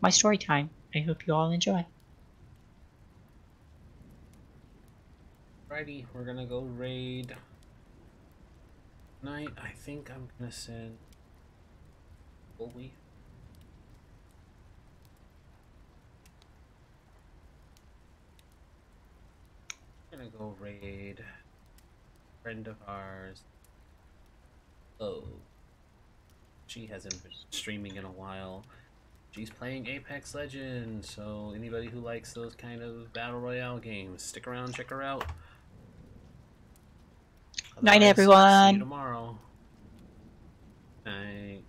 my story time. I hope you all enjoy. Righty, we're gonna go raid. Night, I think I'm gonna send. Will we? We're gonna go raid. Friend of ours. Oh. She hasn't been streaming in a while. She's playing Apex Legends, so anybody who likes those kind of battle royale games, stick around, check her out. Night, Otherwise, See everyone. you tomorrow. Night.